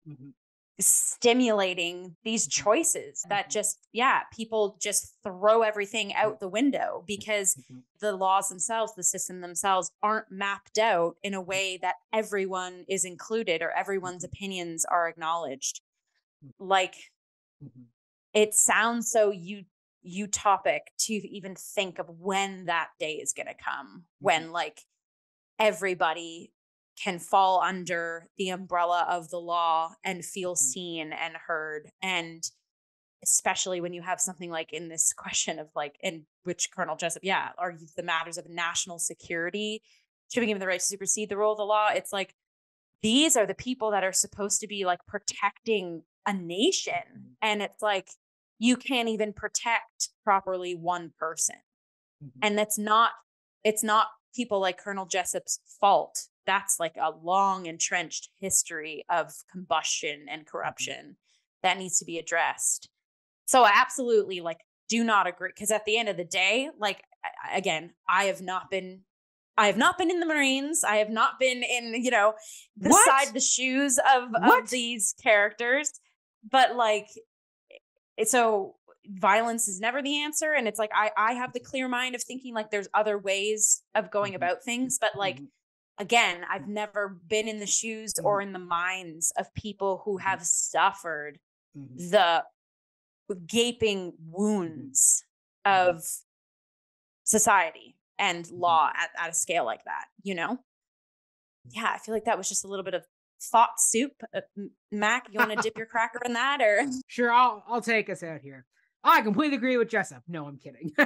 mm-hmm stimulating these mm-hmm. choices that mm-hmm. just yeah people just throw everything out the window because mm-hmm. the laws themselves the system themselves aren't mapped out in a way that everyone is included or everyone's opinions are acknowledged. Like it sounds so u- utopic to even think of when that day is going to come when like everybody can fall under the umbrella of the law and feel mm. seen and heard and especially when you have something like in this question of like in which colonel jessep yeah argues the matters of national security should be given the right to supersede the rule of the law it's like these are the people that are supposed to be like protecting a nation mm-hmm. and it's like you can't even protect properly one person mm-hmm. and that's not it's not people like colonel jessep's fault that's like a long entrenched history of combustion and mm-hmm. corruption that needs to be addressed. So I absolutely like do not agree because at the end of the day, like again, I have not been I have not been in the Marines. I have not been in, you know, beside the shoes of, of these characters. But like so violence is never the answer. And it's like I I have the clear mind of thinking like there's other ways of going mm-hmm. about things. But like mm-hmm again, I've never been in the shoes mm-hmm. or in the minds of people who mm-hmm. have suffered mm-hmm. the gaping mm-hmm. wounds mm-hmm. of society and law at, at a scale like that, you know? Yeah, I feel like that was just a little bit of thought soup. Uh, Mac, you want to dip your cracker in that or? Sure, I'll I'll take us out here. I completely agree with Jessep. No, I'm kidding.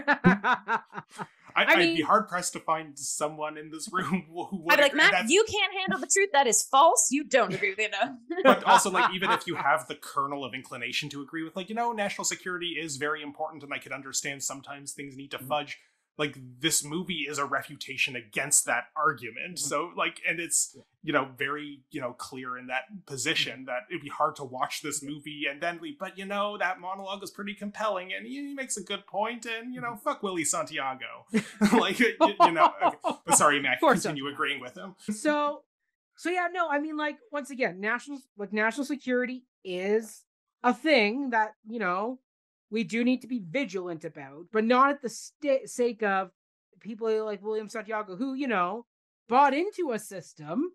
I, would be hard pressed to find someone in this room who would. I'd like, Matt, you can't handle the truth. That is false. You don't agree with it. but also, like, even if you have the kernel of inclination to agree with, like, you know, national security is very important, and I could understand sometimes things need to mm-hmm. fudge like this movie is a refutation against that argument mm-hmm. so like and it's you know very you know clear in that position that it'd be hard to watch this movie and then leave but you know that monologue is pretty compelling and he, he makes a good point and you know mm-hmm. fuck willie santiago like you, you, know okay. but sorry mac continue so. agreeing with him so so yeah no i mean like once again national like national security is a thing that you know we do need to be vigilant about, but not at the st- sake of people like William Santiago, who, you know, bought into a system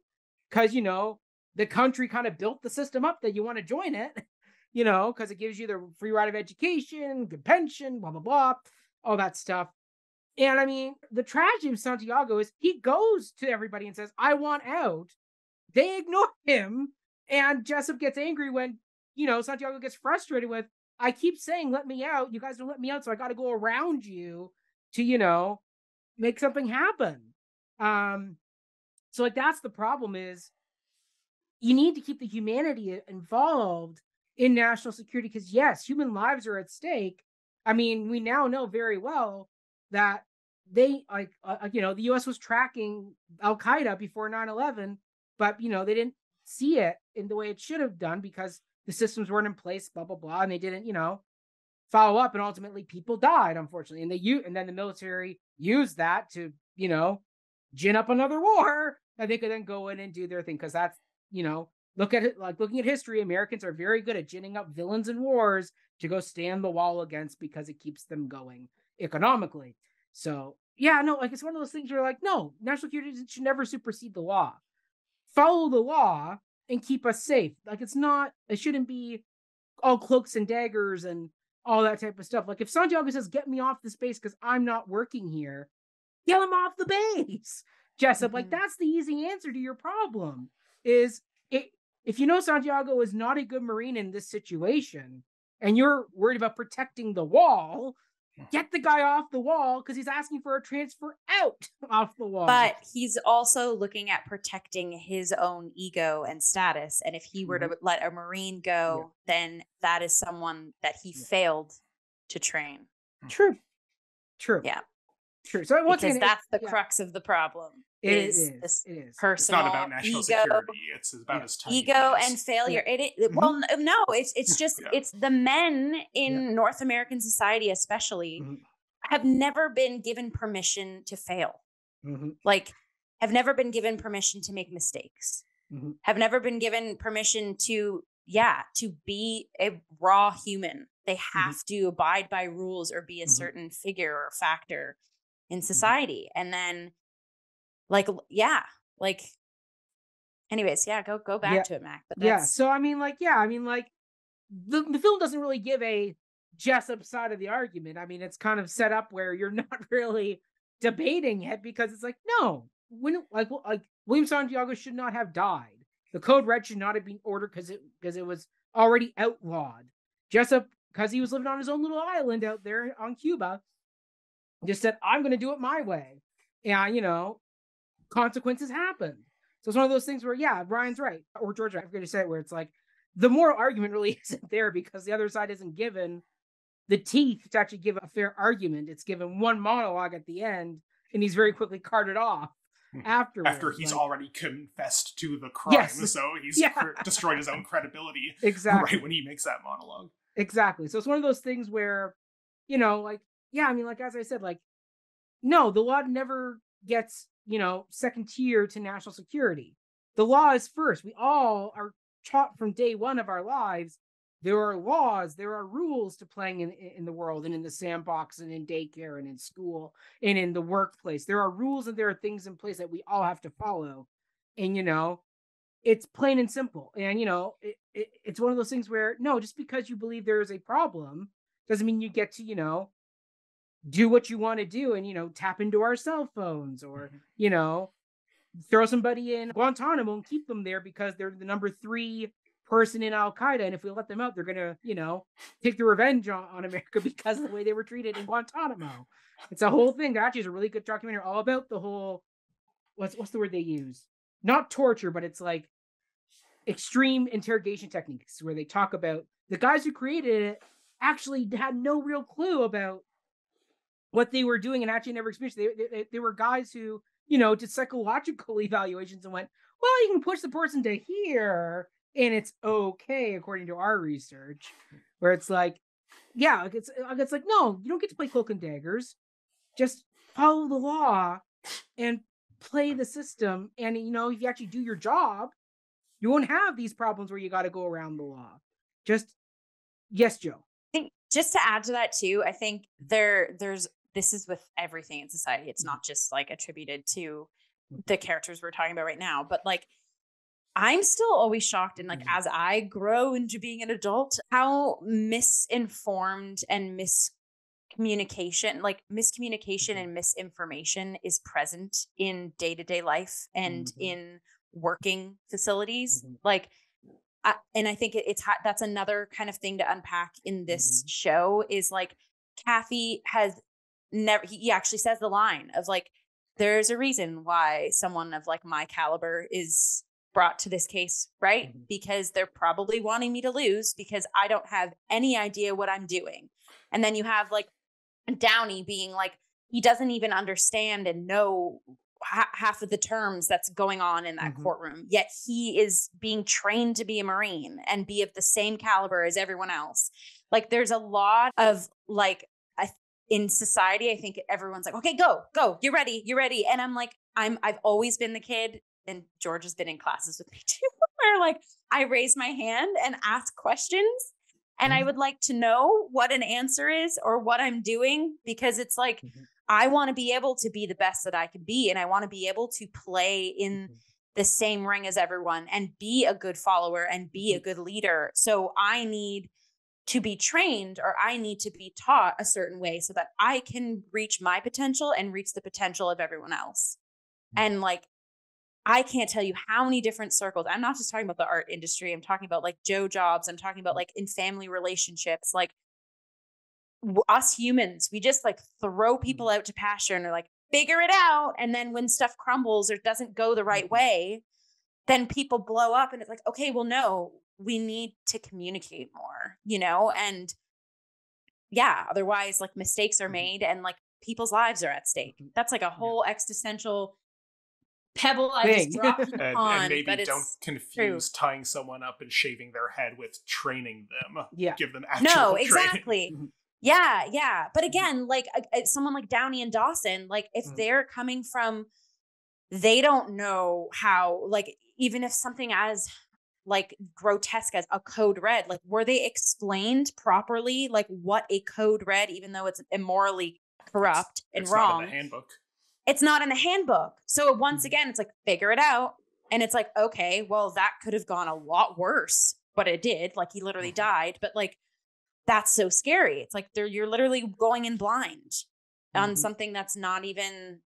because, you know, the country kind of built the system up that you want to join it, you know, because it gives you the free ride of education, good pension, blah, blah, blah, all that stuff. And I mean, the tragedy of Santiago is he goes to everybody and says, I want out. They ignore him. And Jessep gets angry when, you know, Santiago gets frustrated with, I keep saying, let me out. You guys don't let me out. So I got to go around you to, you know, make something happen. Um, so like that's the problem is you need to keep the humanity involved in national security because yes, human lives are at stake. I mean, we now know very well that they like uh, uh you know the U.S. was tracking Al Qaeda before 9/11, but you know they didn't see it in the way it should have done because the systems weren't in place, blah blah blah, and they didn't, you know, follow up and ultimately people died unfortunately and they u- and then the military used that to you know gin up another war and they could then go in and do their thing because that's you know look at it like looking at history americans are very good at ginning up villains in wars to go stand the wall against because it keeps them going economically. So yeah no like it's one of those things where like no national security should never supersede the law. Follow the law and keep us safe. Like it's not it shouldn't be all cloaks and daggers and all that type of stuff. Like if santiago says get me off this base because i'm not working here get him off the base jessep. Mm-hmm. like that's the easy answer to your problem is it if you know Santiago is not a good Marine in this situation and you're worried about protecting the wall, get the guy off the wall because he's asking for a transfer out off the wall. But he's also looking at protecting his own ego and status. And if he were mm-hmm. to let a Marine go, yeah. then that is someone that he yeah. failed to train. True. True. Yeah. True. So because that's the yeah. crux of the problem. It is, is this it is. personal it's not about national ego, security. It's about his ego and failure. Yeah. It, it well, mm-hmm. no, it's it's just yeah. it's the men in North American society, especially, mm-hmm. have never been given permission to fail. Mm-hmm. Like, have never been given permission to make mistakes. Mm-hmm. Have never been given permission to yeah to be a raw human. They mm-hmm. have to abide by rules or be a mm-hmm. certain figure or factor in society, and then like yeah like anyways yeah go go back yeah. to it mac but yeah so i mean like yeah i mean like the, the film doesn't really give a jessep side of the argument i mean it's kind of set up where you're not really debating it because it's like no when like like william santiago should not have died. The code red should not have been ordered because it because it was already outlawed. Jessep because he was living on his own little island out there on cuba just said i'm going to do it my way. And you know consequences happen. So it's one of those things where, yeah, Ryan's right, or Georgia, I forget to say it, where it's like the moral argument really isn't there because the other side isn't given the teeth to actually give a fair argument. It's given one monologue at the end, and he's very quickly carted off hmm. after after he's like, already confessed to the crime yes. so he's yeah. cr- destroyed his own credibility exactly right when he makes that monologue exactly so it's one of those things where you know like yeah i mean like as i said like no the law never gets you know, second tier to national security. The law is first. We all are taught from day one of our lives. There are laws, there are rules to playing in, in the world and in the sandbox and in daycare and in school and in the workplace. There are rules and there are things in place that we all have to follow. And, you know, it's plain and simple. And, you know, it, it, it's one of those things where, no, just because you believe there is a problem doesn't mean you get to, you know, do what you want to do and you know tap into our cell phones or mm-hmm. you know throw somebody in Guantanamo and keep them there because they're the number three person in Al Qaeda, and if we let them out, they're gonna, you know, take the revenge on, on, America because of the way they were treated in Guantanamo. It's a whole thing. Actually is a really good documentary all about the whole what's what's the word they use? Not torture, but it's like extreme interrogation techniques where they talk about the guys who created it actually had no real clue about what they were doing and actually never experienced. They, they, they were guys who, you know, did psychological evaluations and went, well, you can push the person to here and it's okay according to our research. Where it's like, yeah, it's it's like no, you don't get to play cloak and daggers. Just follow the law and play the system. And you know, if you actually do your job, you won't have these problems where you got to go around the law. Just yes, Joe. I think just to add to that too, I think there there's this is with everything in society. It's mm-hmm. not just like attributed to mm. the characters we're talking about right now, but like I'm still always shocked and like mm-hmm. as I grow into being an adult, how misinformed and miscommunication, like miscommunication mm-hmm. and misinformation is present in day-to-day life and mm-hmm. in working facilities. Mm-hmm. Like I, and I think it, it's that's another kind of thing to unpack in this mm-hmm. show is like Kaffee has never he actually says the line of like there's a reason why someone of like my caliber is brought to this case, right? Mm-hmm. Because they're probably wanting me to lose because I don't have any idea what I'm doing. And then you have like Downey being like, he doesn't even understand and know ha- half of the terms that's going on in that mm-hmm. courtroom. Yet he is being trained to be a Marine and be of the same caliber as everyone else. Like there's a lot of like in society, I think everyone's like, okay, go, go, you're ready, you're ready. And I'm like, I'm I've always been the kid, and George has been in classes with me too, where like I raise my hand and ask questions. And mm-hmm. I would like to know what an answer is or what I'm doing because it's like mm-hmm. I want to be able to be the best that I can be. And I want to be able to play in mm-hmm. the same ring as everyone and be a good follower and be a mm-hmm. good leader. So I need to be trained or I need to be taught a certain way so that I can reach my potential and reach the potential of everyone else. Mm-hmm. And like, I can't tell you how many different circles. I'm not just talking about the art industry. I'm talking about like Joe jobs. I'm talking about like in family relationships. Like us humans, we just like throw people mm-hmm. out to pasture and are like, figure it out. And then when stuff crumbles or doesn't go the right mm-hmm. way, then people blow up and it's like, okay, well, no, we need to communicate more, you know? And yeah, otherwise, like mistakes are mm-hmm. made and like people's lives are at stake. That's like a whole yeah. existential pebble I just dropped and, and maybe don't confuse true. tying someone up and shaving their head with training them. Yeah, give them actual no, exactly. Mm-hmm. Yeah, yeah. But mm-hmm. again, like uh, someone like Downey and Dawson, like if mm. they're coming from, they don't know how, like, even if something as like grotesque as a code red, like, were they explained properly, like what a code red, even though it's immorally corrupt it's, and it's wrong? Not handbook. It's not in the handbook. So once mm. again, it's like, figure it out. And it's like, okay, well, that could have gone a lot worse, but it did. Like, he literally mm-hmm. died. But like, that's so scary. It's like they're you're literally going in blind mm-hmm. on something that's not even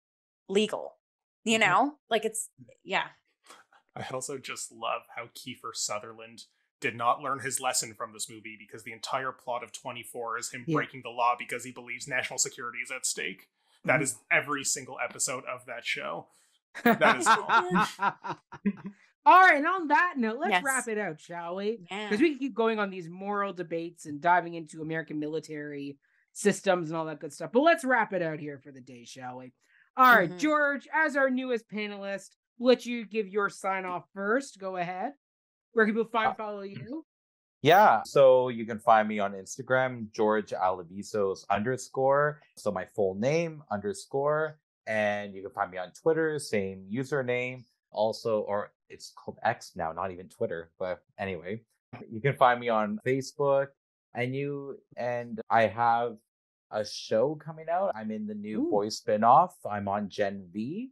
legal. You mm-hmm. know? Like it's yeah. I also just love how Kiefer Sutherland did not learn his lesson from this movie because the entire plot of 24 is him yeah. breaking the law because he believes national security is at stake. That mm-hmm. is every single episode of that show. That is All right, and on that note, let's yes. wrap it out, shall we? Because yeah. we can keep going on these moral debates and diving into American military systems and all that good stuff. But let's wrap it out here for the day, shall we? All right, mm-hmm. George, as our newest panelist, let you give your sign off first. Go ahead. Where can people find uh, follow you? Yeah, so you can find me on Instagram, George Alevizos underscore. So my full name underscore, and you can find me on Twitter, same username. Also, or it's called X now, not even Twitter. But anyway, you can find me on Facebook and you and I have a show coming out. I'm in the new Ooh. boy spinoff. I'm on Gen V,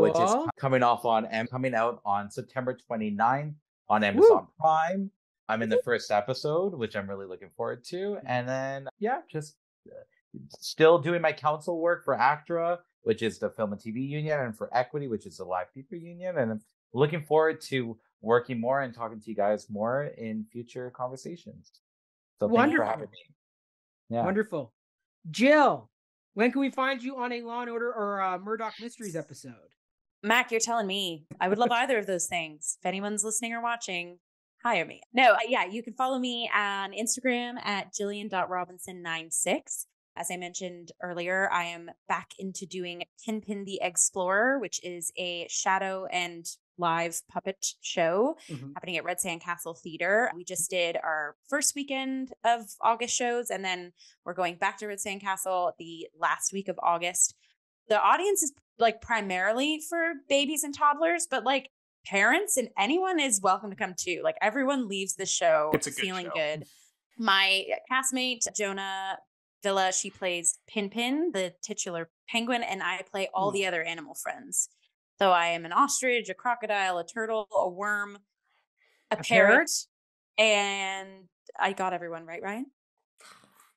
which is coming off on and coming out on September 29th on Amazon Woo. Prime. I'm in the mm-hmm. first episode, which I'm really looking forward to. Mm-hmm. And then, yeah, just uh, still doing my council work for ACTRA, which is the Film and TV Union, and for Equity, which is the Live Theater Union. And I'm looking forward to working more and talking to you guys more in future conversations. So Wonderful. for having me. Yeah. Wonderful. Jill, when can we find you on a Law and Order or a Murdoch Mysteries episode? Mac, you're telling me. I would love either of those things. If anyone's listening or watching, hire me. No, uh, yeah, you can follow me on Instagram at jillian.robinson96. As I mentioned earlier, I am back into doing Pinpin the Explorer, which is a shadow and live puppet show mm-hmm. happening at Red Sand Castle Theater. We just did our first weekend of August shows, and then we're going back to Red Sand Castle the last week of August. The audience is like primarily for babies and toddlers, but like parents and anyone is welcome to come too. Like everyone leaves the show feeling show. good. My uh, castmate, Jonah Villa, she plays Pinpin, the titular penguin, and I play all hmm. the other animal friends. So I am an ostrich, a crocodile, a turtle, a worm, a, a parrot, parrot, and I got everyone right, Ryan.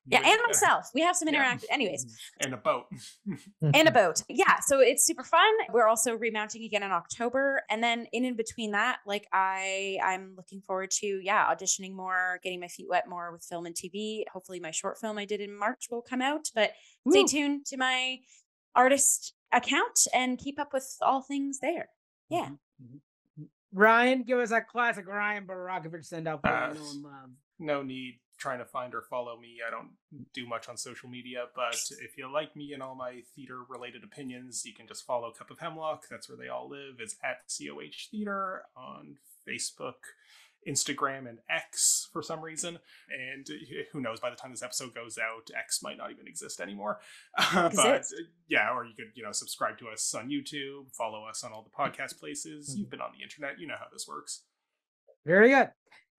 Yeah, and myself. We have some interaction. Yeah. Anyways. And a boat. and a boat. Yeah. So it's super fun. We're also remounting again in October. And then in and between that, like I I'm looking forward to, yeah, auditioning more, getting my feet wet more with film and TV. Hopefully my short film I did in March will come out. But Ooh. stay tuned to my artist account and keep up with all things there. Yeah. Mm-hmm. mm-hmm. Ryan, give us a classic Ryan Borochovitz send out for uh, love. No need trying to find or follow me. I don't do much on social media, but if you like me and all my theater related opinions, you can just follow Cup of Hemlock. That's where they all live. It's at COH Theater on Facebook. Instagram and X for some reason. And eh, who knows, by the time this episode goes out, X might not even exist anymore. But eh, yeah, or you could, you know, subscribe to us on YouTube, follow us on all the podcast places. Hmm. You've been on the internet, you know how this works. Very good.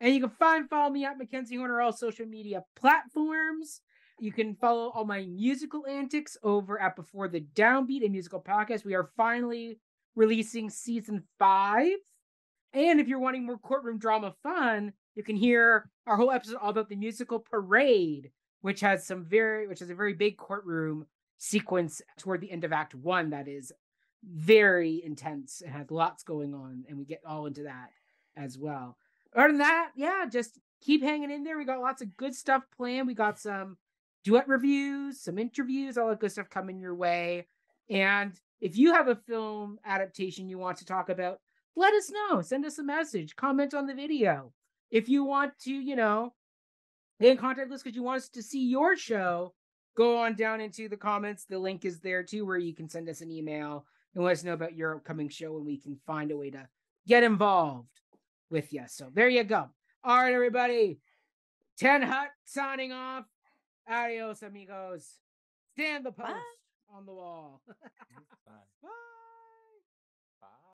And you can find follow me at Mackenzie Horner all social media platforms. You can follow all my musical antics over at Before the Downbeat, a musical podcast. We are finally releasing season five. And if you're wanting more courtroom drama fun, you can hear our whole episode all about the musical Parade, which has some very, which has a very big courtroom sequence toward the end of Act One that is very intense and has lots going on, and we get all into that as well. Other than that, yeah, just keep hanging in there. We got lots of good stuff planned. We got some duet reviews, some interviews, all that good stuff coming your way. And if you have a film adaptation you want to talk about, let us know. Send us a message, comment on the video. If you want to, you know, get in contact with us because you want us to see your show, go on down into the comments. The link is there too, where you can send us an email and let us know about your upcoming show and we can find a way to get involved with you. So there you go. All right, everybody. 10 Hut signing off. Adios, amigos. Stand the post Bye. on the wall. Bye. Bye.